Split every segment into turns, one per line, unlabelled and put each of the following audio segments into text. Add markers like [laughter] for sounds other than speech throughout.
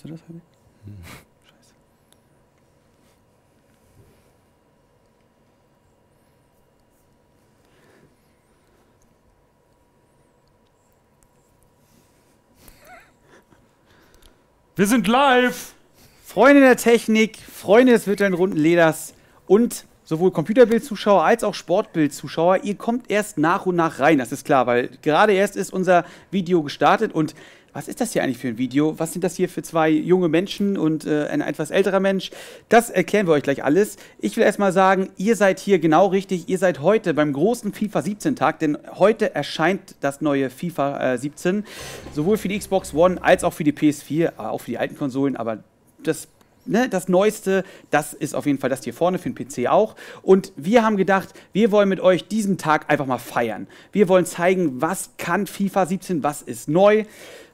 Siehst du das, Heidi? Hm. Scheiße.
Wir sind live!
Freunde der Technik, Freunde des virtuellen runden Leders und sowohl Computerbildzuschauer als auch Sportbildzuschauer, ihr kommt erst nach und nach rein, das ist klar, weil gerade erst ist unser Video gestartet und was ist das hier eigentlich für ein Video? Was sind das hier für zwei junge Menschen und äh, ein etwas älterer Mensch? Das erklären wir euch gleich alles. Ich will erstmal sagen, ihr seid hier genau richtig. Ihr seid heute beim großen FIFA 17 Tag, denn heute erscheint das neue FIFA äh, 17, sowohl für die Xbox One als auch für die PS4, auch für die alten Konsolen, aber das ne, das Neueste, das ist auf jeden Fall das hier vorne für den PC auch. Und wir haben gedacht, wir wollen mit euch diesen Tag einfach mal feiern. Wir wollen zeigen, was kann FIFA 17, was ist neu,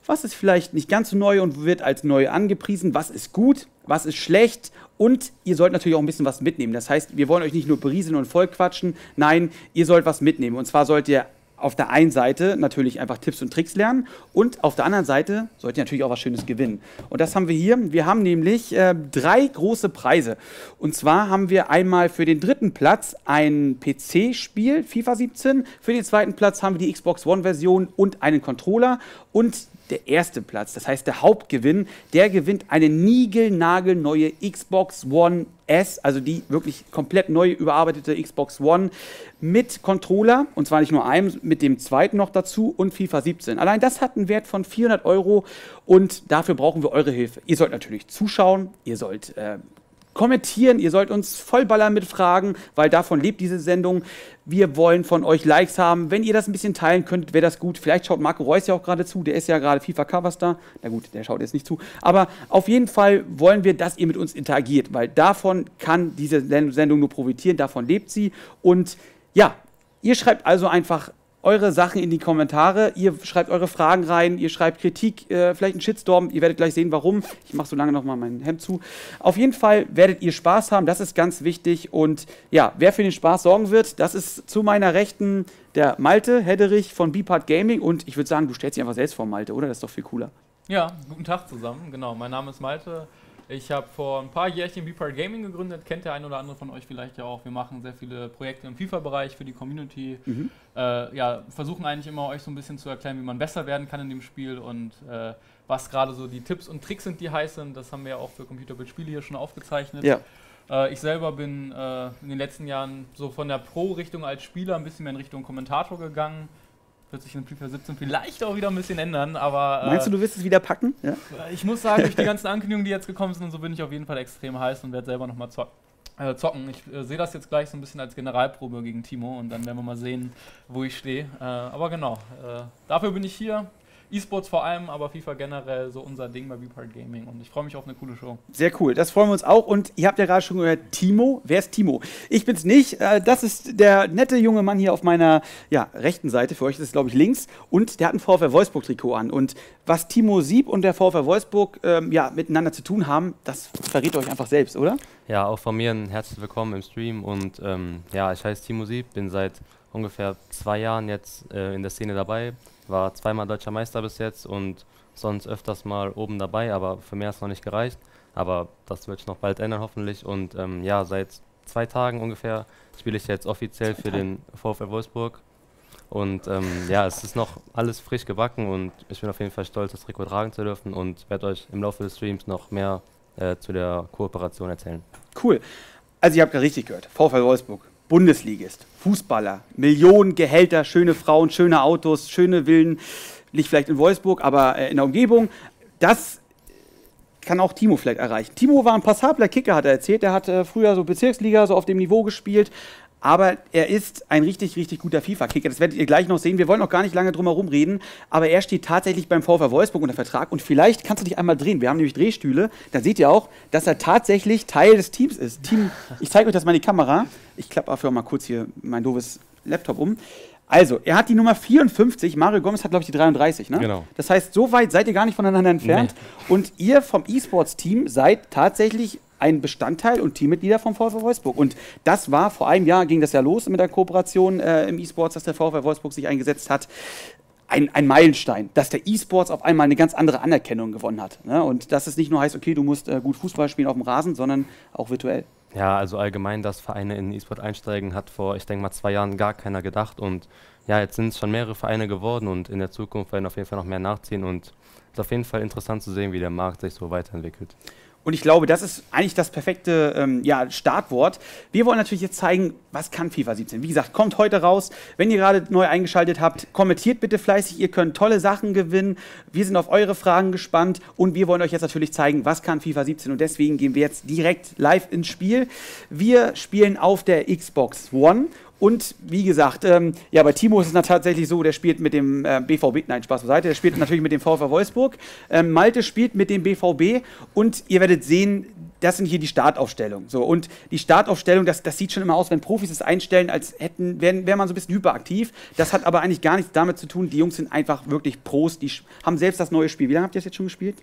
was ist vielleicht nicht ganz so neu und wird als neu angepriesen, was ist gut, was ist schlecht und ihr sollt natürlich auch ein bisschen was mitnehmen. Das heißt, wir wollen euch nicht nur berieseln und vollquatschen, nein, ihr sollt was mitnehmen. Und zwar sollt ihr auf der einen Seite natürlich einfach Tipps und Tricks lernen und auf der anderen Seite sollt ihr natürlich auch was Schönes gewinnen. Und das haben wir hier. Wir haben nämlich äh, drei große Preise. Und zwar haben wir einmal für den dritten Platz ein PC-Spiel, FIFA 17. Für den zweiten Platz haben wir die Xbox One-Version und einen Controller. Und der erste Platz, das heißt der Hauptgewinn, der gewinnt eine niegelnagelneue Xbox One S, also die wirklich komplett neu überarbeitete Xbox One mit Controller und zwar nicht nur einem, mit dem zweiten noch dazu und FIFA 17. Allein das hat einen Wert von 400 Euro und dafür brauchen wir eure Hilfe. Ihr sollt natürlich zuschauen, ihr sollt äh, kommentieren, ihr sollt uns vollballern mit Fragen, weil davon lebt diese Sendung. Wir wollen von euch Likes haben. Wenn ihr das ein bisschen teilen könnt, wäre das gut. Vielleicht schaut Marco Reus ja auch gerade zu, der ist ja gerade FIFA Coverstar. Na gut, der schaut jetzt nicht zu. Aber auf jeden Fall wollen wir, dass ihr mit uns interagiert, weil davon kann diese Sendung nur profitieren, davon lebt sie. Und ja, ihr schreibt also einfach eure Sachen in die Kommentare. Ihr schreibt eure Fragen rein, ihr schreibt Kritik, äh, vielleicht einen Shitstorm. Ihr werdet gleich sehen, warum. Ich mache so lange nochmal mein Hemd zu. Auf jeden Fall werdet ihr Spaß haben, das ist ganz wichtig. Und ja, wer für den Spaß sorgen wird, das ist zu meiner Rechten der Malte Hedderich von Bipart Gaming. Und ich würde sagen, du stellst dich einfach selbst vor, Malte, oder? Das ist doch viel cooler.
Ja, guten Tag zusammen. Genau, mein Name ist Malte. Ich habe vor ein paar Jährchen B-Part Gaming gegründet, kennt der ein oder andere von euch vielleicht ja auch. Wir machen sehr viele Projekte im FIFA-Bereich für die Community. Mhm. Äh, ja, versuchen eigentlich immer euch so ein bisschen zu erklären, wie man besser werden kann in dem Spiel und äh, was gerade so die Tipps und Tricks sind, die heiß sind. Das haben wir ja auch für Computerbildspiele hier schon aufgezeichnet. Ja. Äh, ich selber bin äh, in den letzten Jahren so von der Pro-Richtung als Spieler ein bisschen mehr in Richtung Kommentator gegangen wird sich in FIFA 17 vielleicht auch wieder ein bisschen ändern, aber.
Äh, Meinst du, du wirst es wieder packen? Ja?
Ich muss sagen, durch die ganzen Ankündigungen, die jetzt gekommen sind und so, bin ich auf jeden Fall extrem heiß und werde selber nochmal zocken. Äh, zocken. Ich äh, sehe das jetzt gleich so ein bisschen als Generalprobe gegen Timo und dann werden wir mal sehen, wo ich stehe. Äh, aber genau, äh, dafür bin ich hier. E-Sports vor allem, aber FIFA generell so unser Ding bei Vpart Gaming und ich freue mich auf eine coole Show.
Sehr cool, das freuen wir uns auch und ihr habt ja gerade schon gehört, Timo, wer ist Timo? Ich bin's nicht, äh, das ist der nette junge Mann hier auf meiner ja, rechten Seite, für euch ist es glaube ich links und der hat ein VfR Wolfsburg Trikot an und was Timo Sieb und der VfR Wolfsburg ähm, ja, miteinander zu tun haben, das verrät ihr euch einfach selbst, oder?
Ja, auch von mir ein herzlich willkommen im Stream und ähm, ja, ich heiße Timo Sieb, bin seit ungefähr zwei Jahren jetzt äh, in der Szene dabei war zweimal deutscher Meister bis jetzt und sonst öfters mal oben dabei, aber für mehr ist noch nicht gereicht. Aber das wird sich noch bald ändern hoffentlich. Und ähm, ja, seit zwei Tagen ungefähr spiele ich jetzt offiziell für den VfL Wolfsburg. Und ähm, ja, es ist noch alles frisch gebacken und ich bin auf jeden Fall stolz, das Trikot tragen zu dürfen und werde euch im Laufe des Streams noch mehr äh, zu der Kooperation erzählen.
Cool. Also ihr habt gerade richtig gehört, VfL Wolfsburg. Bundesligist, Fußballer, Millionen Gehälter, schöne Frauen, schöne Autos, schöne Villen, nicht vielleicht in Wolfsburg, aber äh, in der Umgebung. Das kann auch Timo vielleicht erreichen. Timo war ein passabler Kicker, hat er erzählt. Er hat äh, früher so Bezirksliga so auf dem Niveau gespielt, aber er ist ein richtig, richtig guter FIFA-Kicker. Das werdet ihr gleich noch sehen. Wir wollen noch gar nicht lange drum herum reden, aber er steht tatsächlich beim VfR Wolfsburg unter Vertrag und vielleicht kannst du dich einmal drehen. Wir haben nämlich Drehstühle. Da seht ihr auch, dass er tatsächlich Teil des Teams ist. Team, ich zeige euch das mal in die Kamera. Ich klappe dafür mal kurz hier mein doofes Laptop um. Also, er hat die Nummer 54, Mario Gomez hat, glaube ich, die 33, ne?
Genau.
Das heißt, so weit seid ihr gar nicht voneinander entfernt. Nee. Und ihr vom E-Sports-Team seid tatsächlich ein Bestandteil und Teammitglieder vom VfL Wolfsburg. Und das war vor einem Jahr, ging das ja los mit der Kooperation äh, im E-Sports, dass der VfL Wolfsburg sich eingesetzt hat. ein, ein Meilenstein, dass der E-Sports auf einmal eine ganz andere Anerkennung gewonnen hat. Ne? Und dass es nicht nur heißt, okay, du musst äh, gut Fußball spielen auf dem Rasen, sondern auch virtuell.
Ja, also allgemein, dass Vereine in E-Sport einsteigen, hat vor, ich denke mal, zwei Jahren gar keiner gedacht. Und ja, jetzt sind es schon mehrere Vereine geworden und in der Zukunft werden auf jeden Fall noch mehr nachziehen. Und es ist auf jeden Fall interessant zu sehen, wie der Markt sich so weiterentwickelt.
Und ich glaube, das ist eigentlich das perfekte ähm, ja, Startwort. Wir wollen natürlich jetzt zeigen, was kann FIFA 17. Wie gesagt, kommt heute raus. Wenn ihr gerade neu eingeschaltet habt, kommentiert bitte fleißig. Ihr könnt tolle Sachen gewinnen. Wir sind auf eure Fragen gespannt und wir wollen euch jetzt natürlich zeigen, was kann FIFA 17. Und deswegen gehen wir jetzt direkt live ins Spiel. Wir spielen auf der Xbox One und wie gesagt, ähm, ja, bei Timo ist es tatsächlich so, der spielt mit dem äh, BVB, nein, Spaß beiseite, der spielt natürlich mit dem VfR Wolfsburg. Ähm, Malte spielt mit dem BVB und ihr werdet sehen, das sind hier die Startaufstellungen. So, und die Startaufstellung, das, das sieht schon immer aus, wenn Profis es einstellen, als hätten, wäre wär man so ein bisschen hyperaktiv. Das hat aber eigentlich gar nichts damit zu tun. Die Jungs sind einfach wirklich Pros, die haben selbst das neue Spiel. Wie lange habt ihr das jetzt schon gespielt?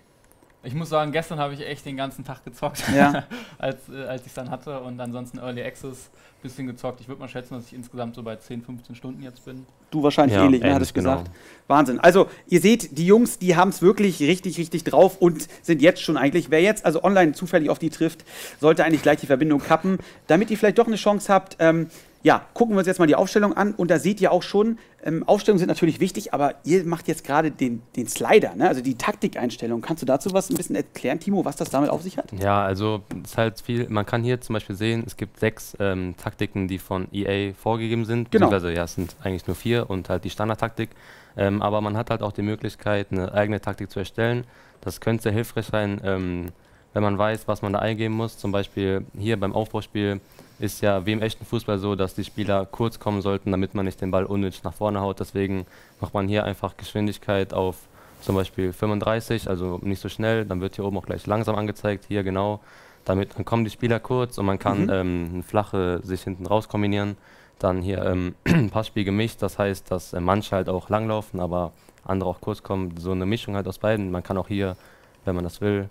Ich muss sagen, gestern habe ich echt den ganzen Tag gezockt,
ja. [laughs]
als, äh, als ich es dann hatte. Und ansonsten Early Access ein bisschen gezockt. Ich würde mal schätzen, dass ich insgesamt so bei 10, 15 Stunden jetzt bin.
Du wahrscheinlich ja, ähnlich, ne, hattest genau. gesagt. Wahnsinn. Also, ihr seht, die Jungs, die haben es wirklich richtig, richtig drauf und sind jetzt schon eigentlich, wer jetzt also online zufällig auf die trifft, sollte eigentlich gleich die Verbindung kappen, damit ihr vielleicht doch eine Chance habt, ähm, ja, gucken wir uns jetzt mal die Aufstellung an und da seht ihr auch schon, ähm, Aufstellungen sind natürlich wichtig, aber ihr macht jetzt gerade den, den Slider, ne? also die Taktikeinstellung. Kannst du dazu was ein bisschen erklären, Timo, was das damit auf sich hat?
Ja, also es ist halt viel, man kann hier zum Beispiel sehen, es gibt sechs ähm, Taktiken, die von EA vorgegeben sind,
genau.
beziehungsweise ja, es sind eigentlich nur vier und halt die Standardtaktik. Ähm, aber man hat halt auch die Möglichkeit, eine eigene Taktik zu erstellen. Das könnte sehr hilfreich sein, ähm, wenn man weiß, was man da eingeben muss. Zum Beispiel hier beim Aufbauspiel ist ja wie im echten Fußball so, dass die Spieler kurz kommen sollten, damit man nicht den Ball unnötig nach vorne haut. Deswegen macht man hier einfach Geschwindigkeit auf zum Beispiel 35, also nicht so schnell. Dann wird hier oben auch gleich langsam angezeigt, hier genau. Damit dann kommen die Spieler kurz und man kann mhm. ähm, eine flache sich hinten raus kombinieren. Dann hier ähm, [clears throat] Passspiel gemischt, das heißt, dass äh, manche halt auch langlaufen, aber andere auch kurz kommen. So eine Mischung halt aus beiden. Man kann auch hier, wenn man das will,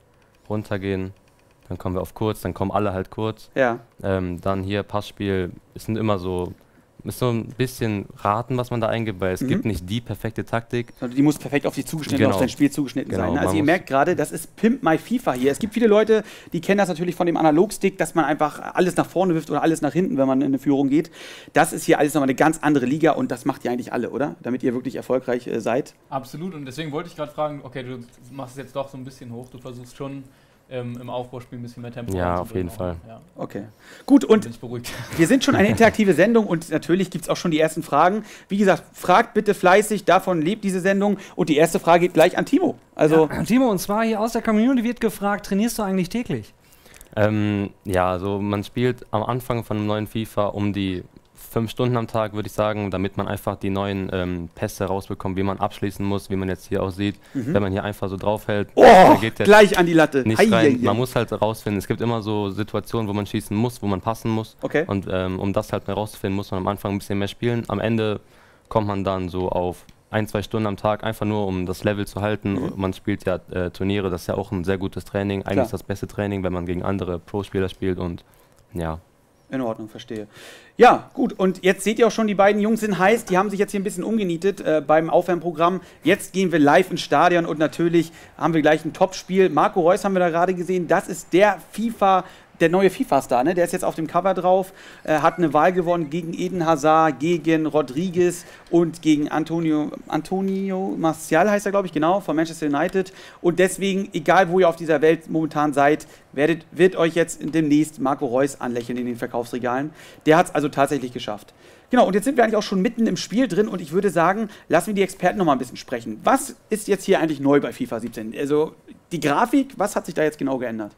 runtergehen dann kommen wir auf kurz, dann kommen alle halt kurz.
Ja.
Ähm, dann hier Passspiel, es sind immer so, ist so ein bisschen raten, was man da eingibt, weil es mhm. gibt nicht die perfekte Taktik.
Also die muss perfekt auf dich zugeschnitten, genau. auf dein Spiel zugeschnitten genau, sein. Ne? Also ihr merkt gerade, das ist Pimp My FIFA hier. Es gibt viele Leute, die kennen das natürlich von dem Analogstick, dass man einfach alles nach vorne wirft oder alles nach hinten, wenn man in eine Führung geht. Das ist hier alles nochmal eine ganz andere Liga und das macht ihr eigentlich alle, oder? Damit ihr wirklich erfolgreich äh, seid.
Absolut und deswegen wollte ich gerade fragen, okay, du machst es jetzt doch so ein bisschen hoch, du versuchst schon ähm, im Aufbauspiel ein bisschen mehr Tempo
Ja, auf jeden Fall.
Ja. Okay. Gut, und [laughs] wir sind schon eine interaktive Sendung und natürlich gibt es auch schon die ersten Fragen. Wie gesagt, fragt bitte fleißig, davon lebt diese Sendung. Und die erste Frage geht gleich an Timo.
Also ja, [clears throat] Timo, und zwar hier aus der Community wird gefragt, trainierst du eigentlich täglich?
Ähm, ja, also man spielt am Anfang von einem neuen FIFA um die fünf Stunden am Tag, würde ich sagen, damit man einfach die neuen ähm, Pässe rausbekommt, wie man abschließen muss, wie man jetzt hier auch sieht. Mhm. Wenn man hier einfach so draufhält,
oh, geht der gleich an die Latte.
Nicht rein. Man muss halt rausfinden. Es gibt immer so Situationen, wo man schießen muss, wo man passen muss.
Okay.
Und ähm, um das halt herauszufinden, muss man am Anfang ein bisschen mehr spielen. Am Ende kommt man dann so auf ein, zwei Stunden am Tag, einfach nur um das Level zu halten. Mhm. Man spielt ja äh, Turniere, das ist ja auch ein sehr gutes Training. Eigentlich Klar. das beste Training, wenn man gegen andere Pro-Spieler spielt und ja.
In Ordnung, verstehe. Ja, gut. Und jetzt seht ihr auch schon, die beiden Jungs sind heiß. Die haben sich jetzt hier ein bisschen umgenietet äh, beim Aufwärmprogramm. Jetzt gehen wir live ins Stadion und natürlich haben wir gleich ein Topspiel. Marco Reus haben wir da gerade gesehen. Das ist der FIFA der neue FIFA-Star, ne? der ist jetzt auf dem Cover drauf, äh, hat eine Wahl gewonnen gegen Eden Hazard, gegen Rodriguez und gegen Antonio, Antonio Martial heißt er, glaube ich, genau, von Manchester United. Und deswegen, egal wo ihr auf dieser Welt momentan seid, werdet, wird euch jetzt demnächst Marco Reus anlächeln in den Verkaufsregalen. Der hat es also tatsächlich geschafft. Genau, und jetzt sind wir eigentlich auch schon mitten im Spiel drin und ich würde sagen, lassen wir die Experten noch mal ein bisschen sprechen. Was ist jetzt hier eigentlich neu bei FIFA 17? Also die Grafik, was hat sich da jetzt genau geändert?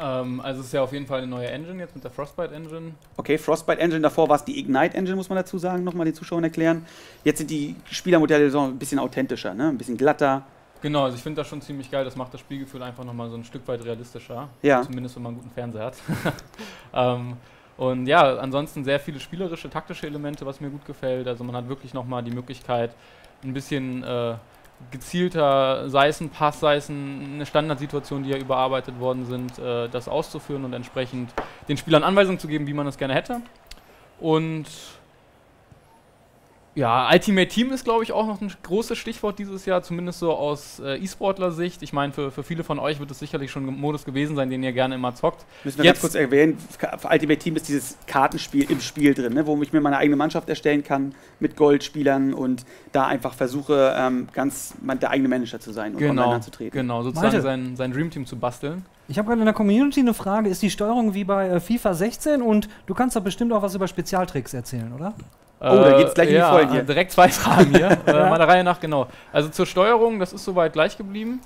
Ähm, also es ist ja auf jeden Fall eine neue Engine jetzt mit der Frostbite Engine.
Okay, Frostbite Engine, davor war es die Ignite Engine, muss man dazu sagen, nochmal den Zuschauern erklären. Jetzt sind die Spielermodelle so ein bisschen authentischer, ne? ein bisschen glatter.
Genau, also ich finde das schon ziemlich geil, das macht das Spielgefühl einfach nochmal so ein Stück weit realistischer.
Ja.
Zumindest wenn man einen guten Fernseher hat. [laughs] ähm, und ja, ansonsten sehr viele spielerische, taktische Elemente, was mir gut gefällt. Also man hat wirklich nochmal die Möglichkeit, ein bisschen äh, gezielter, sei es ein Pass, sei es eine Standardsituation, die ja überarbeitet worden sind, äh, das auszuführen und entsprechend den Spielern Anweisungen zu geben, wie man das gerne hätte. Und Ja, Ultimate Team ist, glaube ich, auch noch ein großes Stichwort dieses Jahr, zumindest so aus äh, E-Sportler-Sicht. Ich meine, für, für viele von euch wird es sicherlich schon ein Modus gewesen sein, den ihr gerne immer zockt.
Müssen wir ganz kurz erwähnen, für Ultimate Team ist dieses Kartenspiel im Spiel drin, ne, wo ich mir meine eigene Mannschaft erstellen kann mit Goldspielern und da einfach versuche, ähm, ganz der eigene Manager zu sein und
genau,
online anzutreten.
Genau, sozusagen sein, sein Dreamteam zu basteln.
Ich habe gerade in der Community eine Frage, ist die Steuerung wie bei äh, FIFA 16 und du kannst doch bestimmt auch was über Spezialtricks erzählen, oder?
Oh, da geht's gleich in die
ja,
Vollen hier.
Direkt zwei Fragen hier. [laughs] äh, mal der Reihe nach, genau. Also zur Steuerung, das ist soweit gleich geblieben.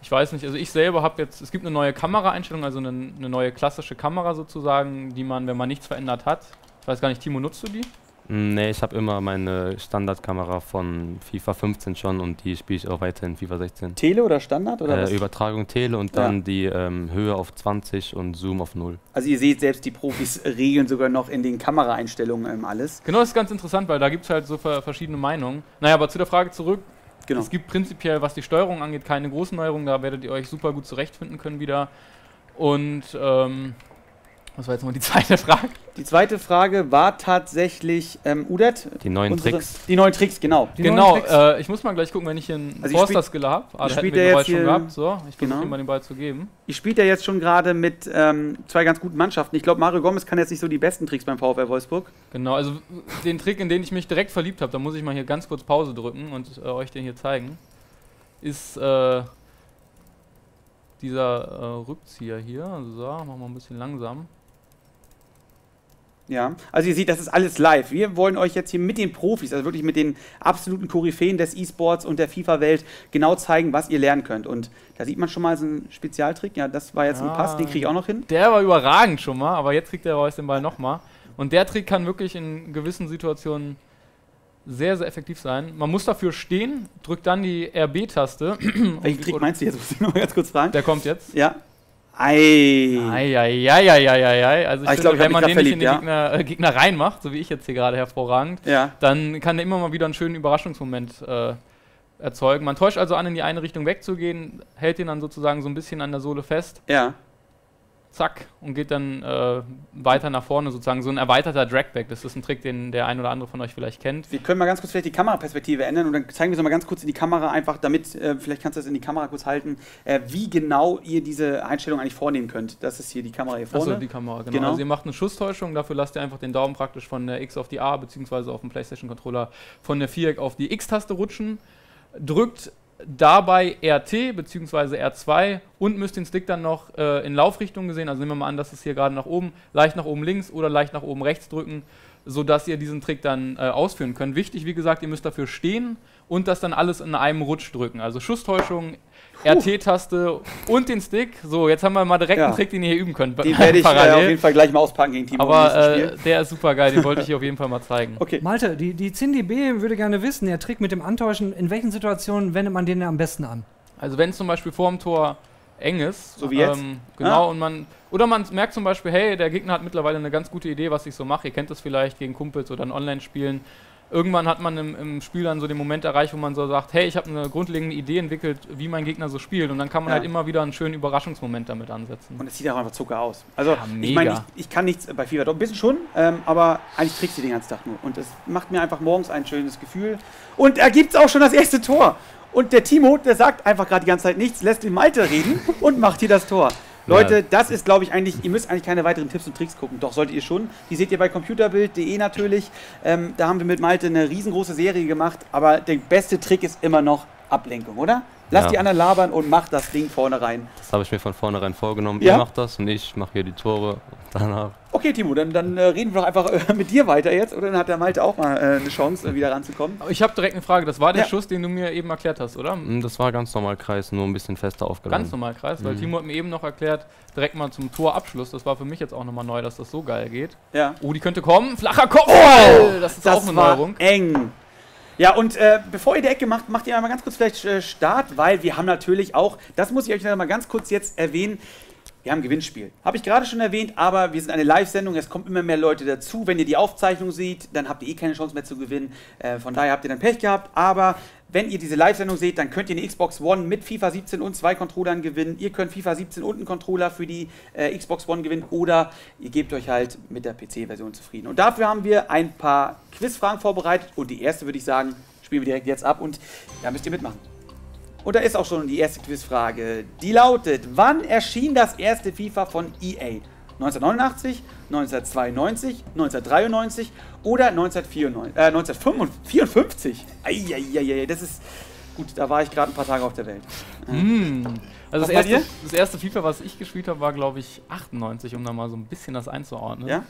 Ich weiß nicht, also ich selber habe jetzt, es gibt eine neue Kameraeinstellung, also eine, eine, neue klassische Kamera sozusagen, die man, wenn man nichts verändert hat. Ich weiß gar nicht, Timo, nutzt du die?
Nee, ich habe immer meine Standardkamera von FIFA 15 schon und die spiele ich auch weiter in FIFA 16.
Tele oder Standard? Oder
äh, Übertragung Tele und dann ja. die ähm, Höhe auf 20 und Zoom auf 0.
Also ihr seht selbst, die Profis [laughs] regeln sogar noch in den Kameraeinstellungen ähm, alles.
Genau, das ist ganz interessant, weil da gibt es halt so verschiedene Meinungen. Naja, aber zu der Frage zurück.
Genau.
Es gibt prinzipiell, was die Steuerung angeht, keine großen Neuerungen. Da werdet ihr euch super gut zurechtfinden können wieder. Und ähm, was war jetzt mal die [laughs] zweite Frage?
Die zweite Frage war tatsächlich ähm, Udet.
Die neuen unsere, Tricks.
Die neuen Tricks, genau.
Die genau, äh, ich muss mal gleich gucken, wenn ich hier einen
also
Forster-Skill habe.
Ah, da spielt wir den Ball schon gehabt.
So, ich versuche genau. ihm mal den Ball zu geben.
Ich spiele ja jetzt schon gerade mit ähm, zwei ganz guten Mannschaften. Ich glaube, Mario Gomez kann jetzt nicht so die besten Tricks beim VfL Wolfsburg.
Genau, also den Trick, in den ich mich direkt verliebt habe, da muss ich mal hier ganz kurz Pause drücken und äh, euch den hier zeigen, ist äh, dieser äh, Rückzieher hier. So, machen wir ein bisschen langsam.
Ja, also ihr seht, das ist alles live. Wir wollen euch jetzt hier mit den Profis, also wirklich mit den absoluten Koryphäen des E-Sports und der FIFA-Welt genau zeigen, was ihr lernen könnt. Und da sieht man schon mal so einen Spezialtrick. Ja, das war jetzt ja, ein Pass, den kriege ich auch noch hin.
Der war überragend schon mal, aber jetzt kriegt der Reus den Ball nochmal. Und der Trick kann wirklich in gewissen Situationen sehr, sehr effektiv sein. Man muss dafür stehen, drückt dann die RB-Taste.
Welchen Trick meinst du jetzt? Muss ich noch mal ganz kurz fragen.
Der kommt jetzt.
Ja. Ei.
Ei, ei, ei, ei, ei, ei. Also ich,
ich glaube,
wenn man den
nicht
in den ja. Gegner, äh, Gegner, reinmacht, so wie ich jetzt hier gerade hervorragend,
ja.
dann kann er immer mal wieder einen schönen Überraschungsmoment äh, erzeugen. Man täuscht also an, in die eine Richtung wegzugehen, hält ihn dann sozusagen so ein bisschen an der Sohle fest.
Ja
zack, und geht dann äh, weiter nach vorne sozusagen. So ein erweiterter Dragback, das ist ein Trick, den der ein oder andere von euch vielleicht kennt.
Wir können mal ganz kurz vielleicht die Kameraperspektive ändern und dann zeigen wir es mal ganz kurz in die Kamera, einfach damit, äh, vielleicht kannst du das in die Kamera kurz halten, äh, wie genau ihr diese Einstellung eigentlich vornehmen könnt. Das ist hier die Kamera hier vorne.
Achso, die Kamera, genau. genau. Also ihr macht eine Schusstäuschung, dafür lasst ihr einfach den Daumen praktisch von der X auf die A, beziehungsweise auf dem Playstation-Controller von der Viereck auf die X-Taste rutschen, drückt dabei RT bzw. R2 und müsst den Stick dann noch äh, in Laufrichtung gesehen, also nehmen wir mal an, dass es hier gerade nach oben, leicht nach oben links oder leicht nach oben rechts drücken, sodass ihr diesen Trick dann äh, ausführen könnt. Wichtig, wie gesagt, ihr müsst dafür stehen und das dann alles in einem Rutsch drücken. Also Schusstäuschung, RT-Taste und den Stick. So, jetzt haben wir mal direkt ja. einen Trick, den ihr hier üben könnt.
Den werde ich äh, auf jeden Fall gleich mal auspacken gegen Timo.
Aber äh, der ist super geil, den wollte ich [laughs] hier auf jeden Fall mal zeigen.
Okay. Malte, die, die Cindy B würde gerne wissen, der Trick mit dem Antäuschen, in welchen Situationen wendet man den am besten an?
Also wenn es zum Beispiel vor dem Tor eng ist.
So wie jetzt? Ähm,
genau, ah. und man. Oder man merkt zum Beispiel, hey, der Gegner hat mittlerweile eine ganz gute Idee, was ich so mache. Ihr kennt das vielleicht gegen Kumpels oder in Online-Spielen irgendwann hat man im, im, Spiel dann so den Moment erreicht, wo man so sagt, hey, ich habe eine grundlegende Idee entwickelt, wie mein Gegner so spielt. Und dann kann man ja. halt immer wieder einen schönen Überraschungsmoment damit ansetzen.
Und es sieht auch einfach Zucker aus. Also ja, ich meine, ich, ich, kann nichts bei FIFA, doch ein bisschen schon, ähm, aber eigentlich trickst du den ganzen Tag nur. Und es macht mir einfach morgens ein schönes Gefühl. Und er gibt auch schon das erste Tor. Und der Timo, der sagt einfach gerade die ganze Zeit nichts, lässt den Malte reden und macht hier das Tor. Leute, ja. das ist, glaube ich, eigentlich, ihr müsst eigentlich keine weiteren Tipps und Tricks gucken. Doch, solltet ihr schon. Die seht ihr bei computerbild.de natürlich. Ähm, da haben wir mit Malte eine riesengroße Serie gemacht. Aber der beste Trick ist immer noch Ablenkung, oder? Lass ja. die anderen labern und mach das Ding vorne rein.
Das habe ich mir von vornherein vorgenommen. Ja? Ihr macht das und ich mache hier die Tore danach.
Okay, Timo, dann, dann äh, reden wir doch einfach äh, mit dir weiter jetzt. Oder dann hat der Malte auch mal äh, eine Chance, äh, wieder ranzukommen.
Ich habe direkt eine Frage. Das war der ja. Schuss, den du mir eben erklärt hast, oder?
Mm, das war ganz normal Kreis, nur ein bisschen fester aufgeladen.
Ganz normal Kreis, weil mhm. Timo hat mir eben noch erklärt, direkt mal zum Torabschluss. Das war für mich jetzt auch nochmal neu, dass das so geil geht.
Ja.
Oh, die könnte kommen. Flacher Kopf! Oh,
das ist das auch eine Neuerung. eng. Ja, und äh, bevor ihr die Ecke macht, macht ihr einmal ganz kurz vielleicht äh, Start, weil wir haben natürlich auch, das muss ich euch mal ganz kurz jetzt erwähnen, wir haben ein Gewinnspiel. Habe ich gerade schon erwähnt, aber wir sind eine Live-Sendung, es kommen immer mehr Leute dazu. Wenn ihr die Aufzeichnung seht, dann habt ihr eh keine Chance mehr zu gewinnen. Äh, von daher habt ihr dann Pech gehabt, aber wenn ihr diese Live-Sendung seht, dann könnt ihr eine Xbox One mit FIFA 17 und zwei Controllern gewinnen. Ihr könnt FIFA 17 und einen Controller für die äh, Xbox One gewinnen oder ihr gebt euch halt mit der PC-Version zufrieden. Und dafür haben wir ein paar Quizfragen vorbereitet und die erste würde ich sagen, spielen wir direkt jetzt ab und da müsst ihr mitmachen. Und da ist auch schon die erste Quizfrage. Die lautet: Wann erschien das erste FIFA von EA? 1989, 1992, 1993 oder 1954? Äh, 1954? Eieiei, das ist. Gut, da war ich gerade ein paar Tage auf der Welt.
Hm. Also das erste, das erste FIFA, was ich gespielt habe, war glaube ich 98, um da mal so ein bisschen das einzuordnen.
Ja?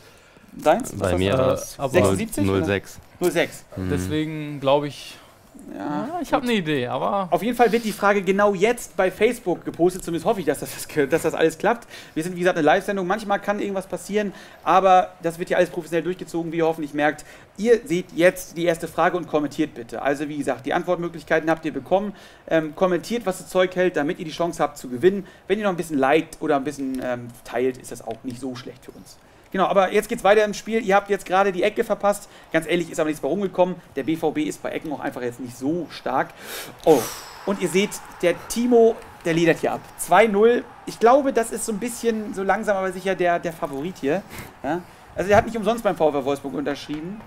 Deins?
Bei mir war es
aber-
76 oder?
06.
du? 06.
Mhm.
Deswegen glaube ich,
Ja.
ich habe eine Idee, aber
Auf jeden Fall wird die Frage genau jetzt bei Facebook gepostet. Zumindest hoffe ich, dass das, [laughs] dass das alles klappt. Wir sind, wie gesagt, eine Live-Sendung. Manchmal kann irgendwas passieren, aber das wird ja alles professionell durchgezogen, wie ihr hoffentlich merkt. Ihr seht jetzt die erste Frage und kommentiert bitte. Also, wie gesagt, die Antwortmöglichkeiten habt ihr bekommen. Ähm, kommentiert, was das Zeug hält, damit ihr die Chance habt zu gewinnen. Wenn ihr noch ein bisschen liked oder ein bisschen ähm, teilt, ist das auch nicht so schlecht für uns. Genau, aber jetzt geht's weiter im Spiel. Ihr habt jetzt gerade die Ecke verpasst. Ganz ehrlich, ist aber nichts bei rumgekommen. Der BVB ist bei Ecken auch einfach jetzt nicht so stark. Oh, und ihr seht, der Timo, der ledert hier ab. 2-0. Ich glaube, das ist so ein bisschen, so langsam aber sicher der, der Favorit hier. Ja? Also, er hat nicht umsonst beim VfL Wolfsburg unterschrieben.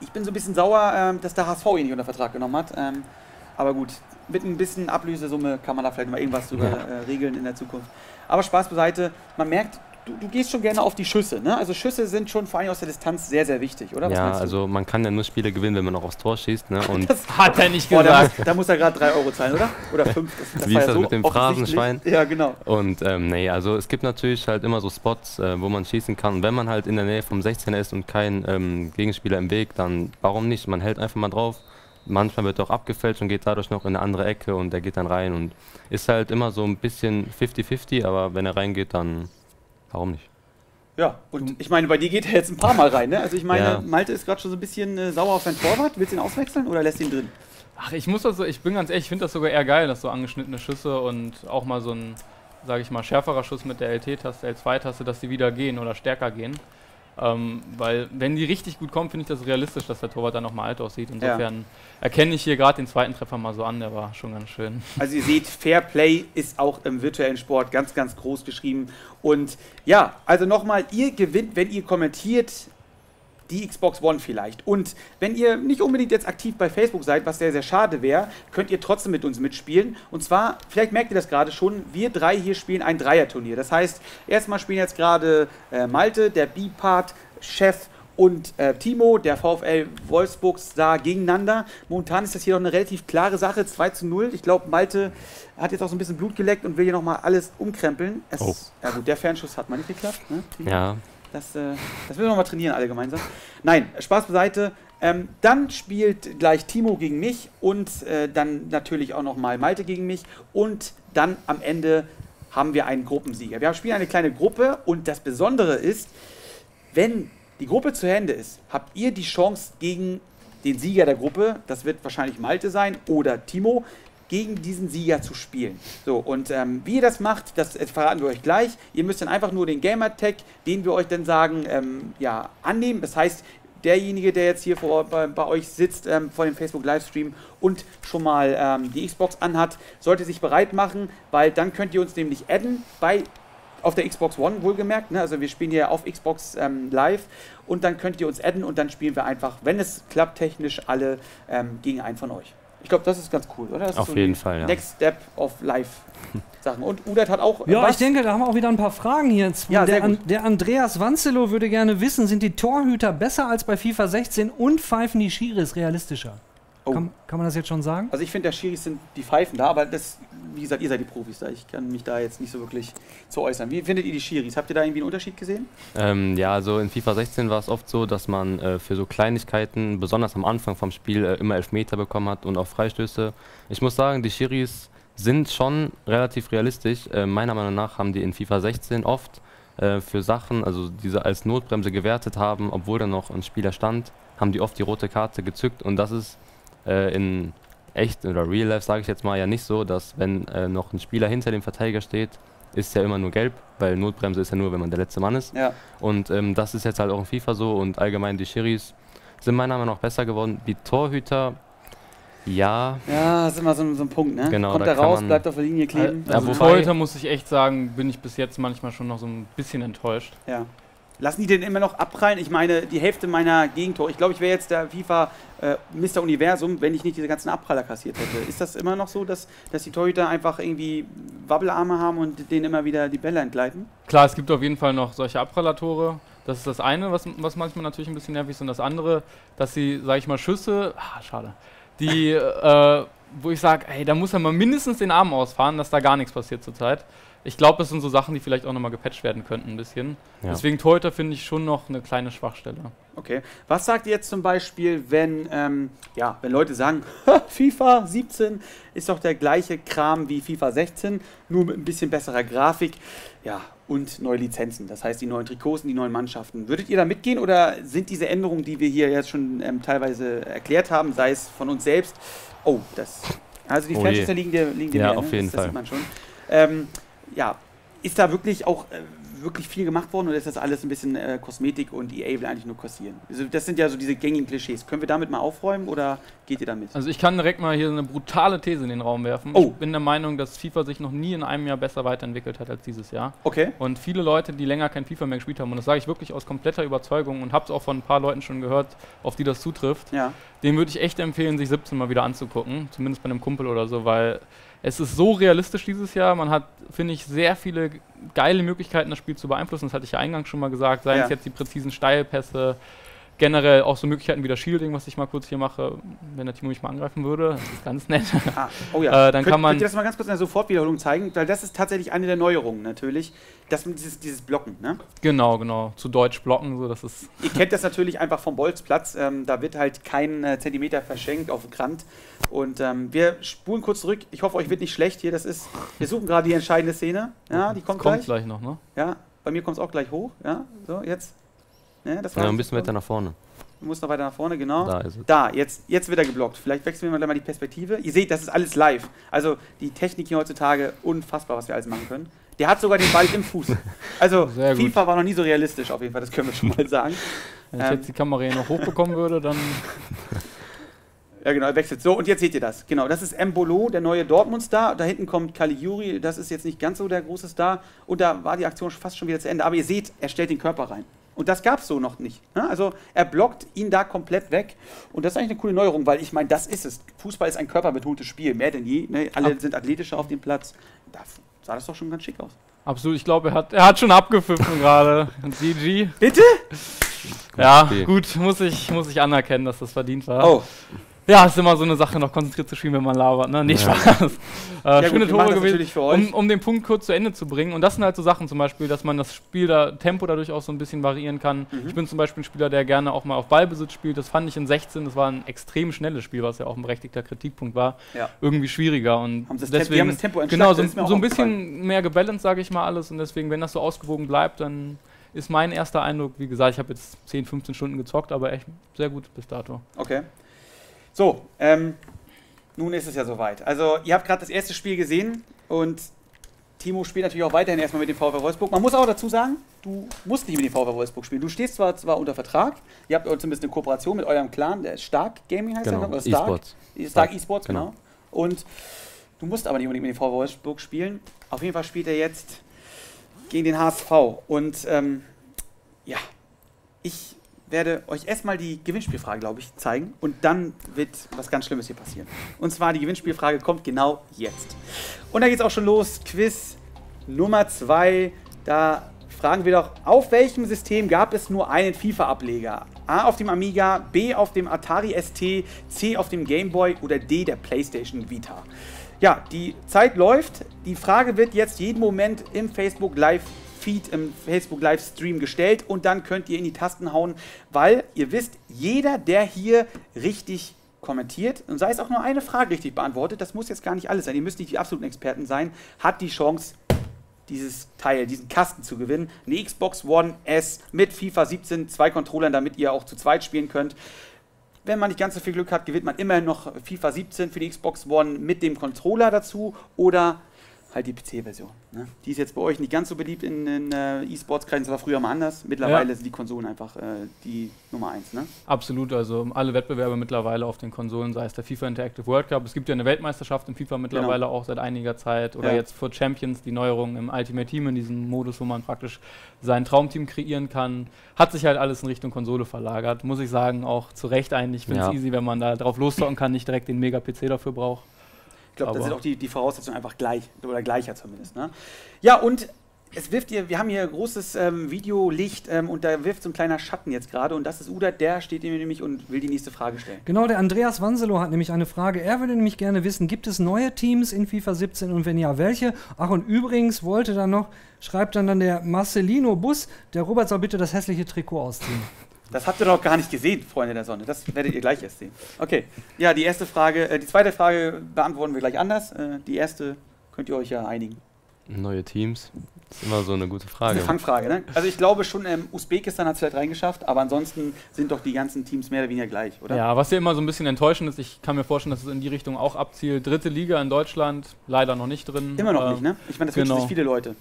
Ich bin so ein bisschen sauer, ähm, dass der HSV ihn nicht unter Vertrag genommen hat. Ähm, aber gut, mit ein bisschen Ablösesumme kann man da vielleicht mal irgendwas drüber
Ja.
äh, regeln in der Zukunft. Aber Spaß beiseite, man merkt, du, du gehst schon gerne auf die Schüsse. Ne? Also Schüsse sind schon vor allem aus der Distanz sehr, sehr wichtig, oder? Was
Ja,
meinst du?
also man kann ja nur Spiele gewinnen, wenn man auch aufs Tor schießt. Ne? Und [laughs]
Das-
hat er nicht
Boah, da,
gesagt.
muss, da muss er gerade 3 Euro zahlen, oder? Oder 5. Das,
Wie
war
ist das mit dem. Phrasenschwein?
Ja, genau.
Und ähm, nee, also es gibt natürlich halt immer so Spots, äh, wo man schießen kann. Und wenn man halt in der Nähe vom 16er ist und kein ähm, Gegenspieler im Weg, dann warum nicht? Man hält einfach mal drauf. Manchmal wird er auch abgefälscht und geht dadurch noch in eine andere Ecke und der geht dann rein und ist halt immer so ein bisschen 50-50, aber wenn er reingeht, dann warum nicht?
Ja, und ich meine, bei dir geht er jetzt ein paar Mal rein, ne? Also ich meine,
Ja.
Malte ist gerade schon so ein bisschen äh, sauer auf seinen Torwart. Willst du ihn auswechseln oder lässt ihn drin?
Ach, ich muss das so, ich bin ganz ehrlich, ich finde das sogar eher geil, dass so angeschnittene Schüsse und auch mal so ein, sage ich mal, schärferer Schuss mit der LT-Taste, L2-Taste, dass die wieder gehen oder stärker gehen. Ähm, weil, wenn die richtig gut kommen, finde ich das realistisch, dass der Torwart dann nochmal alt aussieht. Insofern erkenne ich hier gerade den zweiten Treffer mal so an, der war schon ganz schön.
Also ihr seht, Fair Play ist auch im virtuellen Sport ganz, ganz groß geschrieben. Und ja, also nochmal, ihr gewinnt, wenn ihr kommentiert, die Xbox One vielleicht. Und wenn ihr nicht unbedingt jetzt aktiv bei Facebook seid, was sehr, sehr schade wäre, könnt ihr trotzdem mit uns mitspielen. Und zwar, vielleicht merkt ihr das gerade schon, wir drei hier spielen ein Dreierturnier. Das heißt, erstmal spielen jetzt gerade äh, Malte, der B-Part, Chef und äh, Timo, der VfL Wolfsburg, da gegeneinander. Momentan ist das hier noch eine relativ klare Sache, 2 zu 0. Ich glaube, Malte hat jetzt auch so ein bisschen Blut geleckt und will hier nochmal alles umkrempeln. Es,
Oh.
Ja gut, der Fernschuss hat mal nicht geklappt. Ne?
Ja,
Das, äh, das müssen wir mal trainieren, alle gemeinsam. Nein, Spaß beiseite. Ähm, dann spielt gleich Timo gegen mich und äh, dann natürlich auch nochmal Malte gegen mich. Und dann am Ende haben wir einen Gruppensieger. Wir spielen eine kleine Gruppe und das Besondere ist, wenn die Gruppe zu Ende ist, habt ihr die Chance gegen den Sieger der Gruppe, das wird wahrscheinlich Malte sein oder Timo, gegen diesen Sieger zu spielen. So, und ähm, wie ihr das macht, das verraten wir euch gleich. Ihr müsst dann einfach nur den Gamertag, den wir euch dann sagen, ähm, ja, annehmen. Das heißt, derjenige, der jetzt hier vor, bei, bei euch sitzt ähm, vor dem Facebook-Livestream und schon mal ähm, die Xbox anhat, sollte sich bereit machen, weil dann könnt ihr uns nämlich adden bei auf der Xbox One wohlgemerkt. Ne? Also wir spielen hier auf Xbox ähm, Live und dann könnt ihr uns adden und dann spielen wir einfach, wenn es klappt, technisch alle ähm, gegen einen von euch. Ich glaube, das ist ganz cool, oder? Das
Auf
ist
jeden Fall, ja.
Next Step of Live-Sachen. Und Udat hat auch.
Ja,
was?
ich denke, da haben wir auch wieder ein paar Fragen hier.
Ja,
der, An der Andreas Wanzelow würde gerne wissen, sind die Torhüter besser als bei FIFA 16 und pfeifen die Schiris realistischer?
Oh.
Kann, kann man das jetzt schon sagen?
Also ich finde, der Schiris sind die Pfeifen da, aber das, wie gesagt, ihr seid die Profis da. Ich kann mich da jetzt nicht so wirklich zu äußern. Wie findet ihr die Schiris? Habt ihr da irgendwie einen Unterschied gesehen?
Ähm, ja, also in FIFA 16 war es oft so, dass man äh, für so Kleinigkeiten, besonders am Anfang vom Spiel, äh, immer Elfmeter bekommen hat und auch Freistöße. Ich muss sagen, die Schiris sind schon relativ realistisch. Äh, meiner Meinung nach haben die in FIFA 16 oft äh, für Sachen, also diese als Notbremse gewertet haben, obwohl da noch ein Spieler stand, haben die oft die rote Karte gezückt und das ist äh, in echt oder Real Life, sage ich jetzt mal, ja nicht so, dass wenn äh, noch ein Spieler hinter dem Verteidiger steht, ist ja immer nur gelb, weil Notbremse ist ja nur, wenn man der letzte Mann ist.
Ja.
Und ähm, das ist jetzt halt auch in FIFA so und allgemein die Schiris sind meiner Meinung nach besser geworden. Die Torhüter, Ja,
Ja, das ist immer so, ein- so ein Punkt, ne?
Genau,
Kommt
da
raus,
man-
bleibt auf der Linie kleben.
Ja,
Also
wobei-
Torhüter muss ich echt sagen, bin ich bis jetzt manchmal schon noch so ein bisschen enttäuscht.
Ja. Lassen die den immer noch abprallen? Ich meine, die Hälfte meiner Gegentore, ich glaube, ich wäre jetzt der FIFA äh, Mr. Universum, wenn ich nicht diese ganzen Abpraller kassiert hätte. Ist das immer noch so, dass, dass die Torhüter einfach irgendwie Wabbelarme haben und denen immer wieder die Bälle entgleiten?
Klar, es gibt auf jeden Fall noch solche Abprallatore. Das ist das eine, was, was manchmal natürlich ein bisschen nervig ist. Und das andere, dass sie, sag ich mal, Schüsse, ah, schade, die, äh, wo ich sage, ey, da muss er mal mindestens den Arm ausfahren, dass da gar nichts passiert zurzeit. Ich glaube, das sind so Sachen, die vielleicht auch nochmal gepatcht werden könnten ein bisschen.
Ja.
Deswegen Torhüter finde ich schon noch eine kleine Schwachstelle.
Okay. Was sagt ihr jetzt zum Beispiel, wenn, ähm, ja, wenn Leute sagen, [laughs] FIFA 17 ist doch der gleiche Kram wie FIFA 16, nur mit ein bisschen besserer Grafik, ja, und neue Lizenzen, das heißt die neuen Trikots und die neuen Mannschaften. Würdet ihr da mitgehen oder sind diese Änderungen, die wir hier jetzt schon ähm, teilweise erklärt haben, sei es von uns selbst, oh, das, also die
Oh.
Fanschüsse liegen dir, liegen dir
Ja,
mehr,
auf
ne?
jeden
das, das
Fall.
sieht man schon. Ähm, ja, ist da wirklich auch äh, wirklich viel gemacht worden oder ist das alles ein bisschen äh, Kosmetik und EA will eigentlich nur kassieren? Also das sind ja so diese gängigen Klischees. Können wir damit mal aufräumen oder geht ihr damit?
Also ich kann direkt mal hier eine brutale These in den Raum werfen.
Oh.
Ich bin der Meinung, dass FIFA sich noch nie in einem Jahr besser weiterentwickelt hat als dieses Jahr.
Okay.
Und viele Leute, die länger kein FIFA mehr gespielt haben, und das sage ich wirklich aus kompletter Überzeugung und habe es auch von ein paar Leuten schon gehört, auf die das zutrifft,
Ja.
dem würde ich echt empfehlen, sich 17 mal wieder anzugucken, zumindest bei einem Kumpel oder so, weil es ist so realistisch dieses Jahr. Man hat, finde ich, sehr viele geile Möglichkeiten, das Spiel zu beeinflussen. Das hatte ich ja eingangs schon mal gesagt. Seien
Ja.
es jetzt die präzisen Steilpässe, generell auch so Möglichkeiten wie das Shielding, was ich mal kurz hier mache, wenn der Timo mich mal angreifen würde. Das ist ganz nett. [laughs]
Ah, oh ja.
Äh, dann
Könnt,
kann man-
Könnt ihr das mal ganz kurz in der Sofortwiederholung zeigen? Weil das ist tatsächlich eine der Neuerungen natürlich. Das mit dieses, dieses Blocken, ne?
genau, genau. Zu Deutsch blocken, so, das ist
Ihr kennt das natürlich einfach vom Bolzplatz. Ähm, da wird halt kein äh, Zentimeter verschenkt auf den Rand. Und ähm, wir spulen kurz zurück. Ich hoffe, euch wird nicht schlecht hier. Das ist, wir suchen gerade die entscheidende Szene. Ja, die kommt,
kommt
gleich.
gleich noch, ne?
Ja, bei mir kommt es auch gleich hoch. Ja, so, jetzt. Ne, das
ja,
war's.
ein bisschen weiter nach vorne.
Du musst noch weiter nach vorne, genau.
Da ist es.
Da, jetzt, jetzt wird er geblockt. Vielleicht wechseln wir mal gleich mal die Perspektive. Ihr seht, das ist alles live. Also die Technik hier heutzutage, unfassbar, was wir alles machen können. Der hat sogar den Ball im Fuß. Also. [laughs] FIFA war noch nie so realistisch auf jeden Fall, das können wir schon mal sagen.
Wenn ich
Ähm.
jetzt die Kamera hier noch hochbekommen würde, dann [laughs]
Ja, genau, er wechselt. So, und jetzt seht ihr das. Genau, das ist Embolo, der neue Dortmund-Star. Da hinten kommt Caligiuri, das ist jetzt nicht ganz so der große Star. Und da war die Aktion fast schon wieder zu Ende. Aber ihr seht, er stellt den Körper rein. Und das gab es so noch nicht. Ne? Also er blockt ihn da komplett weg. Und das ist eigentlich eine coole Neuerung, weil ich meine, das ist es. Fußball ist ein körperbetontes Spiel, mehr denn je. Ne? Alle
Ab-
sind athletischer auf dem Platz. Da sah das doch schon ganz schick aus.
absolut, ich glaube, er hat, er hat schon abgepfiffen gerade. GG.
Bitte?
Ja,
Spiel.
gut, muss ich, muss ich anerkennen, dass das verdient war.
Oh,
Ja, ist immer so eine Sache, noch konzentriert zu spielen, wenn man labert, ne? Nicht
Ja.
Spaß. [laughs] Äh,
gut,
schöne
machen
Tore gewesen.
natürlich für euch.
Um, um den Punkt kurz zu Ende zu bringen. Und das sind halt so Sachen zum Beispiel, dass man das Spiel da, Tempo dadurch auch so ein bisschen variieren kann.
Mhm.
Ich bin zum Beispiel ein Spieler, der gerne auch mal auf Ballbesitz spielt. Das fand ich in 16, das war ein extrem schnelles Spiel, was ja auch ein berechtigter Kritikpunkt war.
Ja.
Irgendwie schwieriger. Und
Haben sie das Tempo-
deswegen,
haben das Tempo
Genau, so, so ein bisschen mehr gebalanced, sage ich mal alles. Und deswegen, wenn das so ausgewogen bleibt, dann ist mein erster Eindruck, wie gesagt, ich habe jetzt 10, 15 Stunden gezockt, aber echt sehr gut bis dato.
Okay. So, ähm, nun ist es ja soweit. Also, ihr habt gerade das erste Spiel gesehen und Timo spielt natürlich auch weiterhin erstmal mit dem VfL Wolfsburg. Man muss auch dazu sagen, du musst nicht mit dem VfL Wolfsburg spielen. Du stehst zwar, zwar unter Vertrag, ihr habt zumindest eine Kooperation mit eurem Clan, der Stark Gaming heißt
Genau,
der, oder Stark?
E-Sports.
Stark Esports, genau.
genau.
Und du musst aber nicht unbedingt mit dem VfL Wolfsburg spielen. Auf jeden Fall spielt er jetzt gegen den HSV. Und ähm, ja, ich werde euch erstmal die Gewinnspielfrage, glaube ich, zeigen. Und dann wird was ganz Schlimmes hier passieren. Und zwar die Gewinnspielfrage kommt genau jetzt. Und da geht es auch schon los. Quiz Nummer 2. Da fragen wir doch, auf welchem System gab es nur einen FIFA-Ableger? A auf dem Amiga, B auf dem Atari ST, C auf dem Game Boy oder D der PlayStation Vita. Ja, die Zeit läuft. Die Frage wird jetzt jeden Moment im Facebook Live Feed, im Facebook Livestream gestellt und dann könnt ihr in die Tasten hauen, weil ihr wisst, jeder, der hier richtig kommentiert und sei es auch nur eine Frage richtig beantwortet, das muss jetzt gar nicht alles sein, ihr müsst nicht die absoluten Experten sein, hat die Chance, dieses Teil, diesen Kasten zu gewinnen. Eine Xbox One S mit FIFA 17, zwei Controllern, damit ihr auch zu zweit spielen könnt. Wenn man nicht ganz so viel Glück hat, gewinnt man immerhin noch FIFA 17 für die Xbox One mit dem Controller dazu oder halt die PC-Version. Ne? Die ist jetzt bei euch nicht ganz so beliebt in, in äh, E-Sports-Kreisen, das war früher mal anders. Mittlerweile
Ja.
sind die Konsolen einfach äh, die Nummer eins. Ne?
Absolut, also alle Wettbewerbe mittlerweile auf den Konsolen, sei es der FIFA Interactive World Cup. Es gibt ja eine Weltmeisterschaft im FIFA mittlerweile auch seit einiger Zeit. Oder
Ja.
jetzt für Champions die Neuerung im Ultimate Team, in diesem Modus, wo man praktisch sein Traumteam kreieren kann. Hat sich halt alles in Richtung Konsole verlagert. Muss ich sagen, auch zu Recht eigentlich. Ich finde es
Ja.
easy, wenn man da drauf loszocken kann, nicht direkt den Mega-PC dafür braucht.
Ich glaube, da sind auch die, die Voraussetzungen einfach gleich oder gleicher zumindest. Ne? Ja, und es wirft ihr, wir haben hier großes ähm, Videolicht ähm, und da wirft so ein kleiner Schatten jetzt gerade und das ist Uda, der steht hier nämlich und will die nächste Frage stellen.
Genau, der Andreas Wanselow hat nämlich eine Frage. Er würde nämlich gerne wissen, gibt es neue Teams in FIFA 17 und wenn ja, welche? Ach, und übrigens wollte dann noch, schreibt dann, dann der Marcelino Bus, der Robert soll bitte das hässliche Trikot ausziehen.
Das habt ihr doch gar nicht gesehen, Freunde der Sonne. Das werdet ihr gleich erst sehen. Okay, ja, die erste Frage, äh, die zweite Frage beantworten wir gleich anders. Äh, die erste könnt ihr euch ja einigen.
Neue Teams. Ist immer so eine gute
Das ist
Frage.
eine Fangfrage, ne? Also ich glaube schon, ähm, Usbekistan hat es vielleicht reingeschafft, aber ansonsten sind doch die ganzen Teams mehr oder weniger gleich, oder?
Ja, was ja immer so ein bisschen enttäuschend ist, ich kann mir vorstellen, dass es in die Richtung auch abzielt. Dritte Liga in Deutschland, leider noch nicht drin.
Immer noch
Ähm,
nicht, ne? Ich meine, das wünschen
genau.
sich viele Leute.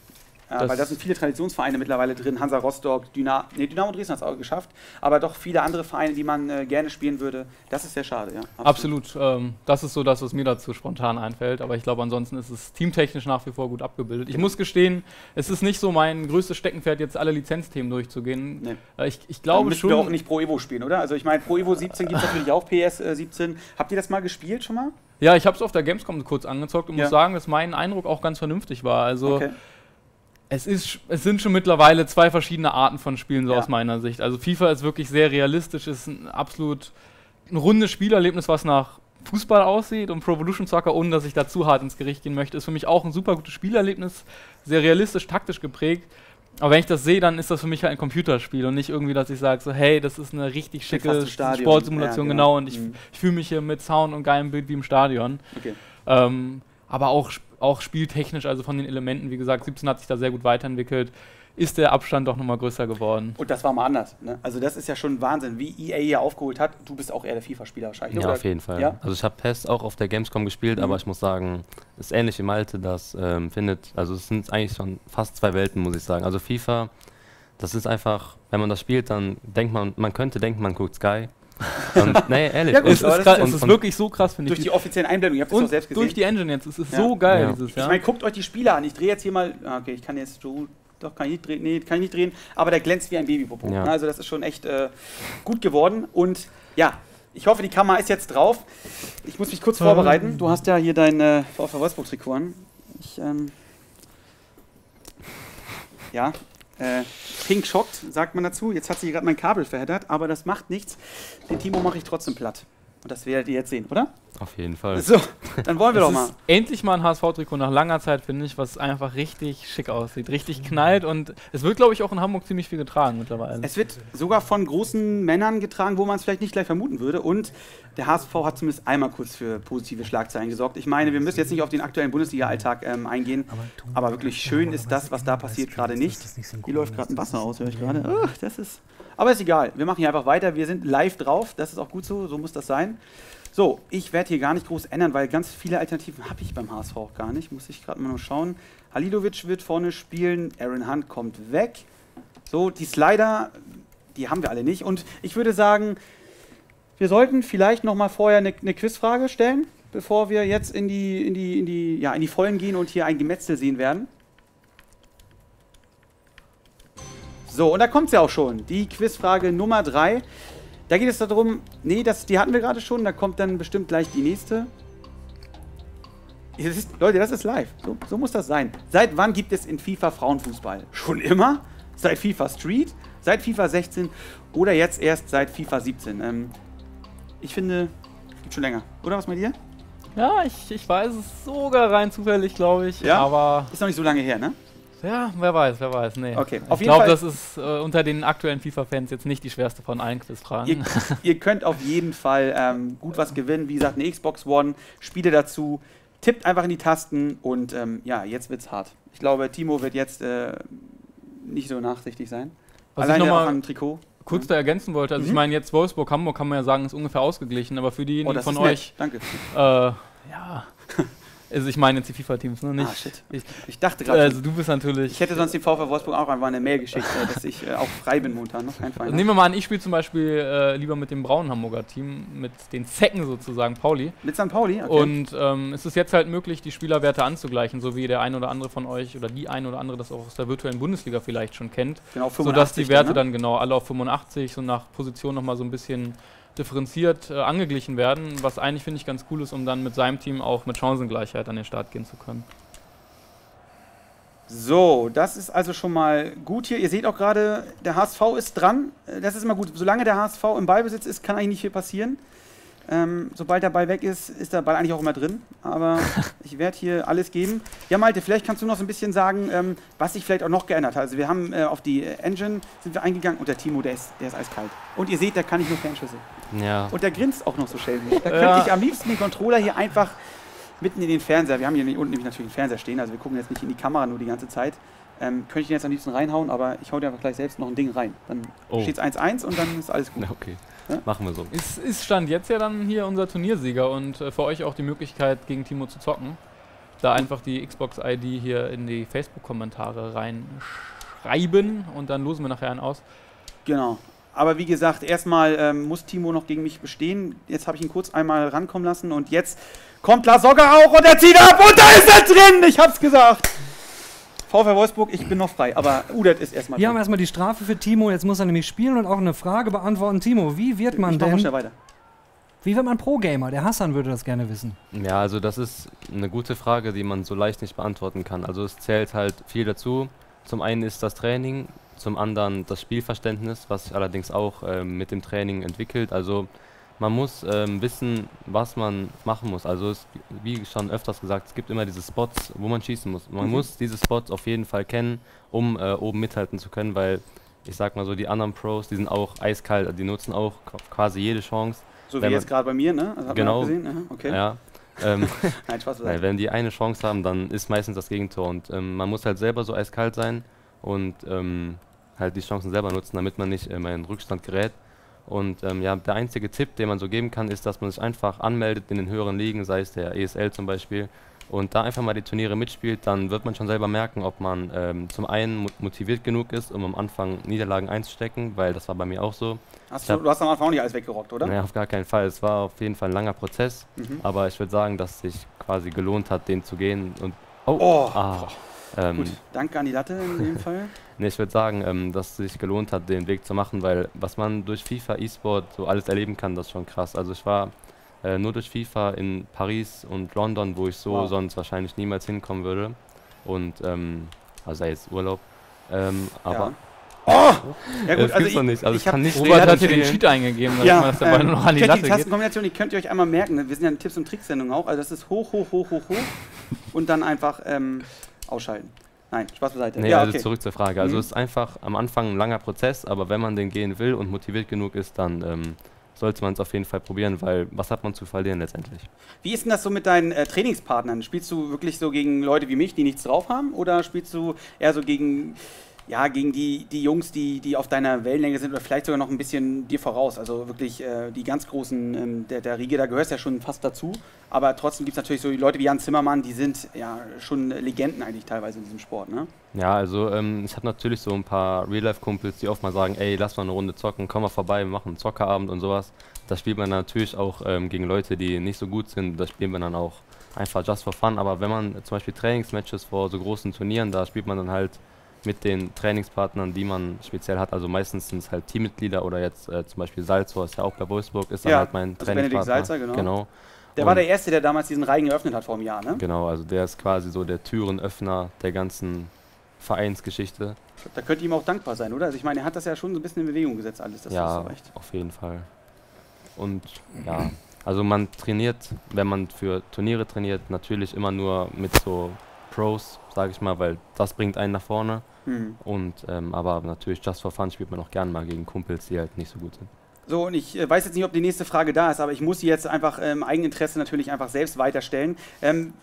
Ja,
Das-
weil da sind viele Traditionsvereine mittlerweile drin. Hansa Rostock, Dyna nee, Dynamo Dresden hat es auch geschafft. Aber doch viele andere Vereine, die man äh, gerne spielen würde. Das ist sehr schade, ja.
Absolut. Ähm, das ist so das, was mir dazu spontan einfällt. Aber ich glaube, ansonsten ist es teamtechnisch nach wie vor gut abgebildet. Ich muss gestehen, es ist nicht so mein größtes Steckenpferd, jetzt alle Lizenzthemen durchzugehen.
Nee.
Äh, ich, ich
Dann
glaube
müssen wir auch
schon.
nicht Pro Evo spielen, oder? Also ich meine, Pro Evo 17 gibt es natürlich auch, PS äh, 17. Habt ihr das mal gespielt schon mal?
Ja, ich habe es auf der Gamescom kurz angezockt und
Ja.
muss sagen, dass mein Eindruck auch ganz vernünftig war. Also
Okay.
Es, ist, es sind schon mittlerweile zwei verschiedene Arten von Spielen, so
Ja.
aus meiner Sicht. Also FIFA ist wirklich sehr realistisch, ist ein absolut ein rundes Spielerlebnis, was nach Fußball aussieht und Pro Evolution Soccer, ohne dass ich da zu hart ins Gericht gehen möchte, ist für mich auch ein super gutes Spielerlebnis, sehr realistisch, taktisch geprägt. Aber wenn ich das sehe, dann ist das für mich halt ein Computerspiel und nicht irgendwie, dass ich sage, so, hey, das ist eine richtig schicke. Sportsimulation,
Ja,
genau.
genau.
und ich,
Mhm.
ich fühle mich hier mit Sound und geilem Bild wie im Stadion.
okay.
Ähm, aber auch, auch spieltechnisch, also von den Elementen, wie gesagt, 17 hat sich da sehr gut weiterentwickelt, ist der Abstand doch nochmal größer geworden.
Und das war mal anders. Ne? Also das ist ja schon Wahnsinn, wie EA hier aufgeholt hat. Du bist auch eher der FIFA-Spieler wahrscheinlich,
Ja,
oder?
auf jeden Fall.
Ja?
Also ich habe PES auch auf der Gamescom gespielt,
Mhm.
aber ich muss sagen, es ist ähnlich im Alte, das ähm, findet, also es sind eigentlich schon fast zwei Welten, muss ich sagen. Also FIFA, das ist einfach, wenn man das spielt, dann denkt man, man könnte denken, man guckt Sky. Und, [laughs] nee, ehrlich.
Ja, gut,
Es ist,
das
krass,
ist-
es ist wirklich so krass, finde ich.
Durch die offiziellen Einblendungen, ihr habt es doch
und
selbst gesehen.
durch die Engine jetzt, es ist
Ja.
so geil,
Ja.
dieses,
Ich
ja.
meine, guckt euch die Spiele an. Ich drehe jetzt hier mal. ah, Okay, ich kann jetzt so. Doch, kann ich nicht drehen. Nee, kann ich nicht drehen. Aber der glänzt wie ein Babypopo.
Ja.
Also, das ist schon echt äh, gut geworden. Und ja, ich hoffe, die Kamera ist jetzt drauf. Ich muss mich kurz vorbereiten. Du hast ja hier dein äh, VfL Wolfsburg-Trikot an. Ich, ähm. Ja. Äh, schockt, sagt man dazu. Jetzt hat sich gerade mein Kabel verheddert, aber das macht nichts. Den Timo mache ich trotzdem platt. Und das werdet ihr jetzt sehen, oder?
Auf jeden Fall.
So, dann wollen wir
Es
doch mal.
ist endlich mal ein HSV-Trikot nach langer Zeit, finde ich, was einfach richtig schick aussieht, richtig knallt und es wird, glaube ich, auch in Hamburg ziemlich viel getragen mittlerweile.
Es wird sogar von großen Männern getragen, wo man es vielleicht nicht gleich vermuten würde. Und der HSV hat zumindest einmal kurz für positive Schlagzeilen gesorgt. Ich meine, wir müssen jetzt nicht auf den aktuellen Bundesliga-Alltag ähm, eingehen, aber wirklich schön ist das, was da passiert, gerade nicht. Hier läuft gerade ein Wasser aus, höre ich gerade. Ah, das ist. Aber ist egal. Wir machen hier einfach weiter. Wir sind live drauf. Das ist auch gut so. So muss das sein. So, ich werde hier gar nicht groß ändern, weil ganz viele Alternativen habe ich beim HSV auch gar nicht. Muss ich gerade mal noch schauen. Halilovic wird vorne spielen. Aaron Hunt kommt weg. So, die Slider, die haben wir alle nicht. Und ich würde sagen, wir sollten vielleicht noch mal vorher eine, eine Quizfrage stellen, bevor wir jetzt in die, in, die, in, die, ja, in die Vollen gehen und hier ein Gemetzel sehen werden. So, und da kommt es ja auch schon. Die Quizfrage Nummer 3. Da geht es darum, nee, das, die hatten wir gerade schon, da kommt dann bestimmt gleich die nächste. Es ist, Leute, das ist live. So, so muss das sein. Seit wann gibt es in FIFA Frauenfußball? Schon immer? Seit FIFA Street? Seit FIFA 16? Oder jetzt erst seit FIFA 17? Ähm, ich finde, gibt schon länger. Oder was mit dir?
ja, ich, ich weiß es sogar rein zufällig, glaube ich,
Ja?
aber
Ist noch nicht so lange her, ne?
Ja, wer weiß, wer weiß, nee.
Okay,
ich
auf jeden
glaube, das ist äh, unter den aktuellen FIFA-Fans jetzt nicht die schwerste von allen Quizfragen.
Ihr, [laughs] ihr könnt auf jeden Fall ähm, gut was gewinnen. Wie gesagt, eine Xbox One, Spiele dazu. Tippt einfach in die Tasten und ähm, ja, jetzt wird's hart. Ich glaube, Timo wird jetzt äh, nicht so nachsichtig sein.
Was ich
Alleine
noch mal
am Trikot.
kurz da ergänzen wollte, also ich
Mhm.
meine jetzt Wolfsburg, Hamburg kann man ja sagen, ist ungefähr ausgeglichen, aber für diejenigen
Oh,
von euch,
Danke.
äh, ja, Also ich meine jetzt die FIFA-Teams, ne? Nicht,
ah, shit.
Ich,
Ich dachte gerade,
also du bist natürlich.
ich hätte sonst dem VfL Wolfsburg auch einfach eine Mail geschickt, äh, dass ich äh, auch frei bin momentan. Noch kein.
Also nehmen wir mal an, ich spiele zum Beispiel äh, lieber mit dem braunen Hamburger Team, mit den Zecken sozusagen, Pauli.
Mit St. Pauli? Okay.
Und ähm, es ist jetzt halt möglich, die Spielerwerte anzugleichen, so wie der ein oder andere von euch oder die ein oder andere das auch aus der virtuellen Bundesliga vielleicht schon kennt.
genau,
sodass die Werte
ne?
dann genau alle auf 85 so nach Position nochmal so ein bisschen differenziert äh, angeglichen werden, was eigentlich finde ich ganz cool ist, um dann mit seinem Team auch mit Chancengleichheit an den Start gehen zu können.
So, das ist also schon mal gut hier. Ihr seht auch gerade, der HSV ist dran. Äh, Das ist immer gut. Solange der HSV im Ballbesitz ist, kann eigentlich nicht viel passieren. Ähm, sobald der Ball weg ist, ist der Ball eigentlich auch immer drin. Aber [laughs] ich werde hier alles geben. Ja, Malte, vielleicht kannst du noch so ein bisschen sagen, ähm, was sich vielleicht auch noch geändert hat. Also wir haben äh, auf die Engine sind wir eingegangen und der Timo, der ist, der ist eiskalt. Und ihr seht, der kann nicht nur Fernschüsse.
Ja,
Und der grinst auch noch so schelmisch. Da
Ja.
könnte ich am liebsten den Controller hier einfach mitten in den Fernseher, wir haben hier unten nämlich natürlich einen Fernseher stehen, also wir gucken jetzt nicht in die Kamera nur die ganze Zeit, ähm, könnte ich den jetzt am liebsten reinhauen, aber ich hau dir einfach gleich selbst noch ein Ding rein. Dann
Oh.
steht es 1-1 und dann ist alles gut.
Na, [laughs] okay.
Ja?
Machen wir so.
Ist, ist Stand jetzt ja dann hier unser Turniersieger und äh, für euch auch die Möglichkeit, gegen Timo zu zocken. Da einfach die Xbox-ID hier in die Facebook-Kommentare reinschreiben und dann losen wir nachher einen aus.
Genau. Aber wie gesagt, erstmal ähm, muss Timo noch gegen mich bestehen. Jetzt habe ich ihn kurz einmal rankommen lassen und jetzt kommt Lasogga auch und er zieht ab und da ist er drin! Ich hab's gesagt! VfL Wolfsburg, ich bin noch frei, aber Udet ist erstmal
Wir haben
dran.
erstmal die Strafe für Timo, jetzt muss er nämlich spielen und auch eine Frage beantworten. Timo, wie wird man
ich
denn,
schnell weiter.
wie wird man Pro-Gamer? Der Hassan würde das gerne wissen.
Ja, also das ist eine gute Frage, die man so leicht nicht beantworten kann. Also es zählt halt viel dazu. Zum einen ist das Training, zum anderen das Spielverständnis, was sich allerdings auch ähm, mit dem Training entwickelt. Also man muss ähm, wissen, was man machen muss. Also es, wie schon öfters gesagt, es gibt immer diese Spots, wo man schießen muss. Man
Mhm.
muss diese Spots auf jeden Fall kennen, um äh, oben mithalten zu können, weil ich sag mal so, die anderen Pros, die sind auch eiskalt, die nutzen auch qu- quasi jede Chance.
So wie jetzt gerade bei mir, ne? Hat
Genau.
Okay.
Ja. Ähm, [laughs]
Nein, Spaß beiseite.
wenn die eine Chance haben, dann ist meistens das Gegentor. Und ähm, man muss halt selber so eiskalt sein und ähm, halt die Chancen selber nutzen, damit man nicht immer in Rückstand gerät. Und ähm, ja, der einzige Tipp, den man so geben kann, ist, dass man sich einfach anmeldet in den höheren Ligen, sei es der ESL zum Beispiel, und da einfach mal die Turniere mitspielt, dann wird man schon selber merken, ob man ähm, zum einen mo- motiviert genug ist, um am Anfang Niederlagen einzustecken, weil das war bei mir auch so.
Hast du, du hast am Anfang auch nicht alles weggerockt, oder?
Naja, auf gar keinen Fall. Es war auf jeden Fall ein langer Prozess,
Mhm.
aber ich würde sagen, dass sich quasi gelohnt hat, den zu gehen. Und oh,
Oh,
ah, ähm,
Gut, danke an die Latte in dem [laughs] Fall.
Nee, ich würde sagen, ähm, dass es sich gelohnt hat, den Weg zu machen, weil was man durch FIFA E-Sport so alles erleben kann, das ist schon krass. Also ich war äh, nur durch FIFA in Paris und London, wo ich so
Wow.
sonst wahrscheinlich niemals hinkommen würde. Und ähm, also sei jetzt Urlaub. Ähm, aber
ja. Oh! Ja
das gibt's doch nicht. Also
ich
ich kann nicht
Robert hat hier den Cheat eingegeben, dass
Ja,
man das dabei
ähm,
noch an die Latte
die
geht.
Tastenkombination, die könnt ihr euch einmal merken. Wir sind ja eine Tipps- und Tricks-Sendung auch. Also das ist hoch, hoch, hoch, hoch, hoch und dann einfach ähm, ausschalten. Nein, Spaß beiseite.
Nee,
ja,
also
okay.
zurück zur Frage. Also
Mhm.
es ist einfach am Anfang ein langer Prozess, aber wenn man den gehen will und motiviert genug ist, dann ähm, sollte man es auf jeden Fall probieren, weil was hat man zu verlieren letztendlich?
Wie ist denn das so mit deinen äh, Trainingspartnern? Spielst du wirklich so gegen Leute wie mich, die nichts drauf haben? Oder spielst du eher so gegen, ja, gegen die, die Jungs, die, die auf deiner Wellenlänge sind oder vielleicht sogar noch ein bisschen dir voraus? Also wirklich äh, die ganz großen ähm, der, der Riege, da gehörst ja schon fast dazu. Aber trotzdem gibt es natürlich so die Leute wie Jan Zimmermann, die sind ja schon Legenden eigentlich teilweise in diesem Sport, ne?
Ja, also ähm, ich habe natürlich so ein paar Real-Life-Kumpels, die oft mal sagen, ey, lass mal eine Runde zocken, komm mal vorbei, wir machen einen Zockerabend und sowas. Da spielt man natürlich auch ähm, gegen Leute, die nicht so gut sind, da spielt man dann auch einfach just for fun. Aber wenn man zum Beispiel Trainingsmatches vor so großen Turnieren, da spielt man dann halt mit den Trainingspartnern, die man speziell hat. Also meistens sind es halt Teammitglieder oder jetzt äh, zum Beispiel Salzor ist ja auch bei Wolfsburg, ist dann
Ja,
halt mein
also Benedikt
Trainingspartner.
Salzer, genau.
genau.
Der
Und-
war der Erste, der damals diesen Reigen geöffnet hat vor einem Jahr, ne?
Genau, also der ist quasi so der Türenöffner der ganzen Vereinsgeschichte.
Da könnte ihm auch dankbar sein, oder? Also ich meine, er hat das ja schon so ein bisschen in Bewegung gesetzt, alles, das
ja,
recht.
auf jeden Fall. Und ja, also man trainiert, wenn man für Turniere trainiert, natürlich immer nur mit so Pros, sage ich mal, weil das bringt einen nach vorne.
Hm.
Und ähm, aber natürlich just for fun spielt man auch gerne mal gegen Kumpels, die halt nicht so gut sind.
So, und ich äh, weiß jetzt nicht, ob die nächste Frage da ist, aber ich muss sie jetzt einfach im Eigeninteresse natürlich einfach selbst weiterstellen. Ähm,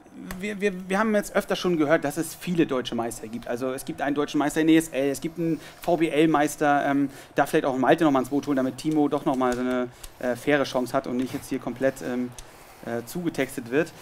wir, wir, wir haben jetzt öfter schon gehört, dass es viele deutsche Meister gibt. Also es gibt einen deutschen Meister in ESL, es gibt einen VBL-Meister, ähm, da vielleicht auch Malte nochmal ins Boot holen, damit Timo doch nochmal so eine äh, faire Chance hat und nicht jetzt hier komplett ähm, äh, zugetextet wird.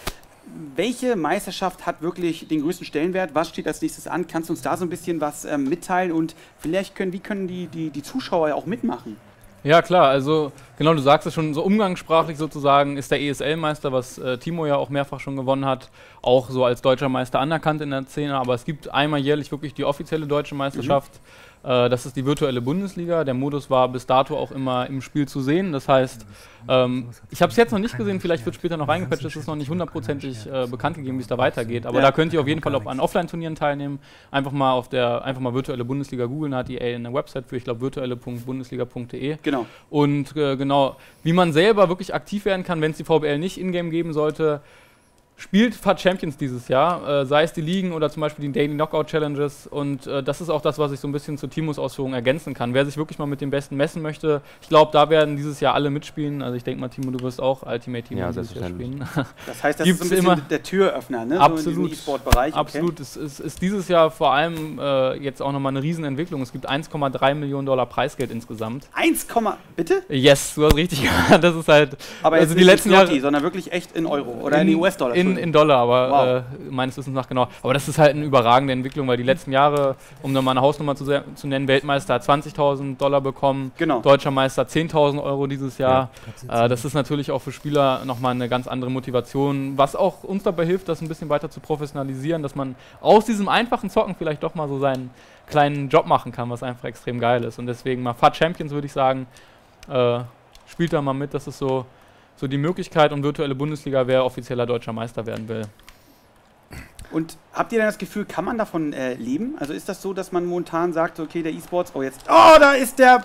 Welche Meisterschaft hat wirklich den größten Stellenwert? Was steht als nächstes an? Kannst du uns da so ein bisschen was ähm, mitteilen und vielleicht können, wie können die, die, die Zuschauer auch mitmachen?
Ja, klar, also genau, du sagst es schon, so umgangssprachlich sozusagen ist der ESL-Meister, was äh, Timo ja auch mehrfach schon gewonnen hat, auch so als deutscher Meister anerkannt in der Szene, aber es gibt einmal jährlich wirklich die offizielle deutsche Meisterschaft. Mhm das ist die virtuelle Bundesliga. Der Modus war bis dato auch immer im Spiel zu sehen. Das heißt, ähm, ich habe es jetzt noch nicht gesehen, vielleicht wird später noch reingepatcht, es ist noch nicht hundertprozentig äh, bekannt gegeben, wie es da weitergeht. Aber ja. da könnt ihr auf jeden Fall auch an Offline-Turnieren teilnehmen. Einfach mal auf der, einfach mal virtuelle Bundesliga googeln, hat die eine Website für, ich glaube, virtuelle.bundesliga.de.
Genau.
Und äh, genau, wie man selber wirklich aktiv werden kann, wenn es die VBL nicht in-game geben sollte, spielt FAT Champions dieses Jahr, äh, sei es die Ligen oder zum Beispiel die Daily Knockout Challenges. Und äh, das ist auch das, was ich so ein bisschen zu Timos Ausführungen ergänzen kann. Wer sich wirklich mal mit dem Besten messen möchte, ich glaube, da werden dieses Jahr alle mitspielen. Also ich denke mal, Timo, du wirst auch Ultimate Team
ja, dieses Jahr spielen. [laughs]
Das heißt, das Gibt's ist so ein bisschen immer der Türöffner, ne?
Absolut. So
E-Sport-Bereich.
Okay. Absolut. Es ist, ist, dieses Jahr vor allem äh, jetzt auch nochmal eine Riesenentwicklung. Es gibt 1,3 Millionen Dollar Preisgeld insgesamt.
1, bitte?
Yes, du hast richtig [laughs] gehört. Das ist halt.
Aber also die letzten Jahre, sondern wirklich echt in Euro oder in, in US-Dollar.
In, in Dollar, aber wow. äh, meines Wissens nach genau. Aber das ist halt eine überragende Entwicklung, weil die letzten Jahre, um da mal eine Hausnummer zu, zu nennen, Weltmeister hat 20.000 Dollar bekommen,
genau.
Deutscher Meister 10.000 Euro dieses Jahr. Ja, äh, das ist natürlich auch für Spieler nochmal eine ganz andere Motivation, was auch uns dabei hilft, das ein bisschen weiter zu professionalisieren, dass man aus diesem einfachen Zocken vielleicht doch mal so seinen kleinen Job machen kann, was einfach extrem geil ist. Und deswegen mal FAT Champions würde ich sagen, äh, spielt da mal mit, das ist so, so die Möglichkeit und virtuelle Bundesliga, wer offizieller deutscher Meister werden will.
Und habt ihr denn das Gefühl, kann man davon äh, leben? Also ist das so, dass man momentan sagt, okay, der E-Sports, oh jetzt, oh, da ist der,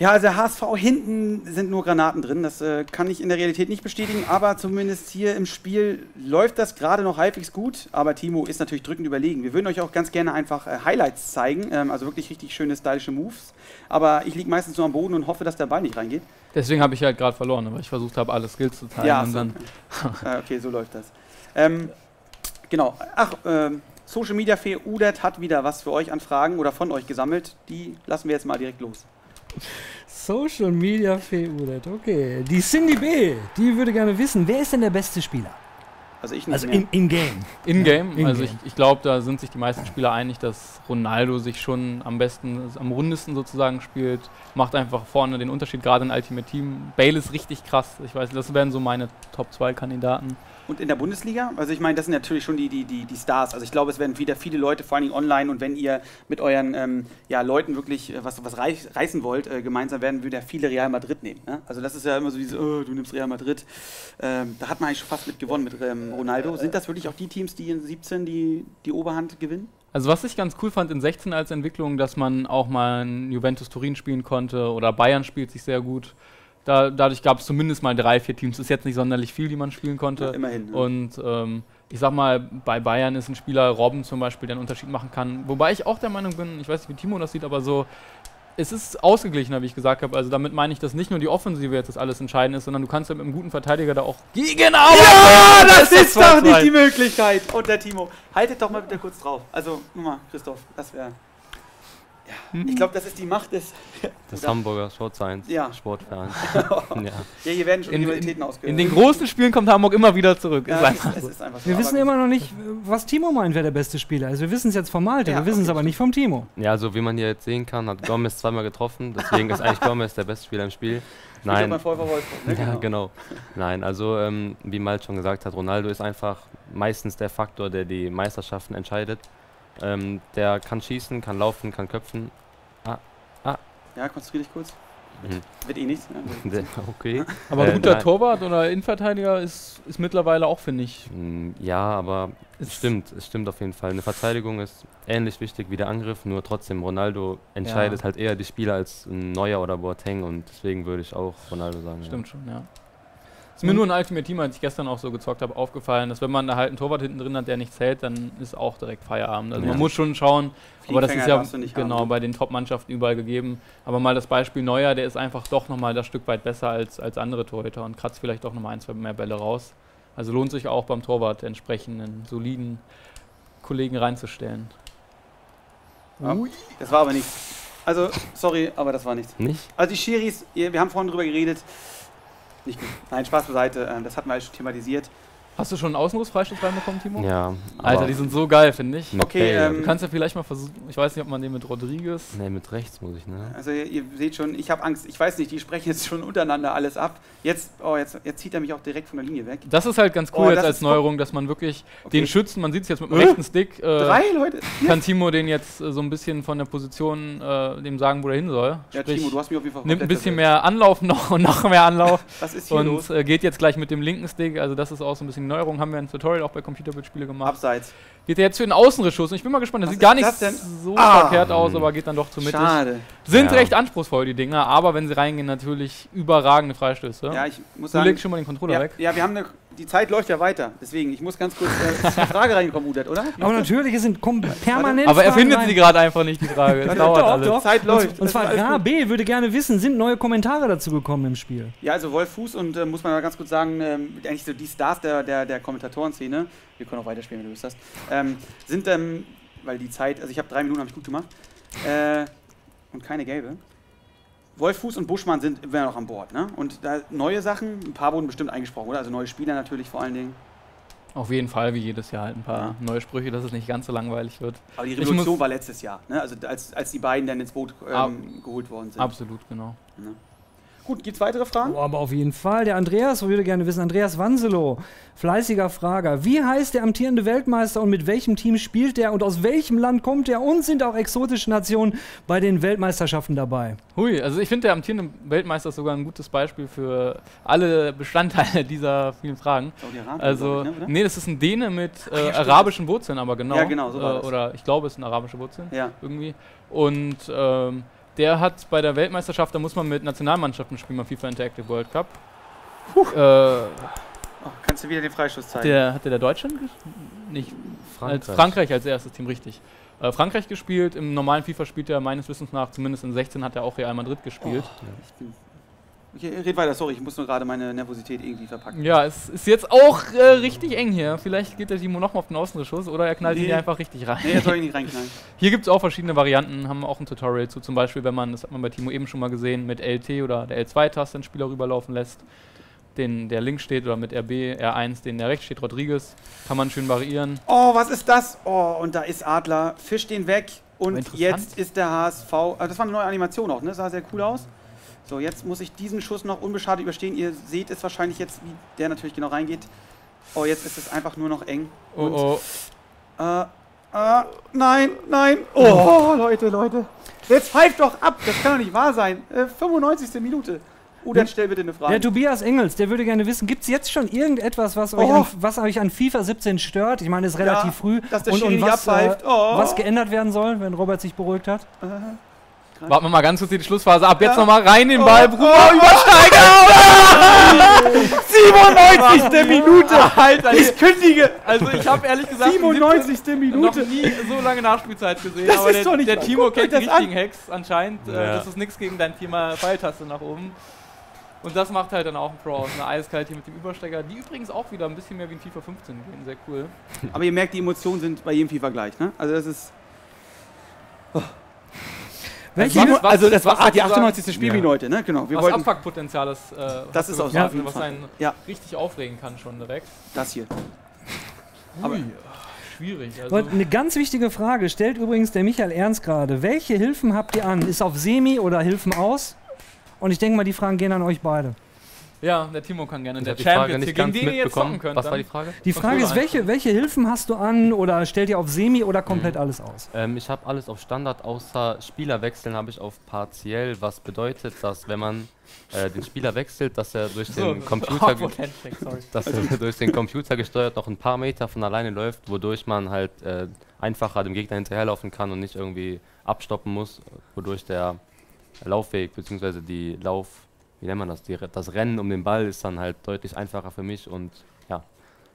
ja, also der HSV, hinten sind nur Granaten drin. Das äh, kann ich in der Realität nicht bestätigen, aber zumindest hier im Spiel läuft das gerade noch halbwegs gut. Aber Timo ist natürlich drückend überlegen. Wir würden euch auch ganz gerne einfach äh, Highlights zeigen, ähm, also wirklich richtig schöne, stylische Moves. Aber ich liege meistens nur am Boden und hoffe, dass der Ball nicht reingeht.
Deswegen habe ich halt gerade verloren, weil ich versucht habe, alle Skills zu teilen.
Ja, so, okay. [laughs] okay, so läuft das. Ähm, Genau. Ach, ähm, Social Media Fee Udet hat wieder was für euch an Fragen oder von euch gesammelt. Die lassen wir jetzt mal direkt los.
Social Media Fee Udet, okay. Die Cindy B, die würde gerne wissen, wer ist denn der beste Spieler?
Also ich nicht
Also in, in Game.
In Game. Ja, also ich, ich glaube, da sind sich die meisten Spieler einig, dass Ronaldo sich schon am besten, am rundesten sozusagen spielt. Macht einfach vorne den Unterschied, gerade in Ultimate Team. Bale ist richtig krass. Ich weiß, das wären so meine Top 2 Kandidaten.
Und in der Bundesliga? Also ich meine, das sind natürlich schon die, die, die, die Stars. Also ich glaube, es werden wieder viele Leute, vor allem online, und wenn ihr mit euren ähm, ja, Leuten wirklich äh, was, was reißen wollt, äh, gemeinsam werden, ja viele Real Madrid nehmen. Ne? Also das ist ja immer so diese, oh, du nimmst Real Madrid. Ähm, da hat man eigentlich schon fast mit gewonnen mit ähm, Ronaldo. Sind das wirklich auch die Teams, die in 17 die, die Oberhand gewinnen?
Also was ich ganz cool fand in 16 als Entwicklung, dass man auch mal ein Juventus Turin spielen konnte oder Bayern spielt sich sehr gut. Da, dadurch gab es zumindest mal drei, vier Teams. Das ist jetzt nicht sonderlich viel, die man spielen konnte. Ja,
immerhin. Ja.
Und ähm, ich sag mal, bei Bayern ist ein Spieler Robben zum Beispiel, der einen Unterschied machen kann. Wobei ich auch der Meinung bin, ich weiß nicht, wie Timo das sieht, aber so, es ist ausgeglichener, wie ich gesagt habe. Also damit meine ich, dass nicht nur die Offensive jetzt das alles entscheidend ist, sondern du kannst ja mit einem guten Verteidiger da auch
gegen. Ja, das, das ist doch nicht die Möglichkeit. Und der Timo, haltet doch mal bitte kurz drauf. Also, mal, Christoph, das wäre ja, ich glaube, das ist die Macht des.
Des Hamburger Sportvereins.
Ja.
Sportvereins. [laughs]
ja. ja, hier werden schon
in, Rivalitäten ausgehört. In den großen Spielen kommt Hamburg immer wieder zurück.
Ja, es ist, es ist so. wir wissen immer noch nicht, was Timo meint, wer der beste Spieler ist. Wir wissen es jetzt vom Malte, ja, wir wissen es aber nicht vom Timo.
Ja, also wie man hier jetzt sehen kann, hat Gomez zweimal getroffen. Deswegen ist eigentlich Gomez der beste Spieler im Spiel. Nein.
Mal Wolfsburg,
ne? Ja, genau. genau. Nein, also ähm, wie Malte schon gesagt hat, Ronaldo ist einfach meistens der Faktor, der die Meisterschaften entscheidet. Ähm, der kann schießen, kann laufen, kann köpfen
ja, konzentrier dich kurz. Mhm. Wird eh nichts. [laughs]
Ja, okay. [laughs]
Aber äh, guter nein. Torwart oder Innenverteidiger ist, ist mittlerweile auch, finde ich.
Mm, ja, aber es stimmt, es stimmt auf jeden Fall. Eine Verteidigung ist ähnlich wichtig wie der Angriff, nur trotzdem Ronaldo entscheidet ja. halt eher die Spieler als ein Neuer oder Boateng und deswegen würde ich auch Ronaldo sagen.
Stimmt ja. schon, ja. Ist mir nur ein Ultimate Team, als ich gestern auch so gezockt habe, aufgefallen, dass wenn man da halt einen Torwart hinten drin hat, der nichts hält, dann ist auch direkt Feierabend. Also ja. man muss schon schauen, aber das ist ja genau haben. bei den Top-Mannschaften überall gegeben. Aber mal das Beispiel Neuer, der ist einfach doch nochmal das Stück weit besser als, als andere Torhüter und kratzt vielleicht doch nochmal ein, zwei mehr Bälle raus. Also lohnt sich auch beim Torwart entsprechend einen soliden Kollegen reinzustellen.
Ja, das war aber nichts. Also, sorry, aber das war nichts.
Nicht?
Also die Schiris, wir haben vorhin drüber geredet, nicht. Nein, Spaß beiseite, ähm, das hatten wir schon thematisiert.
Hast du schon einen Außenrufsfreistoß reinbekommen, Timo?
Ja.
Alter, die sind so geil, finde ich.
Okay, ähm,
Du kannst ja vielleicht mal versuchen, ich weiß nicht, ob man den mit Rodriguez.
Nee, mit rechts muss ich, ne?
Also ihr, ihr seht schon, ich habe Angst. Ich weiß nicht, die sprechen jetzt schon untereinander alles ab. Jetzt, oh, jetzt, jetzt zieht er mich auch direkt von der Linie weg.
Das ist halt ganz cool
Oh,
jetzt
das
als Neuerung, dass man wirklich
Okay.
den Schützen, man sieht es jetzt mit dem
Äh?
rechten Stick, äh,
Drei Leute. [laughs]
kann Timo den jetzt äh, so ein bisschen von der Position äh, dem sagen, wo er hin soll.
Ja,
Sprich,
Timo, du hast mich auf jeden Fall
nimmt ein bisschen mehr Anlauf noch und [laughs] noch mehr Anlauf [laughs]
Was ist hier
und
los?
äh, geht jetzt gleich mit dem linken Stick. Also das ist auch so ein bisschen Neuerung, haben wir ein Tutorial auch bei Computerbildspiele gemacht.
Abseits.
Geht er jetzt für den Außenreschuss und ich bin mal gespannt, das
Was
sieht gar nicht so
Ah.
verkehrt aus, aber geht dann doch zu mittig.
Schade.
Sind
Ja.
recht anspruchsvoll, die Dinger, aber wenn sie reingehen, natürlich überragende Freistöße.
Ja, ich muss
du
sagen.
legst schon mal den Controller
Ja,
weg.
ja, wir haben eine, die Zeit läuft ja weiter. Deswegen, ich muss ganz kurz. Äh, ist eine Frage reingekommen, Udet, oder? [laughs]
Aber natürlich, es sind permanent.
Aber er findet sie gerade einfach nicht, die Frage. Es dauert
doch,
alles.
doch. Zeit läuft.
Und zwar
Das ist alles
Ra
gut.
B würde gerne wissen, sind neue Kommentare dazu gekommen im Spiel?
Ja, also Wolf Fuß und äh, muss man mal ganz kurz sagen, ähm, eigentlich so die Stars der, der, der Kommentatorenszene, wir können auch weiterspielen, wenn du Lust hast, ähm, sind, ähm, weil die Zeit, also ich habe drei Minuten, habe ich gut gemacht, äh, und keine gelbe. Wolf Fuß und Buschmann sind immer noch an Bord, ne? Und da neue Sachen, ein paar wurden bestimmt eingesprochen, oder? Also neue Spieler natürlich vor allen Dingen.
Auf jeden Fall, wie jedes Jahr halt ein paar
Ja.
neue Sprüche, dass es nicht ganz so langweilig wird.
Aber die Revolution war letztes Jahr, ne? Also als, als die beiden dann ins Boot ähm, geholt worden sind.
Absolut, genau.
Gut, gibt's weitere Fragen?
Oh, aber auf jeden Fall. Der Andreas würde gerne wissen, Andreas Wanselow, fleißiger Frager. Wie heißt der amtierende Weltmeister und mit welchem Team spielt er und aus welchem Land kommt er und sind auch exotische Nationen bei den Weltmeisterschaften dabei?
Hui, also ich finde, der amtierende Weltmeister ist sogar ein gutes Beispiel für alle Bestandteile dieser vielen Fragen. Also,
ich, ne,
nee, das ist ein Däne mit äh,
ja,
arabischen Wurzeln, aber genau.
Ja, genau, so war
äh,
das.
Oder ich glaube, es sind arabische Wurzeln
Ja.
irgendwie. Und ähm, der hat bei der Weltmeisterschaft, da muss man mit Nationalmannschaften spielen beim FIFA Interactive World Cup. Äh,
Oh, kannst du wieder den Freistoß zeigen?
der, hat der, der Deutschland Nicht. Als Frankreich als erstes Team, richtig. Äh, Frankreich gespielt, im normalen FIFA spielt er meines Wissens nach, zumindest in 16 hat er auch Real Madrid gespielt.
Ich bin okay, red weiter, sorry, ich muss nur gerade meine Nervosität irgendwie verpacken.
Ja, es ist jetzt auch äh, richtig eng hier. Vielleicht geht der Timo nochmal auf den Außenreschuss oder er knallt ihn
Nee.
hier einfach richtig rein.
Nee, jetzt soll ich nicht reinknallen. [laughs]
Hier gibt es auch verschiedene Varianten, haben wir auch ein Tutorial zu. Zum Beispiel, wenn man, das hat man bei Timo eben schon mal gesehen, mit LT oder der L2-Taste den Spieler rüberlaufen lässt, den der links steht, oder mit RB, R1, den der rechts steht, Rodriguez, kann man schön variieren.
Oh, was ist das? Oh, und da ist Adler. Fisch den weg. Und jetzt ist der HSV. Ah, das war eine neue Animation auch, ne? Sah sehr cool aus. So, jetzt muss ich diesen Schuss noch unbeschadet überstehen. Ihr seht es wahrscheinlich jetzt, wie der natürlich genau reingeht. Oh, jetzt ist es einfach nur noch eng.
Oh,
Und,
oh.
Äh, äh, nein, nein. Oh, Leute, Leute. Jetzt pfeift doch ab. Das kann doch nicht wahr sein. Äh, 95. Minute. Uh, dann stell bitte eine Frage.
Der Tobias Engels, der würde gerne wissen, gibt es jetzt schon irgendetwas, was euch,
Oh.
an, was euch an FIFA 17 stört? Ich meine, es ist relativ
Ja,
früh.
dass der
und, und was, äh,
abpfeift. Oh.
was geändert werden soll, wenn Robert sich beruhigt hat?
Warten wir mal ganz kurz die Schlussphase ab. Jetzt
Ja.
nochmal rein den
Oh,
Ball.
oh,
Bruder, Übersteiger! [laughs]
97. Minute.
Alter,
Ich kündige.
also ich habe ehrlich gesagt
97.
noch
Minute.
nie so lange Nachspielzeit gesehen.
Das
aber
ist
der,
doch nicht
der. Timo kennt die
das an.
richtigen Hacks anscheinend. Äh,
Ja.
das ist nichts gegen dein Thema Pfeiltaste nach oben. Und das macht halt dann auch ein Pro aus. Eine eiskalt hier mit dem Übersteiger, die übrigens auch wieder ein bisschen mehr wie in FIFA 15 gehen. Sehr cool.
Aber ihr merkt, die Emotionen sind bei jedem FIFA gleich, ne? Also das ist.
Welche,
was-
also das war ah, die
sozusagen-
98. Spielminute, ne? Genau. Wir
Was
wollten
Abfuckpotenzial ist, äh,
Das ist auch so, jeden
was einen
Ja.
richtig aufregen kann schon direkt.
das hier.
Aber
Aber-
schwierig. Also,
Und eine ganz wichtige Frage stellt übrigens der Michael Ernst gerade. Welche Hilfen habt ihr an? Ist auf Semi oder Hilfen aus? Und ich denke mal, die Fragen gehen an euch beide.
Ja, der Timo kann gerne.
Ich
Der
habe die Frage
Champion, hier,
nicht
gegen
ganz
den ihr jetzt zocken
mitbekommen.
könnt.
Was war die Frage?
Die Frage ist, welche, welche Hilfen hast du an oder stellt ihr auf Semi oder komplett
Mhm.
alles aus?
Ähm, ich habe alles auf Standard, außer Spieler wechseln habe ich auf partiell, was bedeutet, dass wenn man äh, den Spieler wechselt, dass er durch
So,
den Computer
Awkward Handshake, sorry. [laughs]
dass er durch den Computer gesteuert noch ein paar Meter von alleine läuft, wodurch man halt äh, einfacher dem Gegner hinterherlaufen kann und nicht irgendwie abstoppen muss, wodurch der Laufweg bzw. die Lauf, wie nennt man das, die, das Rennen um den Ball ist dann halt deutlich einfacher für mich und ja,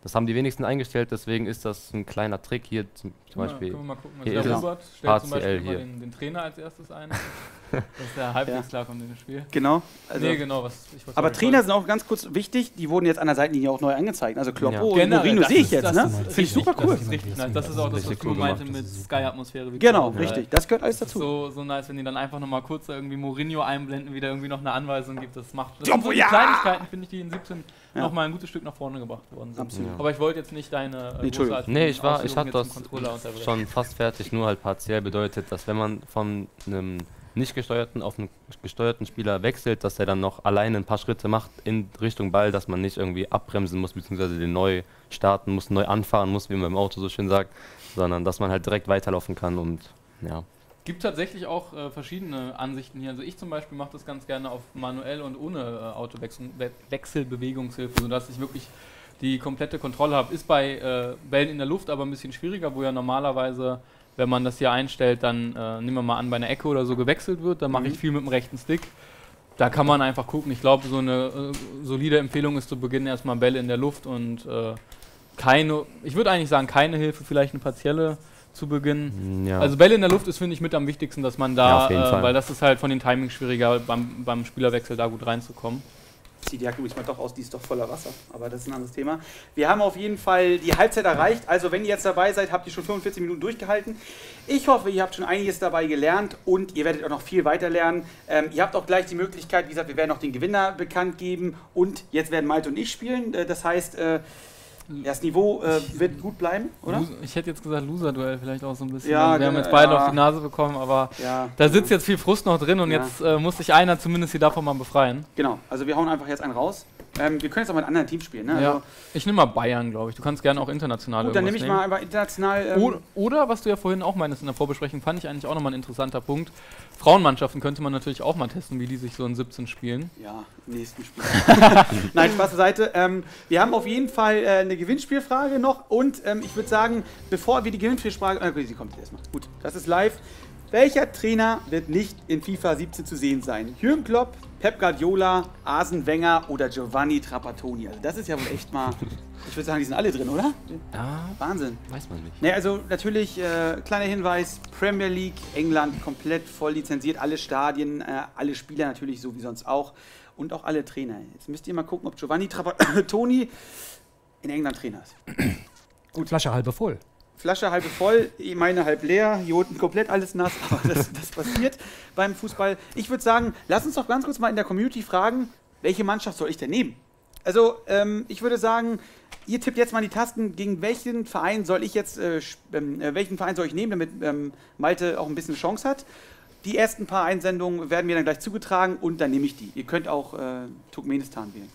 das haben die wenigsten eingestellt, deswegen ist das ein kleiner Trick hier zum, zum Beispiel.
können wir mal gucken. Also der Robert stellt zum
HCL
Beispiel immer
hier.
den, den Trainer als erstes ein. Das ist ja halbwegs klar kommt in das Spiel.
Genau. Also,
nee, genau. Was, ich
aber Trainer sind auch ganz kurz wichtig, die wurden jetzt an der Seitenlinie auch neu angezeigt. Also Kloppo
Ja.
und
Generell,
Morino
das
sehe ich
ist-
jetzt,
das
ne?
ist
Finde ich
richtig,
super cool.
Das ist richtig nice. Das ist auch das, was du
cool
meinte mit Sky-Atmosphäre.
Genau,
cool.
richtig. Das gehört alles dazu.
so, so nice, wenn die dann einfach nochmal kurz irgendwie Mourinho einblenden, wieder irgendwie noch eine Anweisung gibt. Das macht das
Ja,
sind so die
ja!
Kleinigkeiten, finde ich, die in 17
Ja.
nochmal ein gutes Stück nach vorne gebracht worden sind.
Absolut.
Aber ich wollte jetzt nicht deine äh,
Nee, Entschuldigung.
großartigen
Nee, ich war, ich hatte das schon fast fertig, nur halt partiell bedeutet, dass wenn man von einem nicht gesteuerten auf einen gesteuerten Spieler wechselt, dass er dann noch alleine ein paar Schritte macht in Richtung Ball, dass man nicht irgendwie abbremsen muss, beziehungsweise den neu starten muss, neu anfahren muss, wie man im Auto so schön sagt, sondern dass man halt direkt weiterlaufen kann und ja.
gibt tatsächlich auch äh, verschiedene Ansichten hier. Also ich zum Beispiel mache das ganz gerne auf manuell und ohne äh, Autowechselbewegungshilfe, sodass ich wirklich die komplette Kontrolle habe. Ist bei äh, Bällen in der Luft aber ein bisschen schwieriger, wo ja normalerweise, wenn man das hier einstellt, dann äh, nehmen wir mal an, bei einer Ecke oder so gewechselt wird, dann mache
Mhm.
ich viel mit dem rechten Stick. Da kann man einfach gucken. Ich glaube, so eine äh, solide Empfehlung ist zu Beginn erstmal Bälle in der Luft und äh, keine, ich würde eigentlich sagen, keine Hilfe, vielleicht eine partielle zu Beginn.
ja.
Also Bälle in der Luft ist, finde ich, mit am wichtigsten, dass man
Ja,
da,
jeden
äh, weil das ist halt von den Timings schwieriger, beim, beim Spielerwechsel da gut reinzukommen.
Zieh die Jacke übrigens mal doch aus, die ist doch voller Wasser. Aber das ist ein anderes Thema. Wir haben auf jeden Fall die Halbzeit erreicht. Also, wenn ihr jetzt dabei seid, habt ihr schon 45 Minuten durchgehalten. Ich hoffe, ihr habt schon einiges dabei gelernt und ihr werdet auch noch viel weiter lernen. Ähm, ihr habt auch gleich die Möglichkeit, wie gesagt, wir werden noch den Gewinner bekannt geben und jetzt werden Malte und ich spielen. Äh, das heißt, äh, das Niveau äh, wird gut bleiben, oder?
Ich hätte jetzt gesagt Loser-Duell vielleicht auch so ein bisschen.
Ja,
Also wir haben jetzt beide
ja.
auf die Nase bekommen, aber
Ja.
da sitzt jetzt viel Frust noch drin und
Ja.
jetzt äh, muss sich einer zumindest hier davon mal befreien.
Genau, also wir hauen einfach jetzt einen raus. Ähm, wir können jetzt auch mit anderen Teams spielen. Ne?
Ja.
Also,
Ich nehme mal Bayern, glaube ich. Du kannst gerne auch international
gut, dann nehme ich mal einfach international. Ähm,
Oder, oder, was du ja vorhin auch meinst in der Vorbesprechung, fand ich eigentlich auch nochmal ein interessanter Punkt. Frauenmannschaften könnte man natürlich auch mal testen, wie die sich so in 17 spielen.
Ja, im nächsten Spiel. [laughs] Nein, Spaß beiseite. Ähm, wir haben auf jeden Fall äh, eine Gewinnspielfrage noch und ähm, ich würde sagen, bevor wir die Gewinnspielfrage. Äh, sie kommt jetzt erstmal. Gut, das ist live. Welcher Trainer wird nicht in FIFA 17 zu sehen sein? Jürgen Klopp, Pep Guardiola, Arsene Wenger oder Giovanni Trapattoni? Also, das ist ja wohl echt mal. Ich würde sagen, die sind alle drin, oder?
ja,
Wahnsinn.
weiß man nicht.
Ne, also natürlich, äh, kleiner Hinweis, Premier League, England komplett voll lizenziert, alle Stadien, äh, alle Spieler natürlich so wie sonst auch und auch alle Trainer. Jetzt müsst ihr mal gucken, ob Giovanni Trapattoni in England Trainer ist. [clears throat]
Flasche halbe voll.
Flasche halb voll, meine halb leer, unten komplett alles nass, [laughs] aber das, das passiert beim Fußball. Ich würde sagen, lass uns doch ganz kurz mal in der Community fragen, welche Mannschaft soll ich denn nehmen? Also, ähm, ich würde sagen, ihr tippt jetzt mal die Tasten, gegen welchen Verein soll ich jetzt, äh, ähm, äh, welchen Verein soll ich nehmen, damit ähm, Malte auch ein bisschen Chance hat. Die ersten paar Einsendungen werden mir dann gleich zugetragen und dann nehme ich die. Ihr könnt auch äh, Turkmenistan wählen.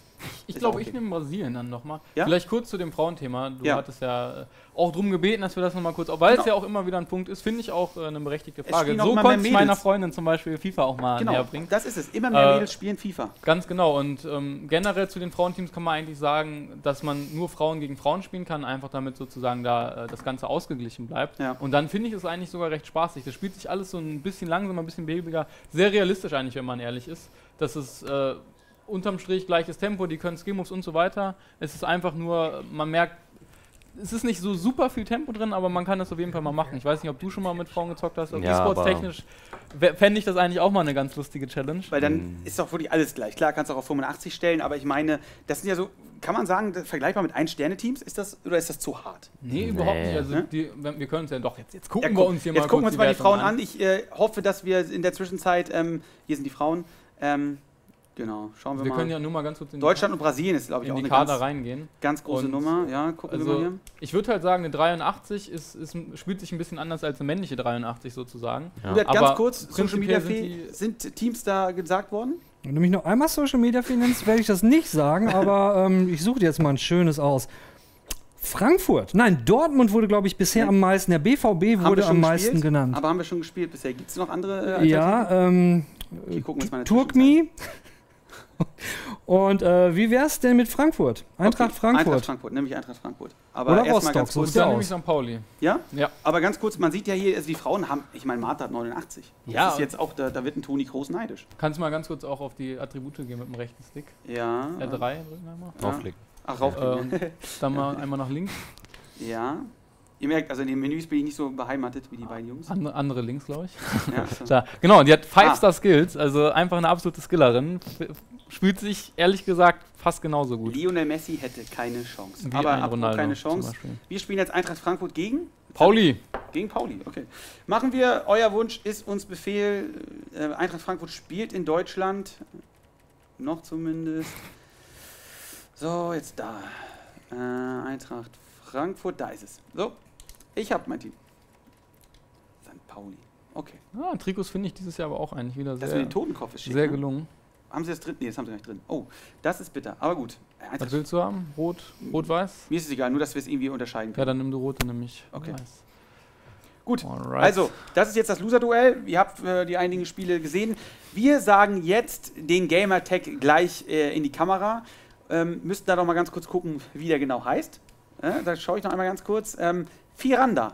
Ich glaube, ich
okay.
nehme Brasilien dann nochmal.
Ja?
Vielleicht kurz zu dem Frauenthema. Du
Ja.
hattest ja äh, auch darum gebeten, dass wir das nochmal kurz, weil es
Genau.
ja auch immer wieder ein Punkt ist, finde ich auch äh, eine berechtigte
Es
Frage. So konnte ich meiner. Freundin zum Beispiel FIFA auch mal näher
Genau,
bringen.
das ist es. Immer mehr
Äh,
Mädels spielen FIFA.
Ganz genau. Und ähm, generell zu den Frauenteams kann man eigentlich sagen, dass man nur Frauen gegen Frauen spielen kann, einfach damit sozusagen da äh, das Ganze ausgeglichen bleibt.
Ja.
Und dann finde ich es eigentlich sogar recht spaßig. Das spielt sich alles so ein bisschen langsamer, ein bisschen behäbiger, sehr realistisch eigentlich, wenn man ehrlich ist. Das ist äh, unterm Strich gleiches Tempo, die können Skill-Moves und so weiter. Es ist einfach nur, man merkt, es ist nicht so super viel Tempo drin, aber man kann das auf jeden Fall mal machen. Ich weiß nicht, ob du schon mal mit Frauen gezockt hast, aber
Ja,
E-Sports-technisch wär- fände ich das eigentlich auch mal eine ganz lustige Challenge.
Weil dann
Mhm.
ist doch wirklich alles gleich. Klar, kannst du auch auf 85 stellen, aber ich meine, das sind ja so, kann man sagen, vergleichbar mit Ein-Sterne-Teams? Ist das oder ist das zu hart?
Nee, überhaupt
Nee.
nicht. Also
Ne?
die, wir können uns ja doch jetzt, jetzt gucken
Ja,
wir
guck,
uns hier
jetzt
mal
gucken wir uns mal die Frauen an. Ich äh, hoffe, dass wir in der Zwischenzeit, ähm, hier sind die Frauen, ähm, genau, schauen wir,
Wir
mal.
können ja nur mal ganz kurz in
Deutschland und Brasilien ist, glaube ich, auch
die
eine
Kader
ganz,
reingehen.
ganz große
Und,
Nummer. Ja, gucken wir mal
Also
hier.
ich würde halt sagen, eine 83 ist, ist, spielt sich ein bisschen anders als eine männliche 83 sozusagen.
Ja.
Hubert, ganz kurz, Social Media
sind
sind Teams da gesagt worden?
Wenn du mich noch einmal Social Media nennst, werde ich das nicht sagen, [laughs] aber ähm, ich suche dir jetzt mal ein schönes aus. Frankfurt. Nein, Dortmund wurde, glaube ich, bisher
Nee.
am meisten. Der BVB
wir
wurde am meisten
gespielt?
genannt.
Aber haben wir schon gespielt bisher. Gibt es noch andere äh,
ja, ähm,
Okay, gucken wir uns mal in der
Turkmi. [laughs] Und äh, wie wär's denn mit Frankfurt? Eintracht
Okay,
Frankfurt.
Eintracht Frankfurt, nämlich Eintracht Frankfurt. Aber
Oder
erstmal
Rostock,
ganz kurz.
Und
ja
nämlich St. Pauli.
Ja?
Ja.
Aber ganz kurz, man sieht ja hier, also die Frauen haben, ich meine, Martha hat 89. Das
Ja.
ist jetzt auch, da, da wird ein Toni groß neidisch.
Kannst du mal ganz kurz auch auf die Attribute gehen mit dem rechten Stick?
Ja.
R3 drücken einmal.
Ja. Ach, rauf.
Äh, und dann mal einmal nach links.
ja. Ihr merkt, also in den Menüs bin ich nicht so beheimatet wie die beiden Jungs.
Andere, andere links, glaube ich.
Ja, so. [laughs]
Da, genau, die hat
Ah.
5-Star-Skills, also einfach eine absolute Skillerin. Spielt sich ehrlich gesagt fast genauso gut.
Lionel Messi hätte keine Chance.
Wie
Aber
Ronaldo
keine Chance. Wir spielen jetzt Eintracht Frankfurt gegen
Pauli,
Gegen Pauli, okay. Machen wir, euer Wunsch ist uns Befehl, äh, Eintracht Frankfurt spielt in Deutschland, noch zumindest. So, jetzt da. Äh, Eintracht Frankfurt, da ist es. So, ich habe mein Team. St. Pauli, okay.
ja, Trikots finde ich dieses Jahr aber auch eigentlich wieder
Das mit
sehr,
dem Totenkopf ist schick,
sehr
ne? Haben sie das drin? Nee, das haben sie gar nicht drin. Oh, das ist bitter, aber gut. Äh,
Was willst du haben? Rot, rot-weiß?
mir ist es egal, nur dass wir es irgendwie unterscheiden
Ja,
können.
dann nimm du rote nämlich.
Okay.
Weiß.
Gut,
Alright.
Also, das ist jetzt das Loser-Duell. Ihr habt äh, die einigen Spiele gesehen. Wir sagen jetzt den Gamer-Tag gleich äh, in die Kamera. Ähm, müssten da doch mal ganz kurz gucken, wie der genau heißt. Äh, da schaue ich noch einmal ganz kurz. Ähm, Firanda.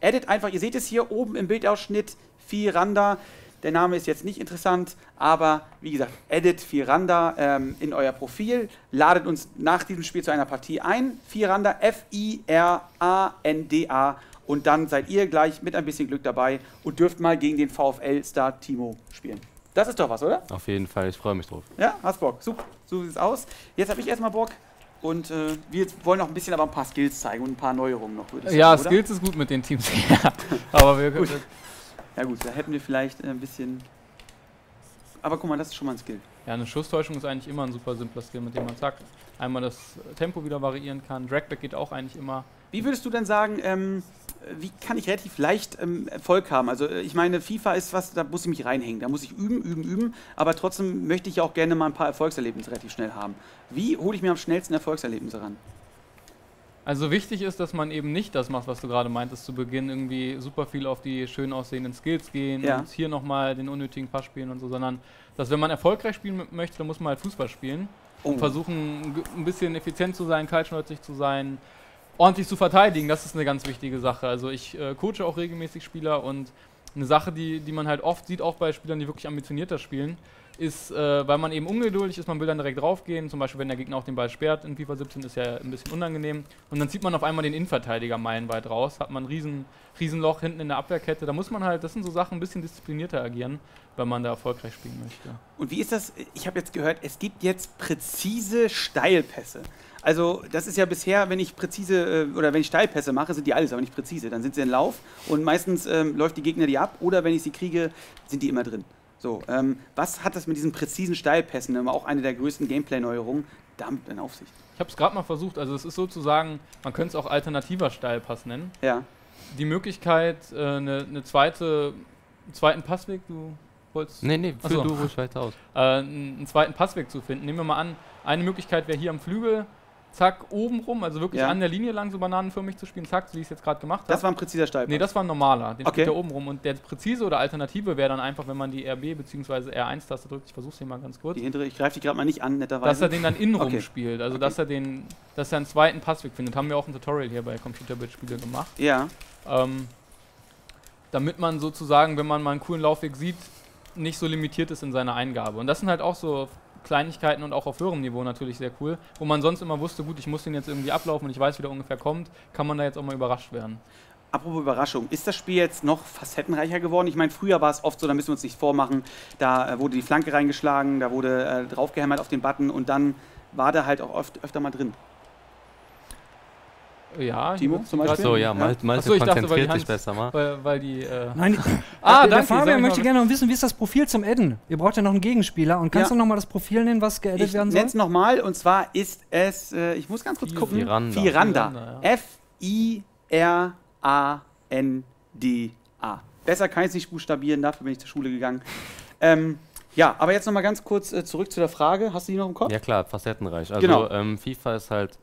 Edit einfach, ihr seht es hier oben im Bildausschnitt, Firanda. Der Name ist jetzt nicht interessant, aber wie gesagt, edit Firanda ähm, in euer Profil, ladet uns nach diesem Spiel zu einer Partie ein. Firanda, F-I-R-A-N-D-A und dann seid ihr gleich mit ein bisschen Glück dabei und dürft mal gegen den VfL-Star Timo spielen. Das ist doch was, oder?
Auf jeden Fall, ich freue mich drauf.
Ja, hast Bock. Super, so sieht es aus. Jetzt habe ich erstmal Bock und äh, wir wollen noch ein bisschen aber ein paar Skills zeigen und ein paar Neuerungen noch, würde ich
Ja,
sagen. oder?
Skills ist gut mit den Teams. [laughs] Ja, aber wir
Gut. Ja gut, da hätten wir vielleicht äh, ein bisschen... Aber guck mal, das ist schon mal ein Skill.
Ja, eine Schusstäuschung ist eigentlich immer ein super simpler Skill, mit dem man zack, einmal das Tempo wieder variieren kann. Dragback geht auch eigentlich immer.
Wie würdest du denn sagen, ähm, wie kann ich relativ leicht ähm, Erfolg haben? Also äh, ich meine, FIFA ist was, da muss ich mich reinhängen, da muss ich üben, üben, üben, aber trotzdem möchte ich auch gerne mal ein paar Erfolgserlebnisse relativ schnell haben. Wie hole ich mir am schnellsten Erfolgserlebnisse ran?
Also wichtig ist, dass man eben nicht das macht, was du gerade meintest, zu Beginn irgendwie super viel auf die schön aussehenden Skills gehen
Ja.
und hier nochmal den unnötigen Pass spielen und so, sondern dass wenn man erfolgreich spielen möchte, dann muss man halt Fußball spielen
Oh.
und versuchen, ein bisschen effizient zu sein, kaltschnäuzig zu sein, ordentlich zu verteidigen. Das ist eine ganz wichtige Sache. Also ich äh, coache auch regelmäßig Spieler und eine Sache, die, die man halt oft sieht, auch bei Spielern, die wirklich ambitionierter spielen, ist, äh, weil man eben ungeduldig ist, man will dann direkt draufgehen. Zum Beispiel, wenn der Gegner auch den Ball sperrt in FIFA 17, ist ja ein bisschen unangenehm. Und dann zieht man auf einmal den Innenverteidiger meilenweit raus, hat man ein riesen, Riesenloch hinten in der Abwehrkette. Da muss man halt, das sind so Sachen, ein bisschen disziplinierter agieren, wenn man da erfolgreich spielen möchte.
Und wie ist das? Ich habe jetzt gehört, es gibt jetzt präzise Steilpässe. Also das ist ja bisher, wenn ich präzise äh, oder wenn ich Steilpässe mache, sind die alles aber nicht präzise. Dann sind sie in Lauf und meistens ähm, läuft die Gegner die ab oder wenn ich sie kriege, sind die immer drin. So, ähm, was hat das mit diesen präzisen Steilpässen, ähm, auch eine der größten Gameplay-Neuerungen, damit in Aufsicht?
Ich habe es gerade mal versucht, also es ist sozusagen, man könnte es auch alternativer Steilpass nennen.
Ja.
Die Möglichkeit, äh, eine eine zweite, einen zweiten Passweg, du wolltest
Nee, nee, führ
so.
du ruhig weiter aus.
äh, einen zweiten Passweg zu finden. Nehmen wir mal an, eine Möglichkeit wäre hier am Flügel, zack, oben rum, also wirklich
Ja.
an der Linie lang so bananenförmig zu spielen, zack, so wie ich es jetzt gerade gemacht habe.
Das war ein präziser Steilpass.
Nee, das war ein normaler. Den
Okay.
spielt er oben rum. Und der präzise oder Alternative wäre dann einfach, wenn man die RB bzw. R1-Taste drückt, ich versuche den mal ganz kurz,
die hintere, ich greife die gerade mal nicht an, netterweise.
dass er den dann innenrum
Okay.
spielt. Also
Okay.
dass er den, dass er einen zweiten Passweg findet. Haben wir auch ein Tutorial hier bei Computerbit-Spiele gemacht.
ja.
Ähm, damit man sozusagen, wenn man mal einen coolen Laufweg sieht, nicht so limitiert ist in seiner Eingabe. Und das sind halt auch so Kleinigkeiten und auch auf höherem Niveau natürlich sehr cool, wo man sonst immer wusste, gut, ich muss den jetzt irgendwie ablaufen und ich weiß, wie der ungefähr kommt, kann man da jetzt auch mal überrascht werden.
Apropos Überraschung, ist das Spiel jetzt noch facettenreicher geworden? Ich meine, früher war es oft so, da müssen wir uns nicht vormachen, da äh, wurde die Flanke reingeschlagen, da wurde äh, draufgehämmert auf den Button und dann war der halt auch oft, öfter mal drin.
Ja,
Timo, zum Beispiel?
So, ja. Malte, Malte
Achso, ich dachte, weil die
konzentriert
Hand-
dich besser mal.
Weil, weil die. Äh
Nein, die,
Ah,
der, der
danke,
Fabian
ich
möchte gerne noch wissen, wie ist das Profil zum Adden? Ihr braucht ja noch einen Gegenspieler. Und kannst
Ja.
du noch mal das Profil nennen, was geaddet
Ich
werden soll?
nenne es nochmal und zwar ist es, äh, ich muss ganz kurz gucken,
Firanda.
Firanda.
Firanda,
F-I-R-A-N-D-A. Besser kann ich es nicht buchstabieren, dafür bin ich zur Schule gegangen. Ähm, ja, aber jetzt nochmal ganz kurz äh, zurück zu der Frage. Hast du die noch im Kopf?
Ja klar, facettenreich. Also
Genau.
ähm, FIFA ist halt,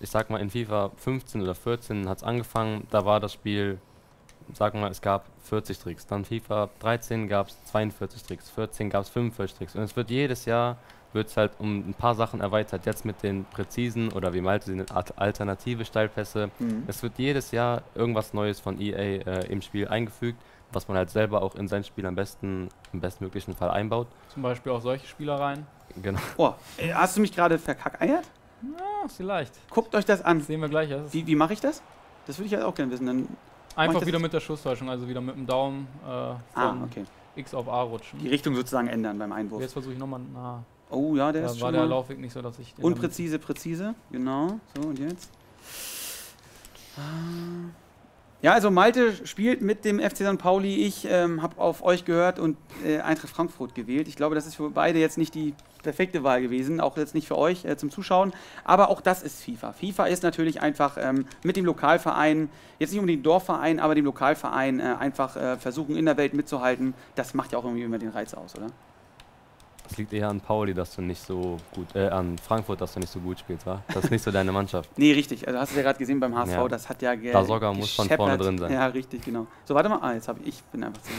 ich sag mal, in FIFA 15 oder 14 hat es angefangen, da war das Spiel, sag mal, es gab 40 Tricks. Dann FIFA 13 gab es 42 Tricks, 14 gab es 45 Tricks. Und es wird jedes Jahr, wird es halt um ein paar Sachen erweitert. Jetzt mit den präzisen oder wie Malte Al- alternative Steilpässe.
Mhm.
Es wird jedes Jahr irgendwas Neues von EA äh, im Spiel eingefügt, was man halt selber auch in sein Spiel am besten, im bestmöglichen Fall einbaut.
Zum Beispiel auch solche Spielereien.
Genau.
Oh, äh, hast du mich gerade verkackeiert?
Ah, vielleicht.
Guckt euch das an.
Das sehen wir gleich. Ist
Wie, wie mache ich das? Das würde ich halt auch gerne wissen. Dann
Einfach wieder mit der Schusstäuschung, also wieder mit dem Daumen äh,
ah,
von
okay.
X auf A rutschen.
Die Richtung sozusagen ändern beim Einwurf.
Jetzt versuche ich nochmal, na,
Oh ja, der
da
ist
war
schon
der
mal
Laufweg nicht so, dass ich den
unpräzise, präzise. Genau. So und jetzt. Ah. Ja, also Malte spielt mit dem FC St. Pauli. Ich ähm, habe auf euch gehört und äh, Eintracht Frankfurt gewählt. Ich glaube, das ist für beide jetzt nicht die perfekte Wahl gewesen, auch jetzt nicht für euch äh, zum Zuschauen. Aber auch das ist FIFA. FIFA ist natürlich einfach ähm, mit dem Lokalverein, jetzt nicht unbedingt Dorfverein, aber dem Lokalverein äh, einfach äh, versuchen in der Welt mitzuhalten. Das macht ja auch irgendwie immer den Reiz aus, oder?
Es liegt eher an Pauli, dass du nicht so gut, äh, an Frankfurt, dass du nicht so gut spielst, wa? Das ist nicht so deine Mannschaft. [laughs]
Nee, richtig. Also hast du ja gerade gesehen beim HSV,
Ja.
das hat ja
Da sogar muss von vorne drin sein.
Ja, richtig, genau. So, warte mal. Ah, jetzt habe ich, ich bin einfach zu.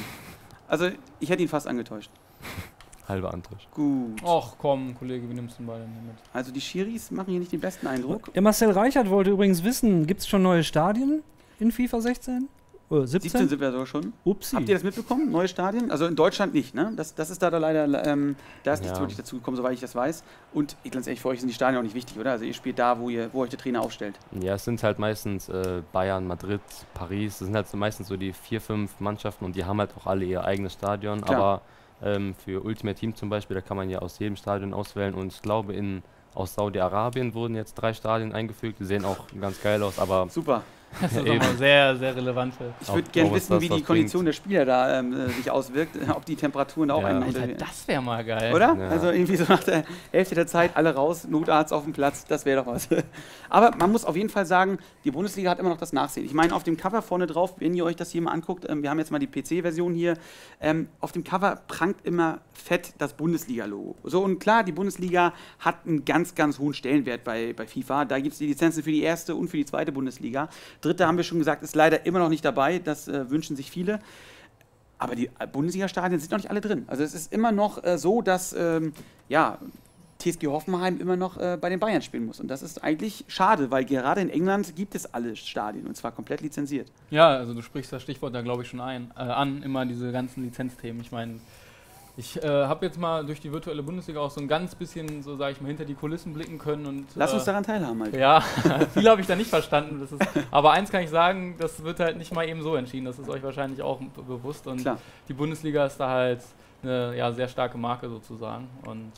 Also, ich hätte ihn fast angetäuscht. [laughs]
Halber Antrisch.
Gut.
Och komm, Kollege, wie nimmst du den Ball denn hier mit?
Also, die Schiris machen hier nicht den besten Eindruck.
Der Marcel Reichert wollte übrigens wissen, gibt es schon neue Stadien in FIFA 16? Oder 17?
17 sind wir sogar schon.
Upsi.
Habt ihr das mitbekommen? Neue Stadien? Also in Deutschland nicht, ne? Das, das ist da, da leider, ähm, da ist nichts
Ja.
wirklich dazu gekommen, soweit ich das weiß. Und ich ganz ehrlich, für euch sind die Stadien auch nicht wichtig, oder? Also ihr spielt da, wo, ihr, wo euch der Trainer aufstellt.
Ja, es sind halt meistens äh, Bayern, Madrid, Paris. Das sind halt so meistens so die vier, fünf Mannschaften und die haben halt auch alle ihr eigenes Stadion.
Klar.
Aber ähm, für Ultimate Team zum Beispiel, da kann man ja aus jedem Stadion auswählen und ich glaube in aus Saudi-Arabien wurden jetzt drei Stadien eingefügt. Die sehen auch ganz geil aus, aber
Super.
Das ist [laughs]
Eben.
aber sehr, sehr relevante.
Ich würde gerne wissen,
das
wie
was
die Kondition
bringt.
der Spieler da ähm, äh, sich auswirkt, ob die Temperaturen da auch
Ja.
einen
Alter, das wäre mal geil.
Oder?
Ja.
Also irgendwie so nach der Hälfte der Zeit alle raus, Notarzt auf dem Platz, das wäre doch was. [laughs] Aber man muss auf jeden Fall sagen, die Bundesliga hat immer noch das Nachsehen. Ich meine, auf dem Cover vorne drauf, wenn ihr euch das hier mal anguckt, ähm, wir haben jetzt mal die PC-Version hier, ähm, auf dem Cover prangt immer fett das Bundesliga-Logo. So und klar, die Bundesliga hat einen ganz, ganz hohen Stellenwert bei, bei FIFA. Da gibt es die Lizenzen für die erste und für die zweite Bundesliga. Dritte haben wir schon gesagt, ist leider immer noch nicht dabei, das äh, wünschen sich viele. Aber die Bundesliga-Stadien sind noch nicht alle drin. Also es ist immer noch äh, so, dass ähm, ja, TSG Hoffenheim immer noch äh, bei den Bayern spielen muss. Und das ist eigentlich schade, weil gerade in England gibt es alle Stadien und zwar komplett lizenziert.
Ja, also du sprichst das Stichwort da glaube ich schon ein, äh, an, immer diese ganzen Lizenzthemen. Ich meine, ich äh, habe jetzt mal durch die virtuelle Bundesliga auch so ein ganz bisschen, so sage ich mal, hinter die Kulissen blicken können und
Lass
äh,
uns daran teilhaben halt.
Ja, [laughs] viel habe ich da nicht verstanden. Ist, aber eins kann ich sagen, das wird halt nicht mal eben so entschieden. Das ist euch wahrscheinlich auch be- bewusst. Und
Klar.
die Bundesliga ist da halt eine ja, sehr starke Marke sozusagen. Und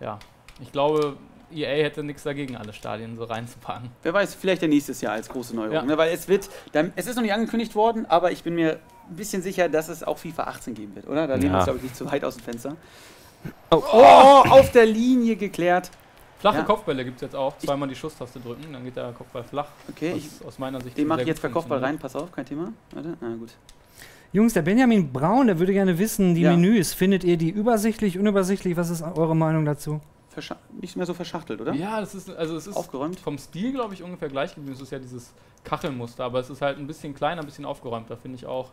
ja, ich glaube, EA hätte nichts dagegen, alle Stadien so reinzupacken.
Wer weiß, vielleicht ja nächstes Jahr als große Neuerung.
Ja.
Ne? Weil es wird, dann, es ist noch nicht angekündigt worden, aber ich bin mir ein bisschen sicher, dass es auch FIFA 18 geben wird, oder? Da lehnen wir uns, glaube ich, nicht zu weit aus dem Fenster. Oh, auf der Linie geklärt.
Flache
Ja.
Kopfbälle gibt es jetzt auch. Zweimal die Schusstaste drücken, dann geht der Kopfball flach.
Okay, ich,
aus meiner Sicht
den mache ich jetzt per Kopfball rein. Pass auf, kein Thema. Warte, na gut.
Jungs, der Benjamin Braun, der würde gerne wissen, die
Ja.
Menüs, findet ihr die übersichtlich, unübersichtlich? Was ist eure Meinung dazu?
Nicht mehr so verschachtelt, oder?
Ja, das ist, also es ist
Aufgeräumt.
vom Stil, glaube ich, ungefähr gleich geblieben. Es ist ja dieses Kachelmuster, aber es ist halt ein bisschen kleiner, ein bisschen aufgeräumter, finde ich auch.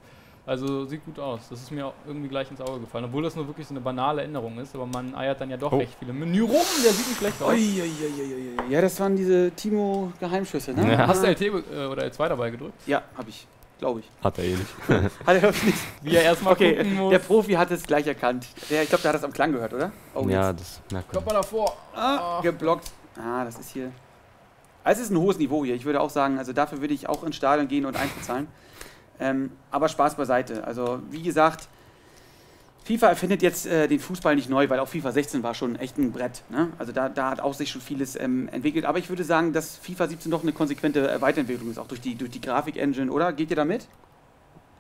Also sieht gut aus. Das ist mir auch irgendwie gleich ins Auge gefallen. Obwohl das nur wirklich so eine banale Änderung ist, aber man eiert dann ja doch
Oh.
recht viele. Menü rum, der sieht nicht schlecht aus.
Ui, ui, ui, ui, ui. Ja, das waren diese Timo-Geheimschüsse, ne?
Ja.
Hast du LT äh, oder L2 dabei gedrückt?
Ja, habe ich. Glaube ich.
hat er eh nicht. [laughs]
Hat er nicht.
Wie er erstmal
Okay,
gucken muss.
der Profi hat es gleich erkannt. Der, ich glaube, der hat es am Klang gehört, oder? Oh,
ja,
jetzt.
das merkt man.
Körper davor.
Ah, geblockt. Ah, das ist hier. Also es ist ein hohes Niveau hier. Ich würde auch sagen, also dafür würde ich auch ins Stadion gehen und Eintritt zahlen. Ähm, aber Spaß beiseite. Also wie gesagt, FIFA erfindet jetzt äh, den Fußball nicht neu, weil auch FIFA 16 war schon echt ein Brett. Ne? Also da, da hat auch sich schon vieles ähm, entwickelt. Aber ich würde sagen, dass FIFA 17 doch eine konsequente äh, Weiterentwicklung ist, auch durch die, durch die Grafik-Engine, oder? Geht ihr damit?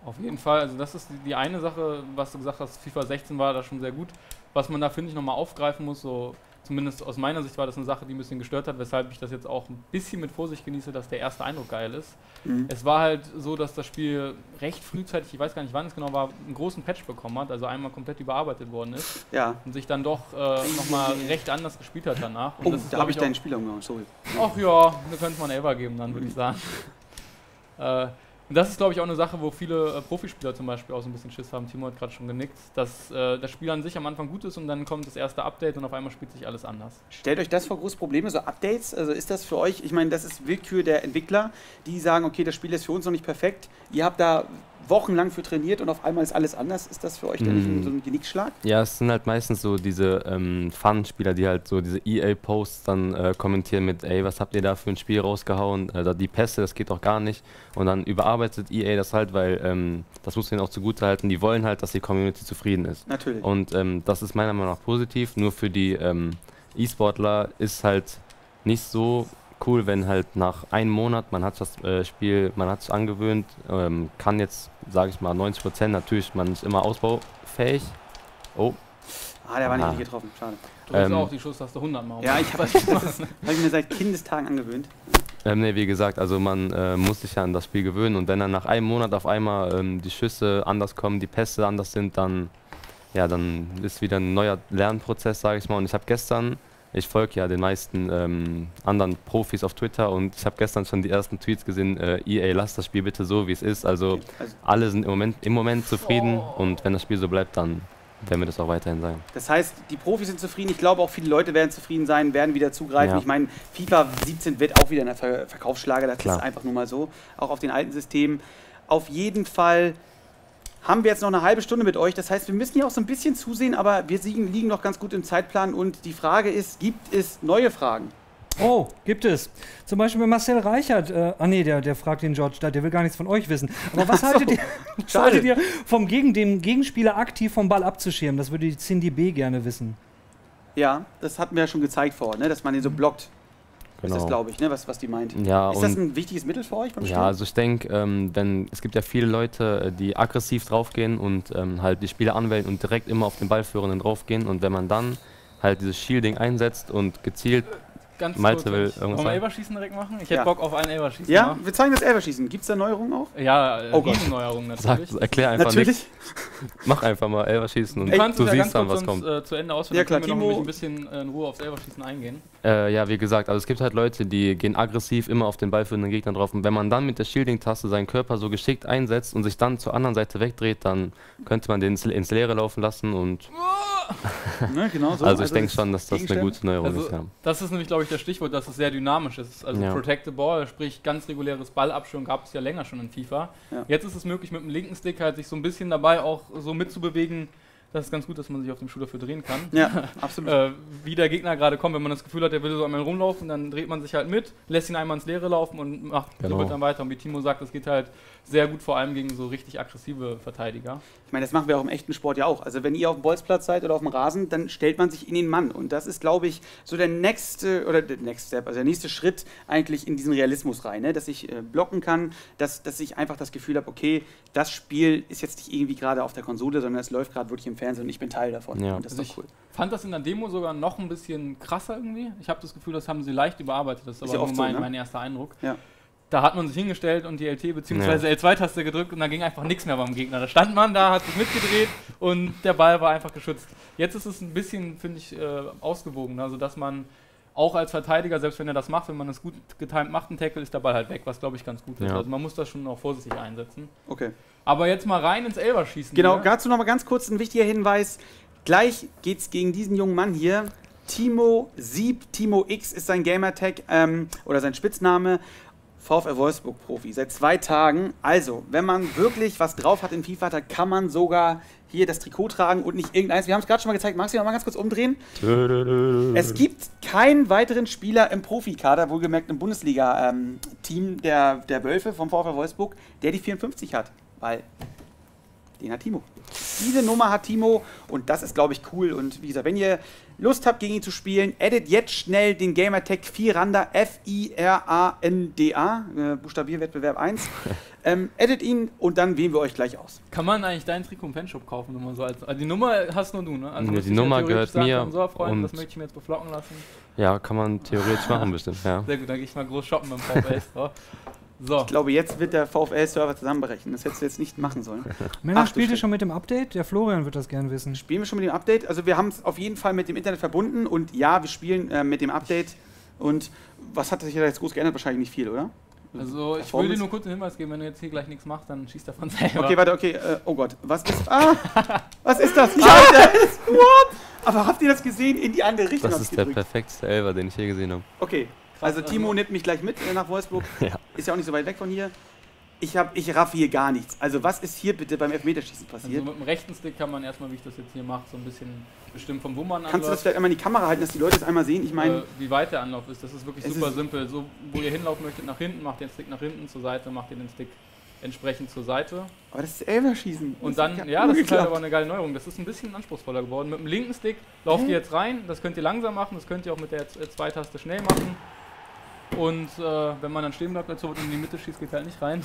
Auf jeden Fall, also das ist die, die eine Sache, was du gesagt hast, FIFA 16 war da schon sehr gut. Was man da, finde ich, nochmal aufgreifen muss, so zumindest aus meiner Sicht war das eine Sache, die ein bisschen gestört hat, weshalb ich das jetzt auch ein bisschen mit Vorsicht genieße, dass der erste Eindruck geil ist.
Mhm.
Es war halt so, dass das Spiel recht frühzeitig, ich weiß gar nicht wann es genau war, einen großen Patch bekommen hat, also einmal komplett überarbeitet worden ist
Ja.
und sich dann doch äh, nochmal recht anders gespielt hat danach. Und
Oh,
ist,
da habe ich deinen Spieler umgehauen, sorry.
Ach ja, da könnte man Elfer geben, dann würde ich sagen. [laughs] Äh, Und das ist, glaube ich, auch eine Sache, wo viele äh, Profispieler zum Beispiel auch so ein bisschen Schiss haben. Timo hat gerade schon genickt, dass äh, das Spiel an sich am Anfang gut ist und dann kommt das erste Update und auf einmal spielt sich alles anders.
Stellt euch das vor große Probleme, so Updates? Also ist das für euch, ich meine, das ist Willkür der Entwickler, die sagen, okay, das Spiel ist für uns noch nicht perfekt. Ihr habt da wochenlang für trainiert und auf einmal ist alles anders. Ist das für euch dann nicht
Mm.
so ein Genickschlag?
Ja, es sind halt meistens so diese ähm, Fun-Spieler, die halt so diese EA-Posts dann äh, kommentieren mit, ey, was habt ihr da für ein Spiel rausgehauen? Äh, da die Pässe, das geht doch gar nicht. Und dann überarbeitet EA das halt, weil ähm, das muss ihnen auch zugute halten. Die wollen halt, dass die Community zufrieden ist.
Natürlich.
Und ähm, das ist meiner Meinung nach positiv. Nur für die ähm, E-Sportler ist halt nicht so cool, wenn halt nach einem Monat, man hat das äh, Spiel, man hat es angewöhnt, ähm, kann jetzt, sage ich mal, 90 Prozent, natürlich, man ist immer ausbaufähig. Oh,
ah, der war nicht
Aha.
richtig getroffen. Schade.
Du hast
Ähm,
auch die Schusstaste 100 Mal.
Ja, ich habe das habe ich mir seit Kindestagen angewöhnt.
Ähm, nee, wie gesagt, also man äh, muss sich ja an das Spiel gewöhnen und wenn dann nach einem Monat auf einmal ähm, die Schüsse anders kommen, die Pässe anders sind, dann, ja, dann ist wieder ein neuer Lernprozess, sage ich mal. Und ich habe gestern, ich folge ja den meisten ähm, anderen Profis auf Twitter und ich habe gestern schon die ersten Tweets gesehen, äh, EA, lasst das Spiel bitte so, wie es ist. Also
Also,
alle sind im Moment, im Moment zufrieden und wenn das Spiel so bleibt, dann werden wir das auch weiterhin sein.
das heißt, die Profis sind zufrieden. Ich glaube, auch viele Leute werden zufrieden sein, werden wieder zugreifen.
Ja.
Ich meine, FIFA 17 wird auch wieder ein Ver Verkaufsschlager. Das
Klar.
ist einfach nur mal so. Auch auf den alten Systemen. Auf jeden Fall haben wir jetzt noch eine halbe Stunde mit euch. Das heißt, wir müssen ja auch so ein bisschen zusehen, aber wir liegen noch ganz gut im Zeitplan. Und die Frage ist, gibt es neue Fragen?
Oh, gibt es. Zum Beispiel bei Marcel Reichert. Äh, ah nee, der, der fragt den George da, der will gar nichts von euch wissen. Aber was haltet ihr, [laughs] was haltet ihr vom Gegen, dem Gegenspieler aktiv vom Ball abzuschirmen? Das würde die Cindy B gerne wissen.
Ja, das hatten wir ja schon gezeigt vorher, ne? dass man den so blockt. Ist das, glaube ich, ne? was, was die meint.
Ja,
ist das ein wichtiges Mittel für euch beim Spiel?
Ja, also ich denke, ähm, wenn es gibt ja viele Leute, äh, die aggressiv draufgehen und ähm, halt die Spieler anwählen und direkt immer auf den Ballführenden draufgehen und wenn man dann halt dieses Shielding einsetzt und gezielt
Ganz
Malte
kurz,
will
wollen
irgendwas
wir
sagen.
Elberschießen direkt machen? Ich
Ja.
hätte Bock auf ein Elberschießen.
ja,
ne?
wir zeigen das Elberschießen. Gibt es da Neuerungen auch?
Ja, äh,
Oh Gott.
Riesenneuerung
sag,
natürlich.
erklär einfach
Natürlich.
nichts, [laughs] mach einfach mal Elverschießen und
Du kannst
du
ganz
siehst dann, was
sonst,
kommt.
äh, zu Ende ausführen,
Ja,
dann können
klar,
wir noch ein bisschen äh, in Ruhe aufs Elberschießen eingehen.
Äh, ja, wie gesagt, also es gibt halt Leute, die gehen aggressiv immer auf den ballführenden Gegner drauf und wenn man dann mit der Shielding-Taste seinen Körper so geschickt einsetzt und sich dann zur anderen Seite wegdreht, dann könnte man den ins, ins Leere laufen lassen und [laughs]
Ne, genau so.
also ich denke
das
schon, dass das eine gute Neuerung
Also,
ist, ja.
Das ist nämlich, glaube ich, das Stichwort, dass es sehr dynamisch ist. Also
Ja.
Protect the Ball, sprich ganz reguläres Ballabschirmen gab es ja länger schon in FIFA.
Ja.
Jetzt ist es möglich, mit dem linken Stick halt sich so ein bisschen dabei auch so mitzubewegen. Das ist ganz gut, dass man sich auf dem Schuh dafür drehen kann.
Ja, [laughs] absolut.
Äh, wie der Gegner gerade kommt, wenn man das Gefühl hat, der will so einmal rumlaufen, dann dreht man sich halt mit, lässt ihn einmal ins Leere laufen und macht
Genau.
dribbelt dann weiter. Und wie Timo sagt, das geht halt sehr gut, vor allem gegen so richtig aggressive Verteidiger.
Ich meine, das machen wir auch im echten Sport ja auch. Also wenn ihr auf dem Bolzplatz seid oder auf dem Rasen, dann stellt man sich in den Mann. Und das ist, glaube ich, so der nächste oder der Next Step, also der nächste Schritt eigentlich in diesen Realismus rein, ne? dass ich äh, blocken kann, dass, dass ich einfach das Gefühl habe, okay, das Spiel ist jetzt nicht irgendwie gerade auf der Konsole, sondern es läuft gerade wirklich im Fernsehen und ich bin Teil davon.
Ja.
Und das ist
Also
doch cool.
Fand das in der Demo sogar noch ein bisschen krasser irgendwie. Ich habe das Gefühl, das haben sie leicht überarbeitet. Das ist,
Ist
aber
ja
nur
oft so,
mein,
ne?
mein erster Eindruck.
Ja.
Da hat man sich hingestellt und die LT bzw. L2-Taste gedrückt und da ging einfach nichts mehr beim Gegner. Da stand man da, hat sich mitgedreht und der Ball war einfach geschützt. Jetzt ist es ein bisschen, finde ich, äh, ausgewogen. Also, dass man auch als Verteidiger, selbst wenn er das macht, wenn man es gut getimt macht, ein Tackle, ist der Ball halt weg, was glaube ich ganz gut ist.
Ja.
Also, man muss das schon auch vorsichtig einsetzen.
Okay.
Aber jetzt mal rein ins Elberschießen.
Genau,
hier.
dazu noch mal ganz kurz ein wichtiger Hinweis. Gleich geht's gegen diesen jungen Mann hier. Timo Sieb, Timo X ist sein Gamertag ähm, oder sein Spitzname. VfL Wolfsburg Profi seit zwei Tagen. Also, wenn man wirklich was drauf hat in FIFA, da kann man sogar hier das Trikot tragen und nicht irgendeins. Wir haben es gerade schon mal gezeigt. Magst du noch mal ganz kurz umdrehen? Es gibt keinen weiteren Spieler im Profikader, wohlgemerkt im Bundesliga-Team der, der Wölfe vom VfL Wolfsburg, der die 54 hat. Weil den hat Timo. Diese Nummer hat Timo und das ist, glaube ich, cool. Und wie gesagt, wenn ihr Lust habt, gegen ihn zu spielen, edit jetzt schnell den Gamertag Firanda, F-I-R-A-N-D-A, äh, Buchstabierwettbewerb 1. [laughs] ähm, edit ihn und dann wählen wir euch gleich aus.
Kann man eigentlich deinen Trikot im Fanshop kaufen? Nur mal so als, also die Nummer hast nur du, ne? Also
Nee, die
ja
Nummer
theoretisch
gehört
sagen
mir
So, Freunde,
und-
das möchte ich mir jetzt beflocken lassen.
Ja, kann man theoretisch machen bestimmt, ja.
Sehr gut, dann gehe ich mal groß shoppen beim Store. [laughs] So,
Ich glaube, jetzt wird der VfL-Server zusammenbrechen. Das hättest du jetzt nicht machen sollen.
Männer,
Ach, du
spielt ihr schon mit dem Update? Der Florian wird das gern wissen.
Spielen wir schon mit dem Update? Also wir haben es auf jeden Fall mit dem Internet verbunden und ja, wir spielen äh, mit dem Update. Und was hat sich da jetzt groß geändert? Wahrscheinlich nicht viel, oder?
Also ich will dir nur kurz einen Hinweis geben, wenn du jetzt hier gleich nichts machst, dann schießt er von selber.
Okay, warte, okay. Äh, oh Gott, was ist. Ah! [laughs] was ist das? Nicht [laughs] Alter! What? Aber habt ihr das gesehen? In die andere Richtung
Das ist der
gedrückt.
perfekteste Elfer, den ich je gesehen habe.
Okay, also Timo nimmt mich gleich mit äh, nach Wolfsburg. [laughs]
Ja.
Ist ja auch nicht so weit weg von hier. Ich, hab, ich raff hier gar nichts. Also was ist hier bitte beim Elfmeterschießen
Also
passiert?
mit dem rechten Stick kann man erstmal, wie ich das jetzt hier mache, so ein bisschen bestimmen vom Wummern
Kannst du das vielleicht einmal in die Kamera halten, dass die Leute es einmal sehen? Ich meine,
äh, wie weit der Anlauf ist. Das ist wirklich super
ist-
simpel. So, wo ihr hinlaufen möchtet, nach hinten, macht den Stick nach hinten, zur Seite, macht ihr den Stick entsprechend zur Seite.
aber das ist Elferschießen.
Und dann, ja, das ist halt aber eine geile Neuerung. Das ist ein bisschen anspruchsvoller geworden. Mit dem linken Stick lauft
Hä?
ihr jetzt rein. Das könnt ihr langsam machen. Das könnt ihr auch mit der äh, zwei-Taste schnell machen. Und äh, wenn man dann stehen bleibt, als Torwart in die Mitte schießt, geht halt nicht rein.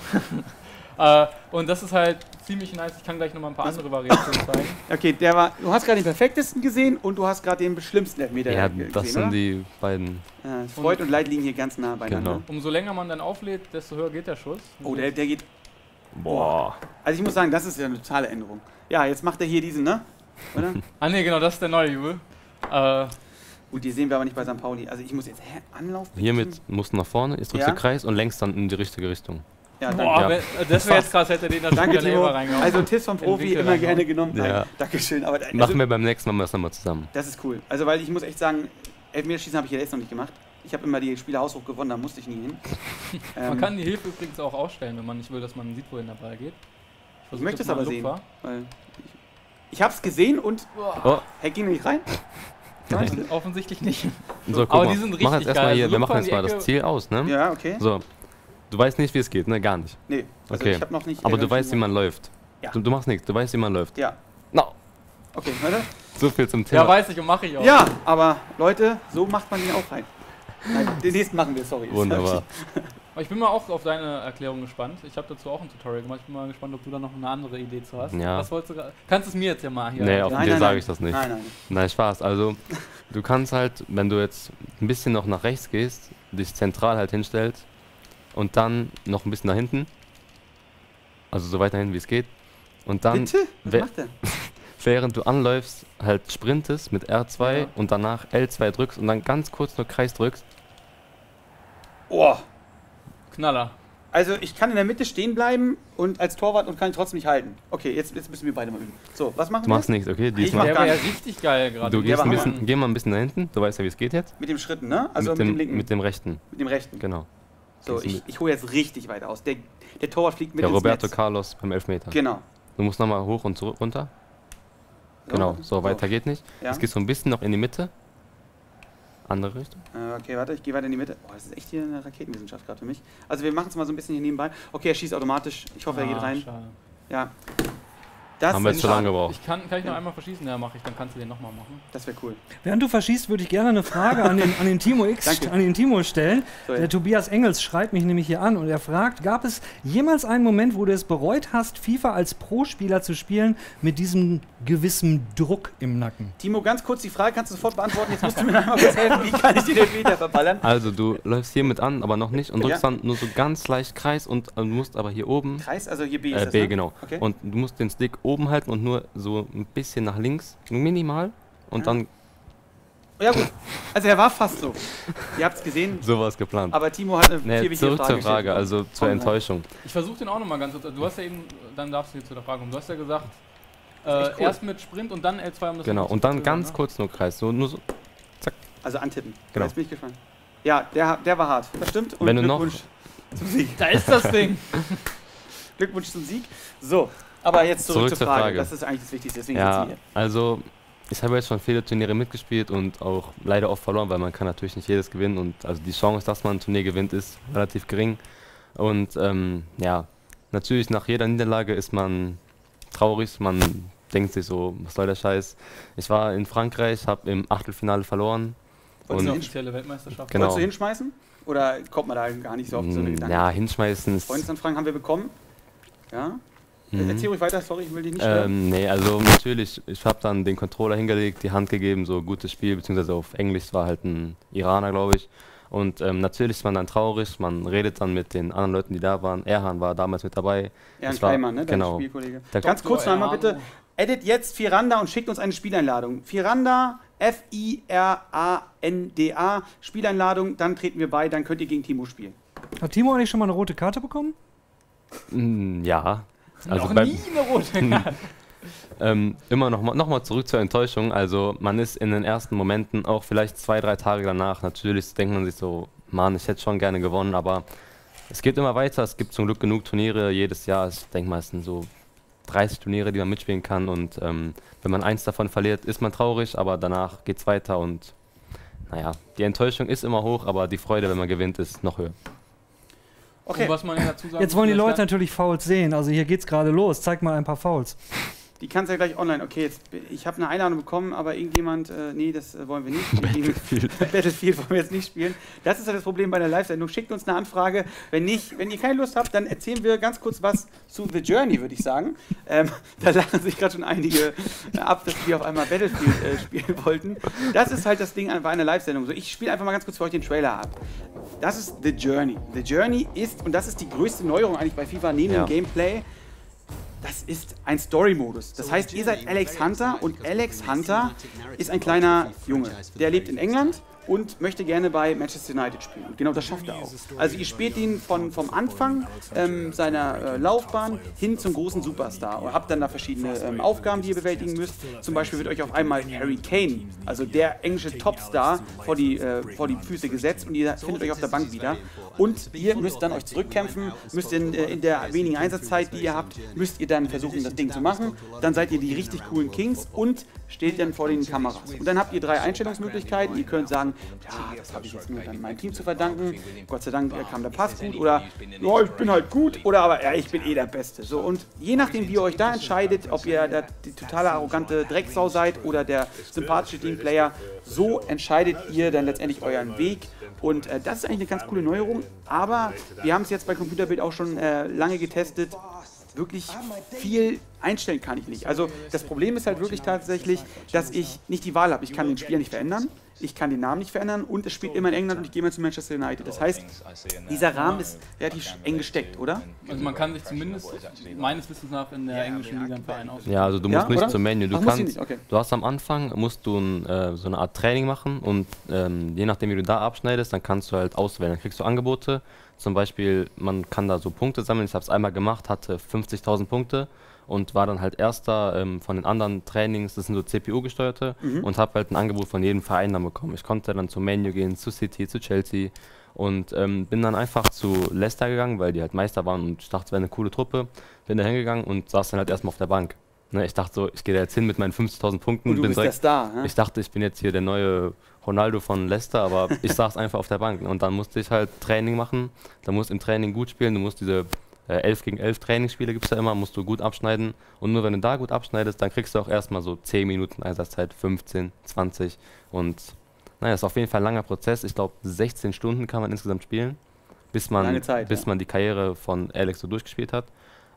[laughs] äh, und das ist halt ziemlich nice. Ich kann gleich noch mal ein paar andere Variationen [laughs] zeigen.
Okay, der war. Du hast gerade den perfektesten gesehen und du hast gerade den schlimmsten Elfmeter
Ja,
gesehen,
das sind
oder?
die beiden.
Ja, Freud und Leid liegen hier ganz nah beieinander.
Genau.
Umso länger man dann auflädt, desto höher geht der Schuss.
Oh, der, der geht.
Boah.
Also ich muss sagen, das ist ja eine totale Änderung. Ja, jetzt macht er hier diesen, ne? Oder? [laughs]
Ah ne, genau, das ist der neue Jubel. Äh,
Gut, die sehen wir aber nicht bei St. Pauli. Also ich muss jetzt. Hä? Anlauf?
Hiermit musst du nach vorne, jetzt drückst
Ja.
du Kreis und lenkst dann in die richtige Richtung.
Ja, danke.
boah,
Ja.
das wäre jetzt krass, hätte den da
Danke, Timo.
selber reingehauen.
Also Tipps vom Profi immer gerne genommen.
Ja.
Dankeschön. Aber also,
Machen wir beim nächsten Mal das nochmal zusammen.
Das ist cool. Also weil ich muss echt sagen, Elfmeterschießen habe ich jetzt noch nicht gemacht. Ich habe immer die Spiele haushoch gewonnen, da musste ich nie hin. [laughs]
Man
Ähm,
kann die Hilfe übrigens auch ausstellen, wenn man nicht will, dass man sieht, wohin der Ball geht. Ich versuch
möchte es aber sehen. Ich ich habe es gesehen und
Oh,
er ging nicht rein. [laughs]
nein.
Offensichtlich nicht.
So, guck
Aber
mal.
die sind
Mach
richtig
jetzt erstmal
geil.
hier,
Also
wir machen jetzt mal das. Ziel aus, ne?
Ja, okay.
So. Du weißt nicht, wie es geht, ne? Gar nicht.
Nee, also
Okay.
ich habe noch nicht.
Aber du weißt, wie man läuft.
Ja.
Du, du machst nichts, du weißt, wie man läuft.
Ja,
No.
okay, warte.
So viel zum Thema.
Ja, weiß ich und mache ich auch.
Ja, aber Leute, so macht man den auch rein. Nein, den nächsten machen wir, sorry.
Wunderbar. [laughs]
Aber ich bin mal auch auf deine Erklärung gespannt. Ich habe dazu auch ein Tutorial gemacht. Ich bin mal gespannt, ob du da noch eine andere Idee zu hast.
Ja.
Was wolltest du Kannst du es mir jetzt ja mal hier
Nee, auf
Nein,
dir
nein,
sage
nein.
ich das nicht.
Nein, nein.
Nein, Spaß. Also, du kannst halt, wenn du jetzt ein bisschen noch nach rechts gehst, dich zentral halt hinstellst und dann noch ein bisschen nach hinten. Also so weit nach hinten, wie es geht. Und dann,
Bitte? Was
wer-
macht er? [laughs]
während du anläufst, halt sprintest mit R2
Ja.
und danach L2 drückst und dann ganz kurz nur Kreis drückst.
Oh,
Knaller.
also ich kann in der Mitte stehen bleiben und als Torwart und kann ihn trotzdem nicht halten. Okay, jetzt, jetzt müssen wir beide mal üben. So, was machen
Du
wir?
machst nichts, okay?
mach
Diesmal.
Der
gar
war ja
nicht.
richtig geil gerade.
Du
Der
gehst ein bisschen, geh mal ein bisschen nach hinten. Du weißt ja, wie es geht jetzt.
Mit dem Schritten, ne? Also
mit,
mit,
dem,
dem linken.
mit dem rechten,
mit dem rechten.
genau.
So,
du
ich, ich hole jetzt richtig weit aus. Der, der Torwart fliegt mit
Der
ins
Roberto
Netz.
Carlos beim Elfmeter.
Genau.
Du musst nochmal hoch und zurück runter. Genau, so weiter geht nicht.
Ja.
Jetzt gehst du ein bisschen noch in die Mitte. Andere Richtung.
Äh, Okay, warte, ich gehe weiter in die Mitte. Oh, das ist echt hier eine Raketenwissenschaft gerade für mich. Also wir machen es mal so ein bisschen hier nebenbei. Okay, er schießt automatisch. Ich hoffe, er geht
Ah,
rein.
schade.
Ja. Das
Haben wir
ist
jetzt zu lange gebraucht.
Ich kann, kann ich noch
Ja.
einmal verschießen? Ja, mache ich. Dann kannst du den nochmal machen.
Das wäre cool.
Während du verschießt, würde ich gerne eine Frage an den, an den Timo X, an den Timo stellen.
So,
Der. Tobias Engels schreibt mich nämlich hier an und er fragt, gab es jemals einen Moment, wo du es bereut hast, FIFA als Pro-Spieler zu spielen, mit diesem gewissen Druck im Nacken?
Timo, ganz kurz die Frage kannst du sofort beantworten. Jetzt musst du mir einmal kurz helfen. Wie kann ich den Elfmeter verballern?
Also du läufst hier mit an, aber noch nicht und drückst
Ja.
dann nur so ganz leicht Kreis und äh, du musst aber hier oben,
Kreis, also hier B ist
äh,
das,
B
ne?
genau,
Okay.
und du musst den Stick oben halten und nur so ein bisschen nach links, minimal und
Ja.
dann
ja gut. Also er war fast so. Ihr habt es gesehen. [laughs]
sowas geplant.
Aber Timo hat eine
Nee,
vier wichtige
zurück
Frage
zur Frage,
gestellt.
also zur
rein.
Enttäuschung.
Ich versuche den auch nochmal ganz kurz. Du hast ja eben, dann darfst du jetzt zu der Frage kommen. Du hast ja gesagt, äh,
cool.
erst mit Sprint und dann L2 um das
Genau, und dann
verzögern,
ganz
ne?
kurz nur Kreis, so, nur so.
Also antippen.
Genau.
Jetzt bin ich gespannt. Ja, der, der war hart. Das stimmt. Und
Wenn du noch-
Glückwunsch zum Sieg.
Da ist das Ding. [laughs]
Glückwunsch zum Sieg. So, aber jetzt zurück,
Zurück
zur Frage.
Frage.
Das ist eigentlich das Wichtigste. Deswegen
Ja,
hier.
also ich habe jetzt schon viele Turniere mitgespielt und auch leider oft verloren, weil man kann natürlich nicht jedes gewinnen und also die Chance, dass man ein Turnier gewinnt, ist relativ gering. Und ähm, ja, natürlich nach jeder Niederlage ist man traurig, man denkt sich so, was soll der Scheiß. Ich war in Frankreich, habe im Achtelfinale verloren.
Wolltest
Und-
hin,
offizielle Weltmeisterschaft.
Genau.
wolltest du hinschmeißen? Oder kommt man da gar nicht so auf so eine
Mm,
Gedanken?
Ja, hinschmeißen ist...
Freundesanfragen haben wir bekommen. Ja.
Mhm.
Erzähl ruhig weiter, sorry, ich will dich nicht stören.
Ähm, nee, also natürlich, ich habe dann den Controller hingelegt, die Hand gegeben, so gutes Spiel, beziehungsweise auf Englisch war halt ein Iraner, glaube ich. Und ähm, natürlich ist man dann traurig, man redet dann mit den anderen Leuten, die da waren. Erhan war damals mit dabei. War-
Kleimann, ne, dein
genau.
Spielkollege.
Der-
Ganz kurz noch einmal bitte. Edit jetzt Firanda und schickt uns eine Spieleinladung. Firanda, F-I-R-A-N-D-A, Spieleinladung, dann treten wir bei, dann könnt ihr gegen Timo spielen.
Hat Timo eigentlich schon mal eine rote Karte bekommen?
Mm, ja. Also
Noch nie eine rote [laughs] Karte.
ähm, immer noch mal, noch mal zurück zur Enttäuschung. Also man ist in den ersten Momenten, auch vielleicht zwei, drei Tage danach, natürlich denkt man sich so, Mann, ich hätte schon gerne gewonnen, aber es geht immer weiter. Es gibt zum Glück genug Turniere jedes Jahr. Ich denke mal, es sind so 30 Turniere, die man mitspielen kann. Und ähm, wenn man eins davon verliert, ist man traurig, aber danach geht es weiter. Und naja, die Enttäuschung ist immer hoch, aber die Freude, wenn man gewinnt, ist noch höher.
Okay,
Und was man dazu sagen
Jetzt wollen die Leute natürlich Fouls sehen. Also hier geht's gerade los. Zeig mal ein paar Fouls.
Die kannst ja gleich online. Okay, jetzt, ich habe eine Einladung bekommen, aber irgendjemand, äh, nee, das äh, wollen wir nicht. [laughs] Battlefield. [laughs] Battlefield wollen wir jetzt nicht spielen. Das ist ja das Problem bei der Live-Sendung. Schickt uns eine Anfrage. Wenn nicht, wenn ihr keine Lust habt, dann erzählen wir ganz kurz was zu The Journey, würde ich sagen. Ähm, [laughs] da lachen sich gerade schon einige äh, ab, dass wir auf einmal Battlefield äh, spielen wollten. Das ist halt das Ding bei einer Live-Sendung. So, ich spiele einfach mal ganz kurz für euch den Trailer ab. Das ist The Journey. The Journey ist, und das ist die größte Neuerung eigentlich bei FIFA neben
Ja.
dem Gameplay, das ist ein Story-Modus. Das heißt, ihr seid Alex Hunter und Alex Hunter ist ein kleiner Junge. Der lebt in England und möchte gerne bei Manchester United spielen. Und genau das schafft er auch. Also ihr spielt ihn von, vom Anfang ähm, seiner äh, Laufbahn hin zum großen Superstar. Und habt dann da verschiedene ähm, Aufgaben, die ihr bewältigen müsst. Zum Beispiel wird euch auf einmal Harry Kane, also der englische Topstar, vor die, äh, vor die Füße gesetzt und ihr findet euch auf der Bank wieder. Und ihr müsst dann euch zurückkämpfen, müsst in, äh, in der wenigen Einsatzzeit, die ihr habt, müsst ihr dann versuchen, das Ding zu machen. Dann seid ihr die richtig coolen Kings und steht dann vor den Kameras. Und dann habt ihr drei Einstellungsmöglichkeiten. Ihr könnt sagen, ja, das habe ich jetzt nur meinem Team zu verdanken. Gott sei Dank äh, kam der Pass gut. Oder, ja, ich bin halt gut. Oder aber, ja, ich bin eh der Beste. So, und je nachdem, wie ihr euch da entscheidet, ob ihr der, die totale arrogante Drecksau seid oder der sympathische Teamplayer, so entscheidet ihr dann letztendlich euren Weg. Und äh, das ist eigentlich eine ganz coole Neuerung. Aber wir haben es jetzt bei Computerbild auch schon äh, lange getestet. Wirklich viel einstellen kann ich nicht. Also das Problem ist halt wirklich tatsächlich, dass ich nicht die Wahl habe. Ich kann den Spieler nicht verändern, ich kann den Namen nicht verändern und es spielt immer in England und ich gehe mal zu Manchester United. Das heißt, dieser Rahmen ist relativ eng gesteckt, oder?
Also man kann sich zumindest meines Wissens nach in der englischen Liga einen Verein aussuchen.
Ja, also du
Ja,
musst nicht
oder?
zum Menü. Du
Ach,
kannst,
nicht, okay.
du hast am Anfang musst du ein, äh, so eine Art Training machen und ähm, je nachdem wie du da abschneidest, dann kannst du halt auswählen. Dann kriegst du Angebote. Zum Beispiel, man kann da so Punkte sammeln. Ich habe es einmal gemacht, hatte 50.000 Punkte und war dann halt erster ähm, von den anderen Trainings. Das sind so CPU-gesteuerte
Mhm.
und habe halt ein Angebot von jedem Verein dann bekommen. Ich konnte dann zum Menu gehen, zu City, zu Chelsea und ähm, bin dann einfach zu Leicester gegangen, weil die halt Meister waren und ich dachte, es wäre eine coole Truppe. Bin da hingegangen und saß dann halt erstmal auf der Bank. Ne, ich dachte so, ich gehe da jetzt hin mit meinen 50.000 Punkten.
Und du
bin
bist der
direkt,
Star. Ne?
ich dachte, ich bin jetzt hier der neue Ronaldo von Leicester, aber ich saß einfach auf der Bank. Und dann musste ich halt Training machen. Da musst im Training gut spielen. Du musst diese äh, 11 gegen 11 Trainingsspiele gibt es ja immer, musst du gut abschneiden. Und nur wenn du da gut abschneidest, dann kriegst du auch erstmal so 10 Minuten Einsatzzeit, 15, 20. Und naja, das ist auf jeden Fall ein langer Prozess. Ich glaube, 16 Stunden kann man insgesamt spielen, bis man,
Zeit,
bis
ja.
man die Karriere von Alex so durchgespielt hat.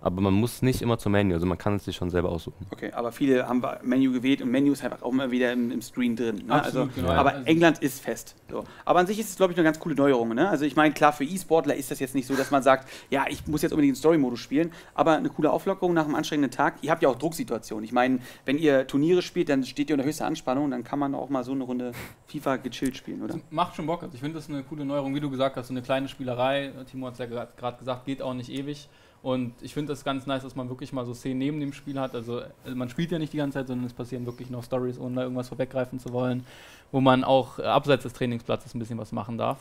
Aber man muss nicht immer zum Menü, also man kann es sich schon selber aussuchen.
Okay, aber viele haben Menü gewählt und Menü ist einfach auch immer wieder im, im Screen drin. Ne?
Absolut,
also,
genau.
Aber
Also-
England ist fest. So. Aber an sich ist es, glaube ich, eine ganz coole Neuerung. Ne? Also ich meine, klar, für E-Sportler ist das jetzt nicht so, dass man sagt, ja, ich muss jetzt unbedingt den Story-Modus spielen, aber eine coole Auflockerung nach einem anstrengenden Tag. Ihr habt ja auch Drucksituationen. Ich meine, wenn ihr Turniere spielt, dann steht ihr unter höchster Anspannung, dann kann man auch mal so eine Runde FIFA gechillt spielen, oder?
Macht schon Bock. Also ich finde das eine coole Neuerung, wie du gesagt hast, so eine kleine Spielerei. Timo hat es ja gerade gesagt, geht auch nicht ewig. Und ich finde das ganz nice, dass man wirklich mal so Szenen neben dem Spiel hat. Also, also man spielt ja nicht die ganze Zeit, sondern es passieren wirklich noch Stories, ohne da irgendwas vorweggreifen zu wollen, wo man auch äh, abseits des Trainingsplatzes ein bisschen was machen darf.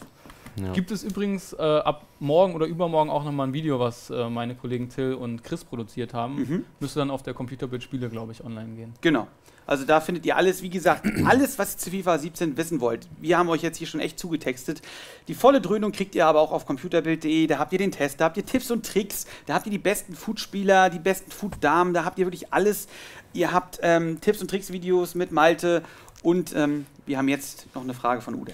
Ja.
Gibt es übrigens äh, ab morgen oder übermorgen auch nochmal ein Video, was äh, meine Kollegen Till und Chris produziert haben.
Mhm.
Müsste dann auf der Computerbild Spiele, glaube ich, online gehen.
Genau. Also da findet ihr alles, wie gesagt, [clears throat] alles, was ihr zu FIFA 17 wissen wollt. Wir haben euch jetzt hier schon echt zugetextet. Die volle Dröhnung kriegt ihr aber auch auf computerbild.de. Da habt ihr den Test, da habt ihr Tipps und Tricks, da habt ihr die besten Foodspieler, die besten Fooddamen, da habt ihr wirklich alles. Ihr habt ähm, Tipps und Tricks-Videos mit Malte und ähm, wir haben jetzt noch eine Frage von Ude.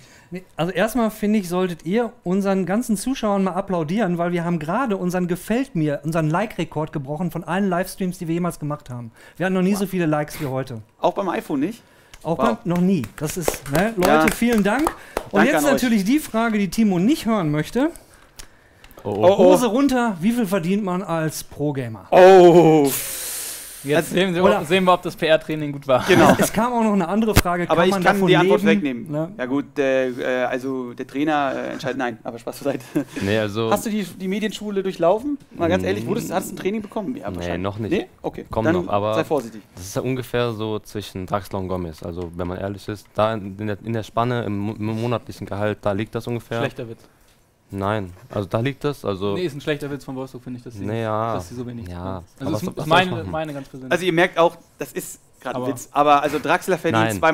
Also erstmal finde ich, solltet ihr unseren ganzen Zuschauern mal applaudieren, weil wir haben gerade unseren Gefällt mir, unseren Like-Rekord gebrochen von allen Livestreams, die wir jemals gemacht haben. Wir hatten noch nie so viele Likes wie heute.
Auch beim iPhone nicht?
Auch
Wow.
beim, noch nie. Das ist, ne? Leute,
Ja.
vielen Dank. Und
Danke
jetzt
an euch.
natürlich die Frage, die Timo nicht hören möchte.
Oh,
Oh,
Hose runter, wie viel verdient man als Pro-Gamer?
Oh!
Jetzt
Also-
sehen,
oder-
sehen wir, ob das PR-Training gut war.
Genau. [laughs]
Es kam auch noch eine andere Frage.
Aber ich
man
kann
davon
die Antwort
leben?
wegnehmen.
Ne?
Ja gut, äh, äh, also der Trainer äh, entscheidet nein, aber Spaß beiseite. [laughs]
Nee, also
Hast du die, die Medienschule durchlaufen? Mal ganz
Mm.
ehrlich, wurdest, hast du ein Training bekommen? Ja,
Nee, noch nicht.
Nee? Okay.
Kommt
Dann
noch, aber-
sei vorsichtig.
das ist ja ungefähr so zwischen Draxler und Gomez. Also wenn man ehrlich ist, da in der, in der Spanne im, im monatlichen Gehalt, da liegt das ungefähr.
Schlechter Witz.
Nein, also da liegt das. Also
Nee, ist ein schlechter Witz von Wolfsburg, finde ich, dass sie,
Nee, ja.
dass sie so wenig
Ja,
Also
aber
das ist
was
meine, meine ganz persönlich.
Also ihr merkt auch, das ist gerade ein Witz. Aber also Draxler verdient
Nein.
2,50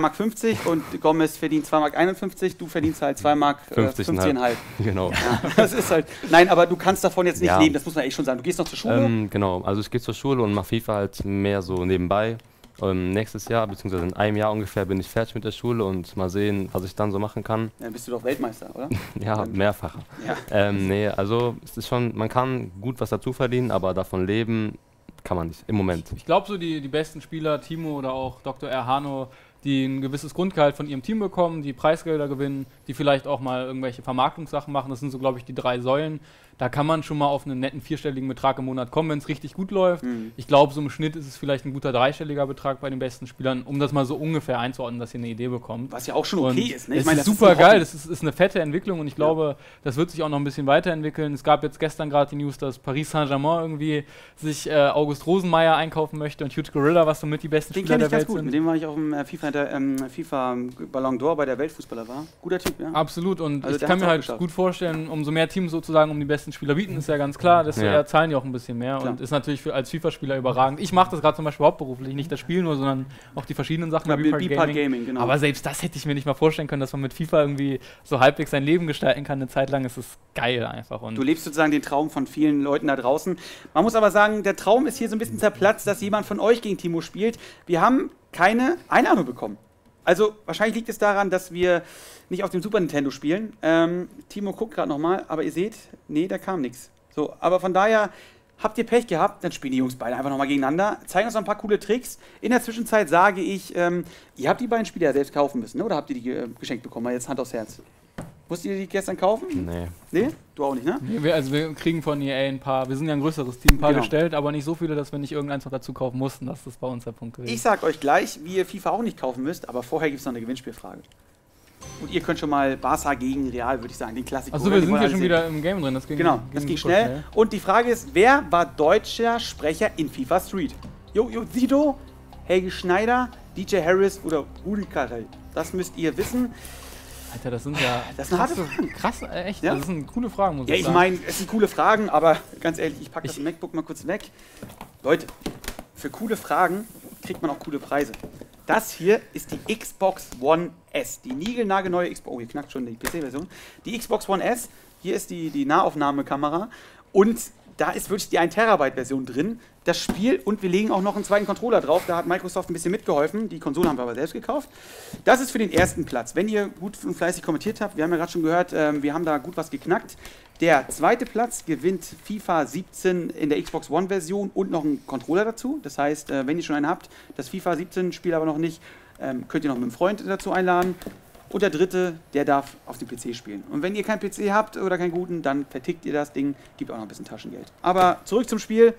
Mark und Gomez verdient 2,51 Mark, du verdienst halt 2 Mark äh,
50,5.
50,5. [laughs]
genau.
Das ist halt. Nein, aber du kannst davon jetzt nicht
Ja.
leben, das muss man echt schon sagen. Du gehst noch zur Schule.
Ähm, genau, also ich gehe zur Schule und mache FIFA halt mehr so nebenbei. Ähm, nächstes Jahr, beziehungsweise in einem Jahr ungefähr, bin ich fertig mit der Schule und mal sehen, was ich dann so machen kann.
Dann bist du doch Weltmeister, oder? [laughs]
Ja, mehrfacher.
Ja.
Ähm, nee, also es ist schon, man kann gut was dazu verdienen, aber davon leben kann man nicht, im Moment.
Ich glaube, so die, die besten Spieler, Timo oder auch Dr. R. Hano, die ein gewisses Grundgehalt von ihrem Team bekommen, die Preisgelder gewinnen, die vielleicht auch mal irgendwelche Vermarktungssachen machen, das sind so, glaube ich, die drei Säulen. Da kann man schon mal auf einen netten vierstelligen Betrag im Monat kommen, wenn es richtig gut läuft.
Mhm.
Ich glaube, so im Schnitt ist es vielleicht ein guter dreistelliger Betrag bei den besten Spielern, um das mal so ungefähr einzuordnen, dass ihr eine Idee bekommt.
Was ja auch schon
Und
okay ist. Ne?
Es
meine,
ist
das
super
ein
geil, das ist, ist eine fette Entwicklung und ich glaube, das wird sich auch noch ein bisschen weiterentwickeln. Es gab jetzt gestern gerade die News, dass Paris Saint-Germain irgendwie sich äh, August Rosenmeier einkaufen möchte und Hugh Gorilla, was somit die besten
Den
Spieler
kenne ich
der
ganz
Welt
gut.
sind.
Mit dem war ich auf dem äh, FIFA, der, ähm, FIFA Ballon d'Or bei der Weltfußballer war. Guter Typ, ja.
Absolut und
Also
ich kann mir halt
geschafft.
gut vorstellen, umso mehr Teams sozusagen um die besten Spieler bieten, ist ja ganz klar, desto
Ja.
zahlen die auch ein bisschen mehr
Klar.
und ist natürlich für, als FIFA-Spieler überragend. Ich mache das gerade zum Beispiel hauptberuflich, nicht das Spiel nur, sondern auch die verschiedenen Sachen
Ja,
bei
B-Part
B-Part
Gaming,
Gaming.
genau.
Aber selbst das hätte ich mir nicht mal vorstellen können, dass man mit FIFA irgendwie so halbwegs sein Leben gestalten kann. Eine Zeit lang ist es geil einfach. Und
Du lebst sozusagen den Traum von vielen Leuten da draußen. Man muss aber sagen, der Traum ist hier so ein bisschen zerplatzt, dass jemand von euch gegen Timo spielt. Wir haben keine Einnahme bekommen. Also wahrscheinlich liegt es daran, dass wir nicht auf dem Super Nintendo spielen. Ähm, Timo guckt gerade nochmal, aber ihr seht, nee, da kam nichts. So, aber von daher habt ihr Pech gehabt, dann spielen die Jungs beide einfach nochmal gegeneinander, zeigen uns noch ein paar coole Tricks. In der Zwischenzeit sage ich, ähm, ihr habt die beiden Spiele ja selbst kaufen müssen, ne? oder habt ihr die äh, geschenkt bekommen? Mal jetzt Hand aufs Herz. Musstet ihr die gestern kaufen?
Nee.
Nee? Du auch nicht, ne?
Nee, wir, also wir kriegen von EA ein paar, wir sind ja ein größeres Team, ein paar
Genau.
gestellt, aber nicht so viele, dass wir nicht irgendeins noch dazu kaufen mussten. Das ist bei uns der Punkt gewesen.
Ich sag euch gleich, wie ihr FIFA auch nicht kaufen müsst, aber vorher gibt es noch eine Gewinnspielfrage. Und ihr könnt schon mal Barca gegen Real, würde ich sagen, den Klassiker.
Achso, wir sind ja schon wieder im Game drin. Das ging,
Genau, das ging
super
schnell. Und die Frage ist, wer war deutscher Sprecher in FIFA Street? Jo, jo, Sido, Helge Schneider, DJ Harris oder Rudi Carrell? Das müsst ihr wissen.
Alter, das sind ja
Das sind
krasse- krass, äh, echt.
Ja?
Das sind coole Fragen, muss
Ja,
ich
ich
sagen.
meine, es sind coole Fragen, aber ganz ehrlich, ich packe das
Ich-
MacBook mal kurz weg. Leute, für coole Fragen kriegt man auch coole Preise. Das hier ist die Xbox One S, die niegelnagelneue Xbox. Oh, hier knackt schon die PC-Version. Die Xbox One S, hier ist die, die Nahaufnahmekamera und da ist wirklich die 1 Terabyte-Version drin. Das Spiel und wir legen auch noch einen zweiten Controller drauf. Da hat Microsoft ein bisschen mitgeholfen. Die Konsole haben wir aber selbst gekauft. Das ist für den ersten Platz. Wenn ihr gut und fleißig kommentiert habt, wir haben ja gerade schon gehört, ähm, wir haben da gut was geknackt. Der zweite Platz gewinnt FIFA 17 in der Xbox One-Version und noch einen Controller dazu. Das heißt, äh, wenn ihr schon einen habt, das FIFA 17-Spiel aber noch nicht, ähm, könnt ihr noch mit einem Freund dazu einladen. Und der dritte, der darf auf dem PC spielen. Und wenn ihr keinen PC habt oder keinen guten, dann vertickt ihr das Ding, gibt auch noch ein bisschen Taschengeld. Aber zurück zum Spiel.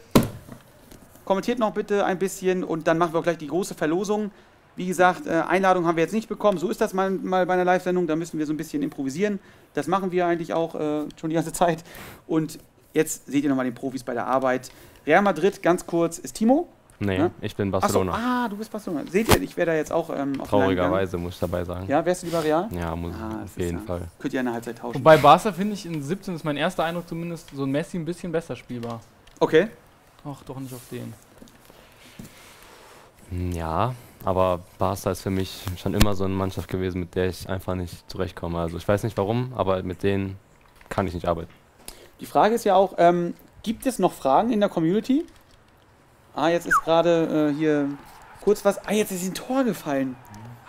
Kommentiert noch bitte ein bisschen und dann machen wir auch gleich die große Verlosung. Wie gesagt, äh, Einladung haben wir jetzt nicht bekommen. So ist das mal, mal bei einer Live-Sendung. Da müssen wir so ein bisschen improvisieren. Das machen wir eigentlich auch äh, schon die ganze Zeit. Und jetzt seht ihr nochmal den Profis bei der Arbeit. Real Madrid, ganz kurz, ist Timo.
Nee,
Ja?
ich bin Barcelona.
ah, du bist Barcelona. Seht ihr, ich wäre da jetzt auch ähm, auf.
Traurigerweise muss ich dabei sagen.
Ja, wärst du lieber Real?
Ja, muss
Ah,
auf jeden
ja-
Fall.
Könnt ihr eine Halbzeit tauschen.
Wobei Barca finde ich in 17 ist mein erster Eindruck zumindest so ein Messi ein bisschen besser spielbar.
Okay.
Ach, doch nicht auf den.
Hm, Ja, aber Barca ist für mich schon immer so eine Mannschaft gewesen, mit der ich einfach nicht zurechtkomme. Also ich weiß nicht warum, aber mit denen kann ich nicht arbeiten.
Die Frage ist ja auch, ähm, gibt es noch Fragen in der Community? Ah, jetzt ist gerade äh, hier kurz was. Ah, jetzt ist ein Tor gefallen.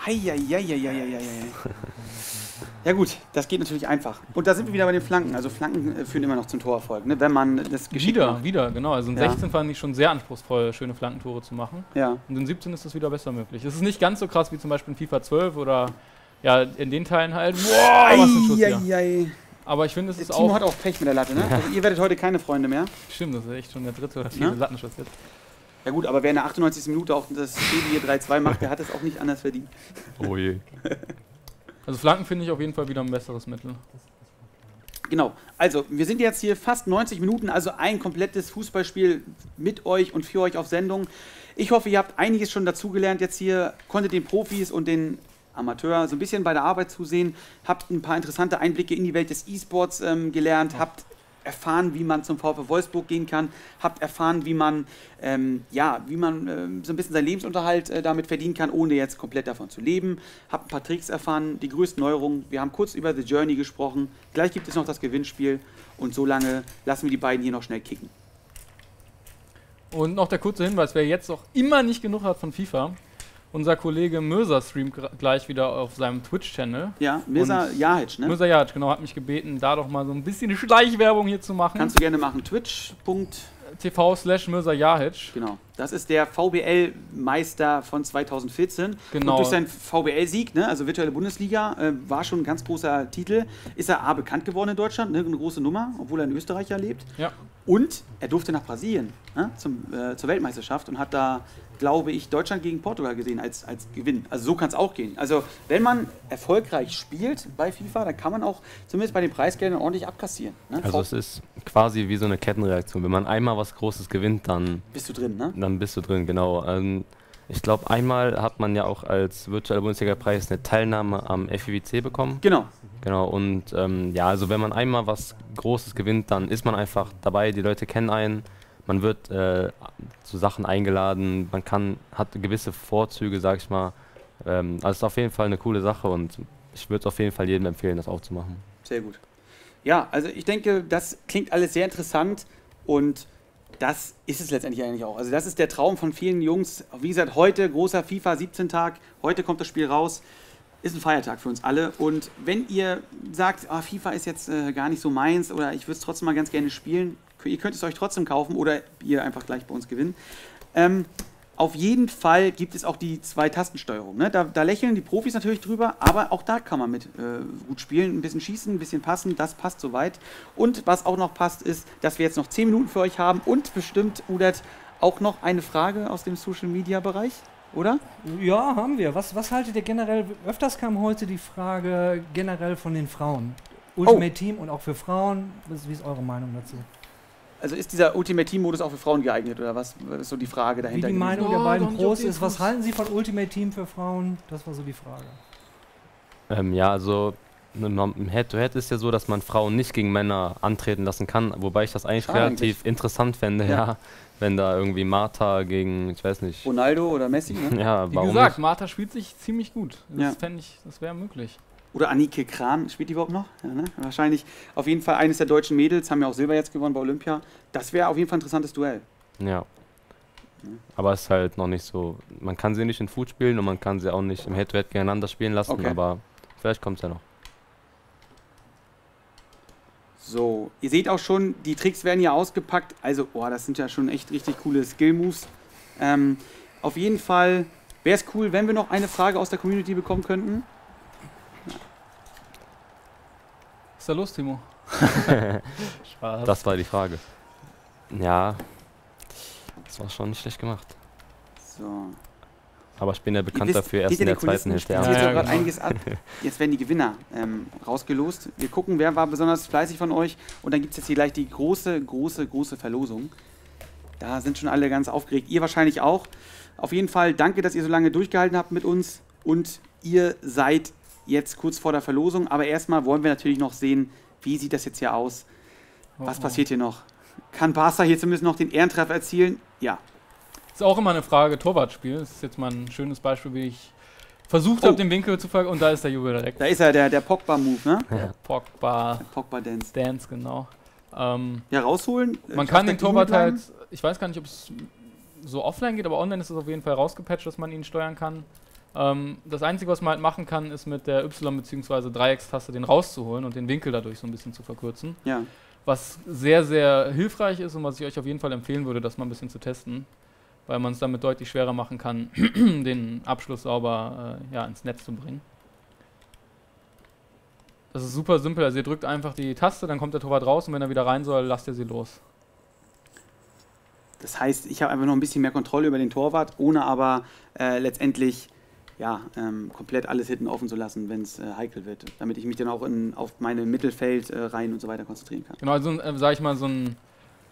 Eieieiei. [laughs] [laughs] Ja gut, das geht natürlich einfach. Und da sind wir wieder bei den Flanken. Also Flanken äh, führen immer noch zum Torerfolg, ne? wenn man das geschickt
Wieder,
macht.
wieder, genau. Also in
Ja.
16 fand ich schon sehr anspruchsvoll, schöne Flankentore zu machen.
Ja.
Und in 17 ist das wieder besser möglich. Es ist nicht ganz so krass wie zum Beispiel in FIFA 12 oder ja, in den Teilen halt. Boah, was ein Schuss. Aber ich finde, es ist
Timo
auch.
hat auch Pech mit der Latte, ne? [laughs] Also ihr werdet heute keine Freunde mehr.
Stimmt, das ist echt schon der dritte oder vierte
Ne?
Lattenschuss jetzt.
Ja gut, aber wer in der 98. Minute auch das Spiel hier 3-2 macht, der hat es auch nicht anders verdient.
Oh je. [laughs]
Also Flanken finde ich auf jeden Fall wieder ein besseres Mittel.
Genau. Also, wir sind jetzt hier fast 90 Minuten, also ein komplettes Fußballspiel mit euch und für euch auf Sendung. Ich hoffe, ihr habt einiges schon dazugelernt jetzt hier, konntet den Profis und den Amateur so ein bisschen bei der Arbeit zusehen, habt ein paar interessante Einblicke in die Welt des E-Sports ähm, gelernt, habt erfahren, wie man zum VfB Wolfsburg gehen kann, habt erfahren, wie man, ähm, ja, wie man ähm, so ein bisschen seinen Lebensunterhalt äh, damit verdienen kann, ohne jetzt komplett davon zu leben. Habt ein paar Tricks erfahren, die größten Neuerungen. Wir haben kurz über The Journey gesprochen. Gleich gibt es noch das Gewinnspiel und so lange lassen wir die beiden hier noch schnell kicken.
Und noch der kurze Hinweis, wer jetzt noch immer nicht genug hat von FIFA, unser Kollege Möser streamt gleich wieder auf seinem Twitch-Channel.
Ja, Mirza Jahic, ne?
Möser Jac, genau, hat mich gebeten, da doch mal so ein bisschen Schleichwerbung hier zu machen.
Kannst du gerne machen. Twitch.
TV slash Möser Jahic.
Genau. Das ist der VBL-Meister von 2014.
Genau.
Und durch seinen VBL-Sieg, ne, also virtuelle Bundesliga, äh, war schon ein ganz großer Titel. Ist er A bekannt geworden in Deutschland, ne, eine große Nummer, obwohl er in Österreich ja lebt.
Ja.
Und er durfte nach Brasilien ne, zum, äh, zur Weltmeisterschaft und hat da, glaube ich, Deutschland gegen Portugal gesehen als, als Gewinn. Also so kann es auch gehen. Also wenn man erfolgreich spielt bei FIFA, dann kann man auch zumindest bei den Preisgeldern ordentlich abkassieren. Ne?
Also es ist quasi wie so eine Kettenreaktion. Wenn man einmal was Großes gewinnt, dann,
bist du drin, ne?
dann bist du drin, genau. Ähm, ich glaube, einmal hat man ja auch als virtueller Bundesliga-Preis eine Teilnahme am FIWC bekommen.
Genau.
Genau, und ähm, ja, also wenn man einmal was Großes gewinnt, dann ist man einfach dabei, die Leute kennen einen, man wird äh, zu Sachen eingeladen, man kann, hat gewisse Vorzüge, sag ich mal. Ähm, also es ist auf jeden Fall eine coole Sache und ich würde es auf jeden Fall jedem empfehlen, das auch zu machen.
Sehr gut. Ja, also ich denke, das klingt alles sehr interessant und das ist es letztendlich eigentlich auch. Also das ist der Traum von vielen Jungs. Wie gesagt, heute großer FIFA 17 Tag, heute kommt das Spiel raus. Ist ein Feiertag für uns alle. Und wenn ihr sagt, ah, FIFA ist jetzt äh, gar nicht so meins oder ich würde es trotzdem mal ganz gerne spielen, ihr könnt es euch trotzdem kaufen oder ihr einfach gleich bei uns gewinnen. Ähm, auf jeden Fall gibt es auch die Zwei-Tastensteuerung. Ne? Da, da lächeln die Profis natürlich drüber, aber auch da kann man mit äh, gut spielen. Ein bisschen schießen, ein bisschen passen, das passt soweit. Und was auch noch passt, ist, dass wir jetzt noch 10 Minuten für euch haben und bestimmt, Udat, auch noch eine Frage aus dem Social-Media-Bereich, oder?
Ja, haben wir. Was, was haltet ihr generell? Öfters kam heute die Frage generell von den Frauen. Ultimate Team und auch für Frauen. Wie ist eure Meinung dazu?
Also ist dieser Ultimate Team-Modus auch für Frauen geeignet oder was? Das ist so die Frage
Wie
dahinter.
die
gewesen.
Meinung
Oh,
der beiden
nicht
Pros ist. Was halten sie von Ultimate Team für Frauen? Das war so die Frage.
Ähm, ja, also im im Head-to-Head ist ja so, dass man Frauen nicht gegen Männer antreten lassen kann, wobei ich das eigentlich
Schade
relativ interessant fände,
Ja.
ja. wenn da irgendwie Martha gegen, ich weiß nicht,
Ronaldo oder Messi, ne?
ja,
Wie
warum
gesagt,
nicht?
Martha spielt sich ziemlich gut. Das
Ja.
fände ich, das wäre möglich.
Oder Annike Kran, spielt die überhaupt noch? Ja, ne? Wahrscheinlich auf jeden Fall eines der deutschen Mädels, haben ja auch Silber jetzt gewonnen bei Olympia. Das wäre auf jeden Fall ein interessantes Duell.
Ja. Aber es ist halt noch nicht so, man kann sie nicht in Food spielen und man kann sie auch nicht im Head-to-Head gegeneinander spielen lassen,
Okay.
aber vielleicht kommt es ja noch.
So, ihr seht auch schon, die Tricks werden hier ausgepackt. Also, boah, das sind ja schon echt richtig coole Skill-Moves. Ähm, auf jeden Fall wäre es cool, wenn wir noch eine Frage aus der Community bekommen könnten.
Was ist da los, Timo? [laughs] Spaß.
Das war die Frage. Ja, das war schon nicht schlecht gemacht.
So.
Aber ich bin ja bekannt
wisst,
dafür, erst in der zweiten Hälfte. Ja.
jetzt
Ja, genau.
einiges ab. Jetzt werden die Gewinner ähm, rausgelost. Wir gucken, wer war besonders fleißig von euch. Und dann gibt es jetzt hier gleich die große, große, große Verlosung. Da sind schon alle ganz aufgeregt. Ihr wahrscheinlich auch. Auf jeden Fall danke, dass ihr so lange durchgehalten habt mit uns. Und ihr seid jetzt kurz vor der Verlosung. Aber erstmal wollen wir natürlich noch sehen, wie sieht das jetzt hier aus? Was
Oh, oh.
passiert hier noch? Kann Barca hier zumindest noch den Ehrentreffer erzielen? Ja.
Ist auch immer eine Frage Torwartspiel. Das ist jetzt mal ein schönes Beispiel, wie ich versucht
Oh.
habe, den Winkel zu ver... Und da ist der Jubel direkt.
Da ist er, der, der Pogba-Move, ne?
Ja.
Pogba,
Pogba-Dance.
Dance, genau. Ähm,
Ja, rausholen.
man
Äh,
kann den Torwart halt, ich weiß gar nicht, ob es so offline geht, aber online ist es auf jeden Fall rausgepatcht, dass man ihn steuern kann. Ähm, das Einzige, was man halt machen kann, ist mit der Y- bzw. Dreieckstaste den rauszuholen und den Winkel dadurch so ein bisschen zu verkürzen.
Ja.
Was sehr, sehr hilfreich ist und was ich euch auf jeden Fall empfehlen würde, das mal ein bisschen zu testen, weil man es damit deutlich schwerer machen kann, [clears throat] den Abschluss sauber äh, ja, ins Netz zu bringen. Das ist super simpel, also ihr drückt einfach die Taste, dann kommt der Torwart raus und wenn er wieder rein soll, lasst ihr sie los.
Das heißt, ich habe einfach noch ein bisschen mehr Kontrolle über den Torwart, ohne aber äh, letztendlich ja, ähm, komplett alles hinten offen zu lassen, wenn es äh, heikel wird, damit ich mich dann auch in, auf meine Mittelfeldreihen äh, und so weiter konzentrieren kann.
Genau, also äh, sage ich mal, so ein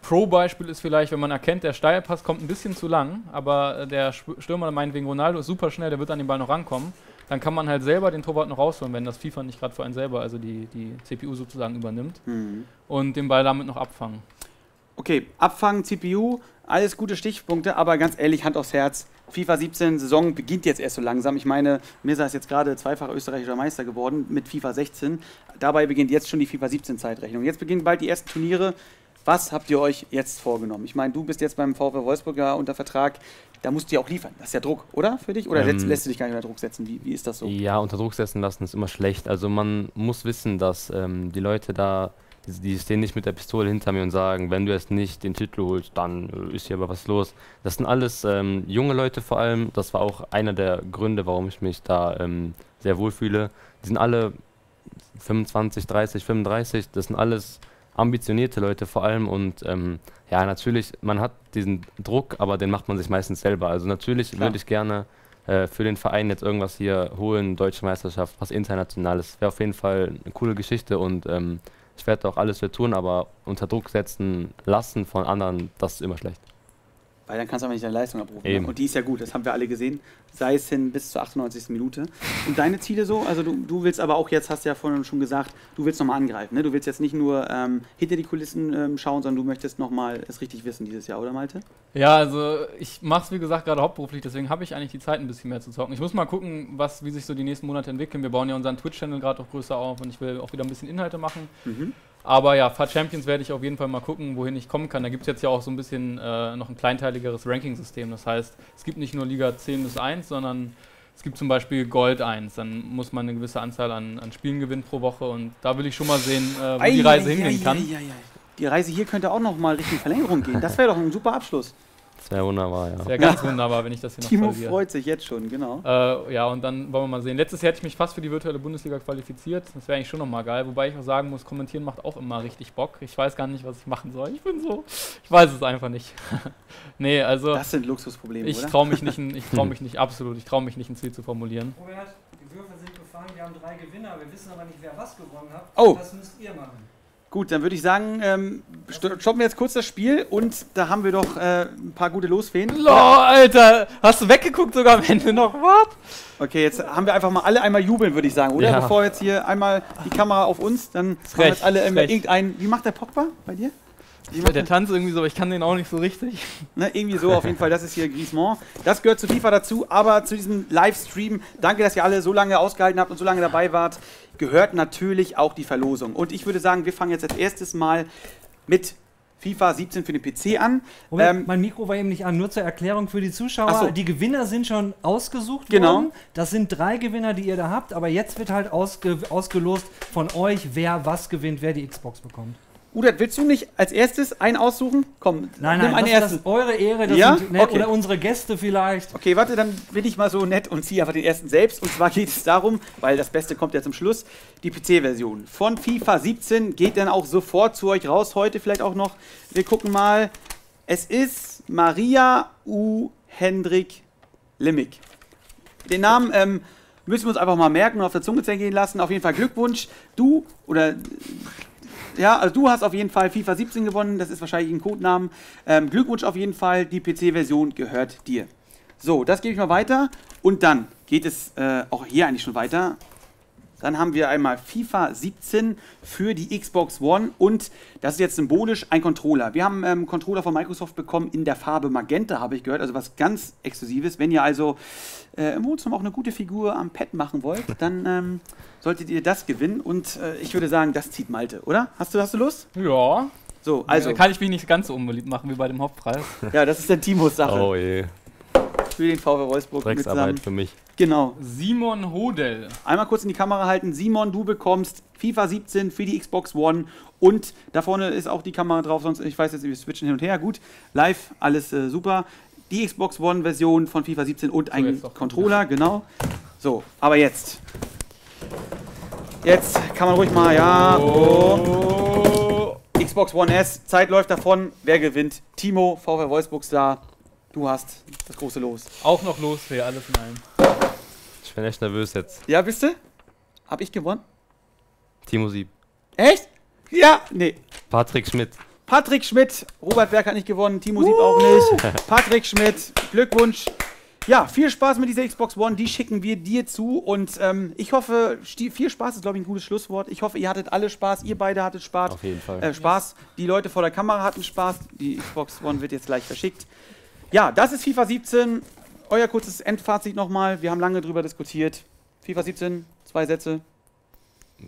Pro-Beispiel ist vielleicht, wenn man erkennt, der Steilpass kommt ein bisschen zu lang, aber äh, der Stürmer, meinetwegen Ronaldo, ist super schnell, der wird an den Ball noch rankommen. Dann kann man halt selber den Torwart noch rausholen, wenn das FIFA nicht gerade für einen selber, also die, die CPU sozusagen übernimmt mhm. und den Ball damit noch abfangen.
Okay, abfangen, CPU, alles gute Stichpunkte, aber ganz ehrlich, Hand aufs Herz. FIFA 17 Saison beginnt jetzt erst so langsam. Ich meine, Mirza ist jetzt gerade zweifach österreichischer Meister geworden mit FIFA 16. Dabei beginnt jetzt schon die FIFA 17 Zeitrechnung. Jetzt beginnen bald die ersten Turniere. Was habt ihr euch jetzt vorgenommen? Ich meine, du bist jetzt beim VfL Wolfsburg ja unter Vertrag. Da musst du ja auch liefern. Das ist ja Druck, oder? Für dich? Oder ähm, lässt du dich gar nicht unter Druck setzen? Wie, wie ist das so?
Ja, unter Druck setzen lassen ist immer schlecht. Also man muss wissen, dass ähm, die Leute da die stehen nicht mit der Pistole hinter mir und sagen, wenn du jetzt nicht den Titel holst, dann äh, ist hier aber was los. Das sind alles ähm, junge Leute vor allem. Das war auch einer der Gründe, warum ich mich da ähm, sehr wohlfühle. Die sind alle 25, 30, 35. Das sind alles ambitionierte Leute vor allem. Und ähm, ja, natürlich, man hat diesen Druck, aber den macht man sich meistens selber. Also natürlich würde ich gerne äh, für den Verein jetzt irgendwas hier holen, deutsche Meisterschaft, was internationales. Wäre auf jeden Fall eine coole Geschichte und ähm, ich werde auch alles für tun, aber unter Druck setzen lassen von anderen, das ist immer schlecht.
Weil dann kannst du aber nicht deine Leistung abrufen. Eben. Und die ist ja gut, das haben wir alle gesehen. Sei es hin bis zur 98. Minute. Und deine Ziele so? Also du, du willst aber auch jetzt, hast du ja vorhin schon gesagt, du willst nochmal angreifen. Ne? Du willst jetzt nicht nur ähm, hinter die Kulissen ähm, schauen, sondern du möchtest nochmal es richtig wissen dieses Jahr, oder Malte?
Ja, also ich mache es wie gesagt gerade hauptberuflich, deswegen habe ich eigentlich die Zeit ein bisschen mehr zu zocken. Ich muss mal gucken, was, wie sich so die nächsten Monate entwickeln. Wir bauen ja unseren Twitch-Channel gerade auch größer auf und ich will auch wieder ein bisschen Inhalte machen. Mhm. Aber ja, Fahrt Champions werde ich auf jeden Fall mal gucken, wohin ich kommen kann. Da gibt es jetzt ja auch so ein bisschen äh, noch ein kleinteiligeres Ranking-System. Das heißt, es gibt nicht nur Liga 10 bis 1, sondern es gibt zum Beispiel Gold 1. Dann muss man eine gewisse Anzahl an, an Spielen gewinnen pro Woche. Und da will ich schon mal sehen, äh, wo ei, die Reise ei, hingehen ei, kann.
Die Reise hier könnte auch noch mal Richtung Verlängerung gehen. Das wäre doch ein super Abschluss.
Das wäre wunderbar, ja. Das
wäre ganz wunderbar, wenn ich das hier noch
Timo verliere. freut sich jetzt schon, genau.
Äh, ja, und dann wollen wir mal sehen. Letztes Jahr hätte ich mich fast für die virtuelle Bundesliga qualifiziert. Das wäre eigentlich schon nochmal geil. Wobei ich auch sagen muss, kommentieren macht auch immer richtig Bock. Ich weiß gar nicht, was ich machen soll. Ich bin so, ich weiß es einfach nicht. [laughs] nee, also.
Das sind Luxusprobleme,
Ich traue mich nicht, [laughs] ich traue mich nicht, absolut, ich traue mich nicht, ein Ziel zu formulieren.
Robert, die Würfel sind gefallen, wir haben drei Gewinner. Wir wissen aber nicht, wer was gewonnen hat.
Oh.
Das müsst ihr machen.
Gut, dann würde ich sagen, ähm, stoppen wir jetzt kurz das Spiel und da haben wir doch äh, ein paar gute Losfeen.
Lol, Alter, hast du weggeguckt sogar am Ende noch, was?
Okay, jetzt haben wir einfach mal alle einmal jubeln, würde ich sagen, oder? Ja. Bevor jetzt hier einmal die Kamera auf uns, dann haben wir jetzt alle irgendein. Wie macht der Pogba bei dir?
Ja, der Tanz irgendwie so, aber ich kann den auch nicht so richtig. [laughs]
Ne, irgendwie so, auf jeden Fall, das ist hier Griezmann. Das gehört zu FIFA dazu, aber zu diesem Livestream, danke, dass ihr alle so lange ausgehalten habt und so lange dabei wart, gehört natürlich auch die Verlosung. Und ich würde sagen, wir fangen jetzt als erstes mal mit FIFA 17 für den PC an.
Moment, ähm, mein Mikro war eben nicht an. Nur zur Erklärung für die Zuschauer. So. Die Gewinner sind schon ausgesucht
genau.
worden. Das sind drei Gewinner, die ihr da habt. Aber jetzt wird halt ausge ausgelost von euch, wer was gewinnt, wer die Xbox bekommt.
Udat, willst du nicht als erstes einen aussuchen? Komm,
nein, nein,
einen
das, das ist eure Ehre, das
ja?
sind, ne, okay. oder unsere Gäste vielleicht.
Okay, warte, dann bin ich mal so nett und ziehe einfach den ersten selbst. Und zwar geht es darum, weil das Beste kommt ja zum Schluss, die PC-Version von FIFA 17 geht dann auch sofort zu euch raus, heute vielleicht auch noch. Wir gucken mal. Es ist Maria U. Hendrik Limmick. Den Namen ähm, müssen wir uns einfach mal merken und auf der Zunge zergehen lassen. Auf jeden Fall Glückwunsch. Du oder ja, also du hast auf jeden Fall FIFA 17 gewonnen, das ist wahrscheinlich ein Codenamen. Ähm, Glückwunsch auf jeden Fall, die PC-Version gehört dir. So, das gebe ich mal weiter und dann geht es äh, auch hier eigentlich schon weiter. Dann haben wir einmal FIFA 17 für die Xbox One und das ist jetzt symbolisch ein Controller. Wir haben einen ähm, Controller von Microsoft bekommen in der Farbe Magenta, habe ich gehört, also was ganz Exklusives. Wenn ihr also äh, im Wohnzimmer auch eine gute Figur am Pad machen wollt, dann ähm, solltet ihr das gewinnen und äh, ich würde sagen, das zieht Malte, oder? Hast du, hast du Lust?
Ja.
So, also.
Ja, kann ich mich nicht ganz so unbeliebt machen wie bei dem Hauptpreis.
ja, das ist der Timos Sache.
Oh je.
Für den VW Wolfsburg.
Drecksarbeit für mich.
Genau.
Simon Hodel.
Einmal kurz in die Kamera halten. Simon, du bekommst FIFA 17 für die Xbox One und da vorne ist auch die Kamera drauf, sonst, ich weiß jetzt, wir switchen hin und her. Gut, live, alles äh, super. Die Xbox One-Version von FIFA 17 und so, ein Controller, genau. So, aber jetzt. Jetzt kann man ruhig mal, ja. Oh. Xbox One S, Zeit läuft davon. Wer gewinnt? Timo, VfL Wolfsburg Star. Du hast das große Los.
Auch noch los für alles in einem.
Ich bin echt nervös jetzt.
Ja, bist du? Hab ich gewonnen?
Timo Sieb.
Echt? Ja, nee.
Patrick Schmidt.
Patrick Schmidt, Robert Berg hat nicht gewonnen, Timo Sieb auch nicht. [laughs] Patrick Schmidt, Glückwunsch. Ja, viel Spaß mit dieser Xbox One, die schicken wir dir zu und ähm, ich hoffe, viel Spaß ist, glaube ich, ein gutes Schlusswort. Ich hoffe, ihr hattet alle Spaß, ihr beide hattet Spaß.
Auf jeden Fall.
Äh, Spaß. Die Leute vor der Kamera hatten Spaß. Die Xbox One wird jetzt gleich verschickt. Ja, das ist FIFA 17. Euer kurzes Endfazit nochmal. Wir haben lange drüber diskutiert. FIFA 17, zwei Sätze.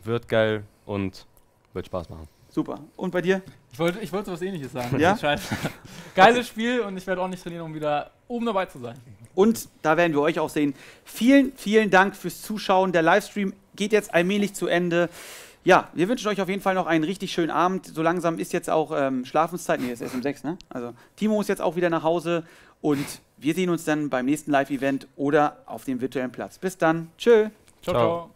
Wird geil und wird Spaß machen.
Super. Und bei dir?
Ich wollte, ich wollte was ähnliches sagen.
Ja?
Geiles Spiel und ich werde auch nicht trainieren, um wieder oben dabei zu sein.
Und da werden wir euch auch sehen. Vielen, vielen Dank fürs Zuschauen. Der Livestream geht jetzt allmählich zu Ende. Ja, wir wünschen euch auf jeden Fall noch einen richtig schönen Abend. So langsam ist jetzt auch ähm, Schlafenszeit. Nee, ist erst um sechs, ne? Also Timo ist jetzt auch wieder nach Hause und wir sehen uns dann beim nächsten Live-Event oder auf dem virtuellen Platz. Bis dann. Tschö.
Ciao,
Ciao.
ciao.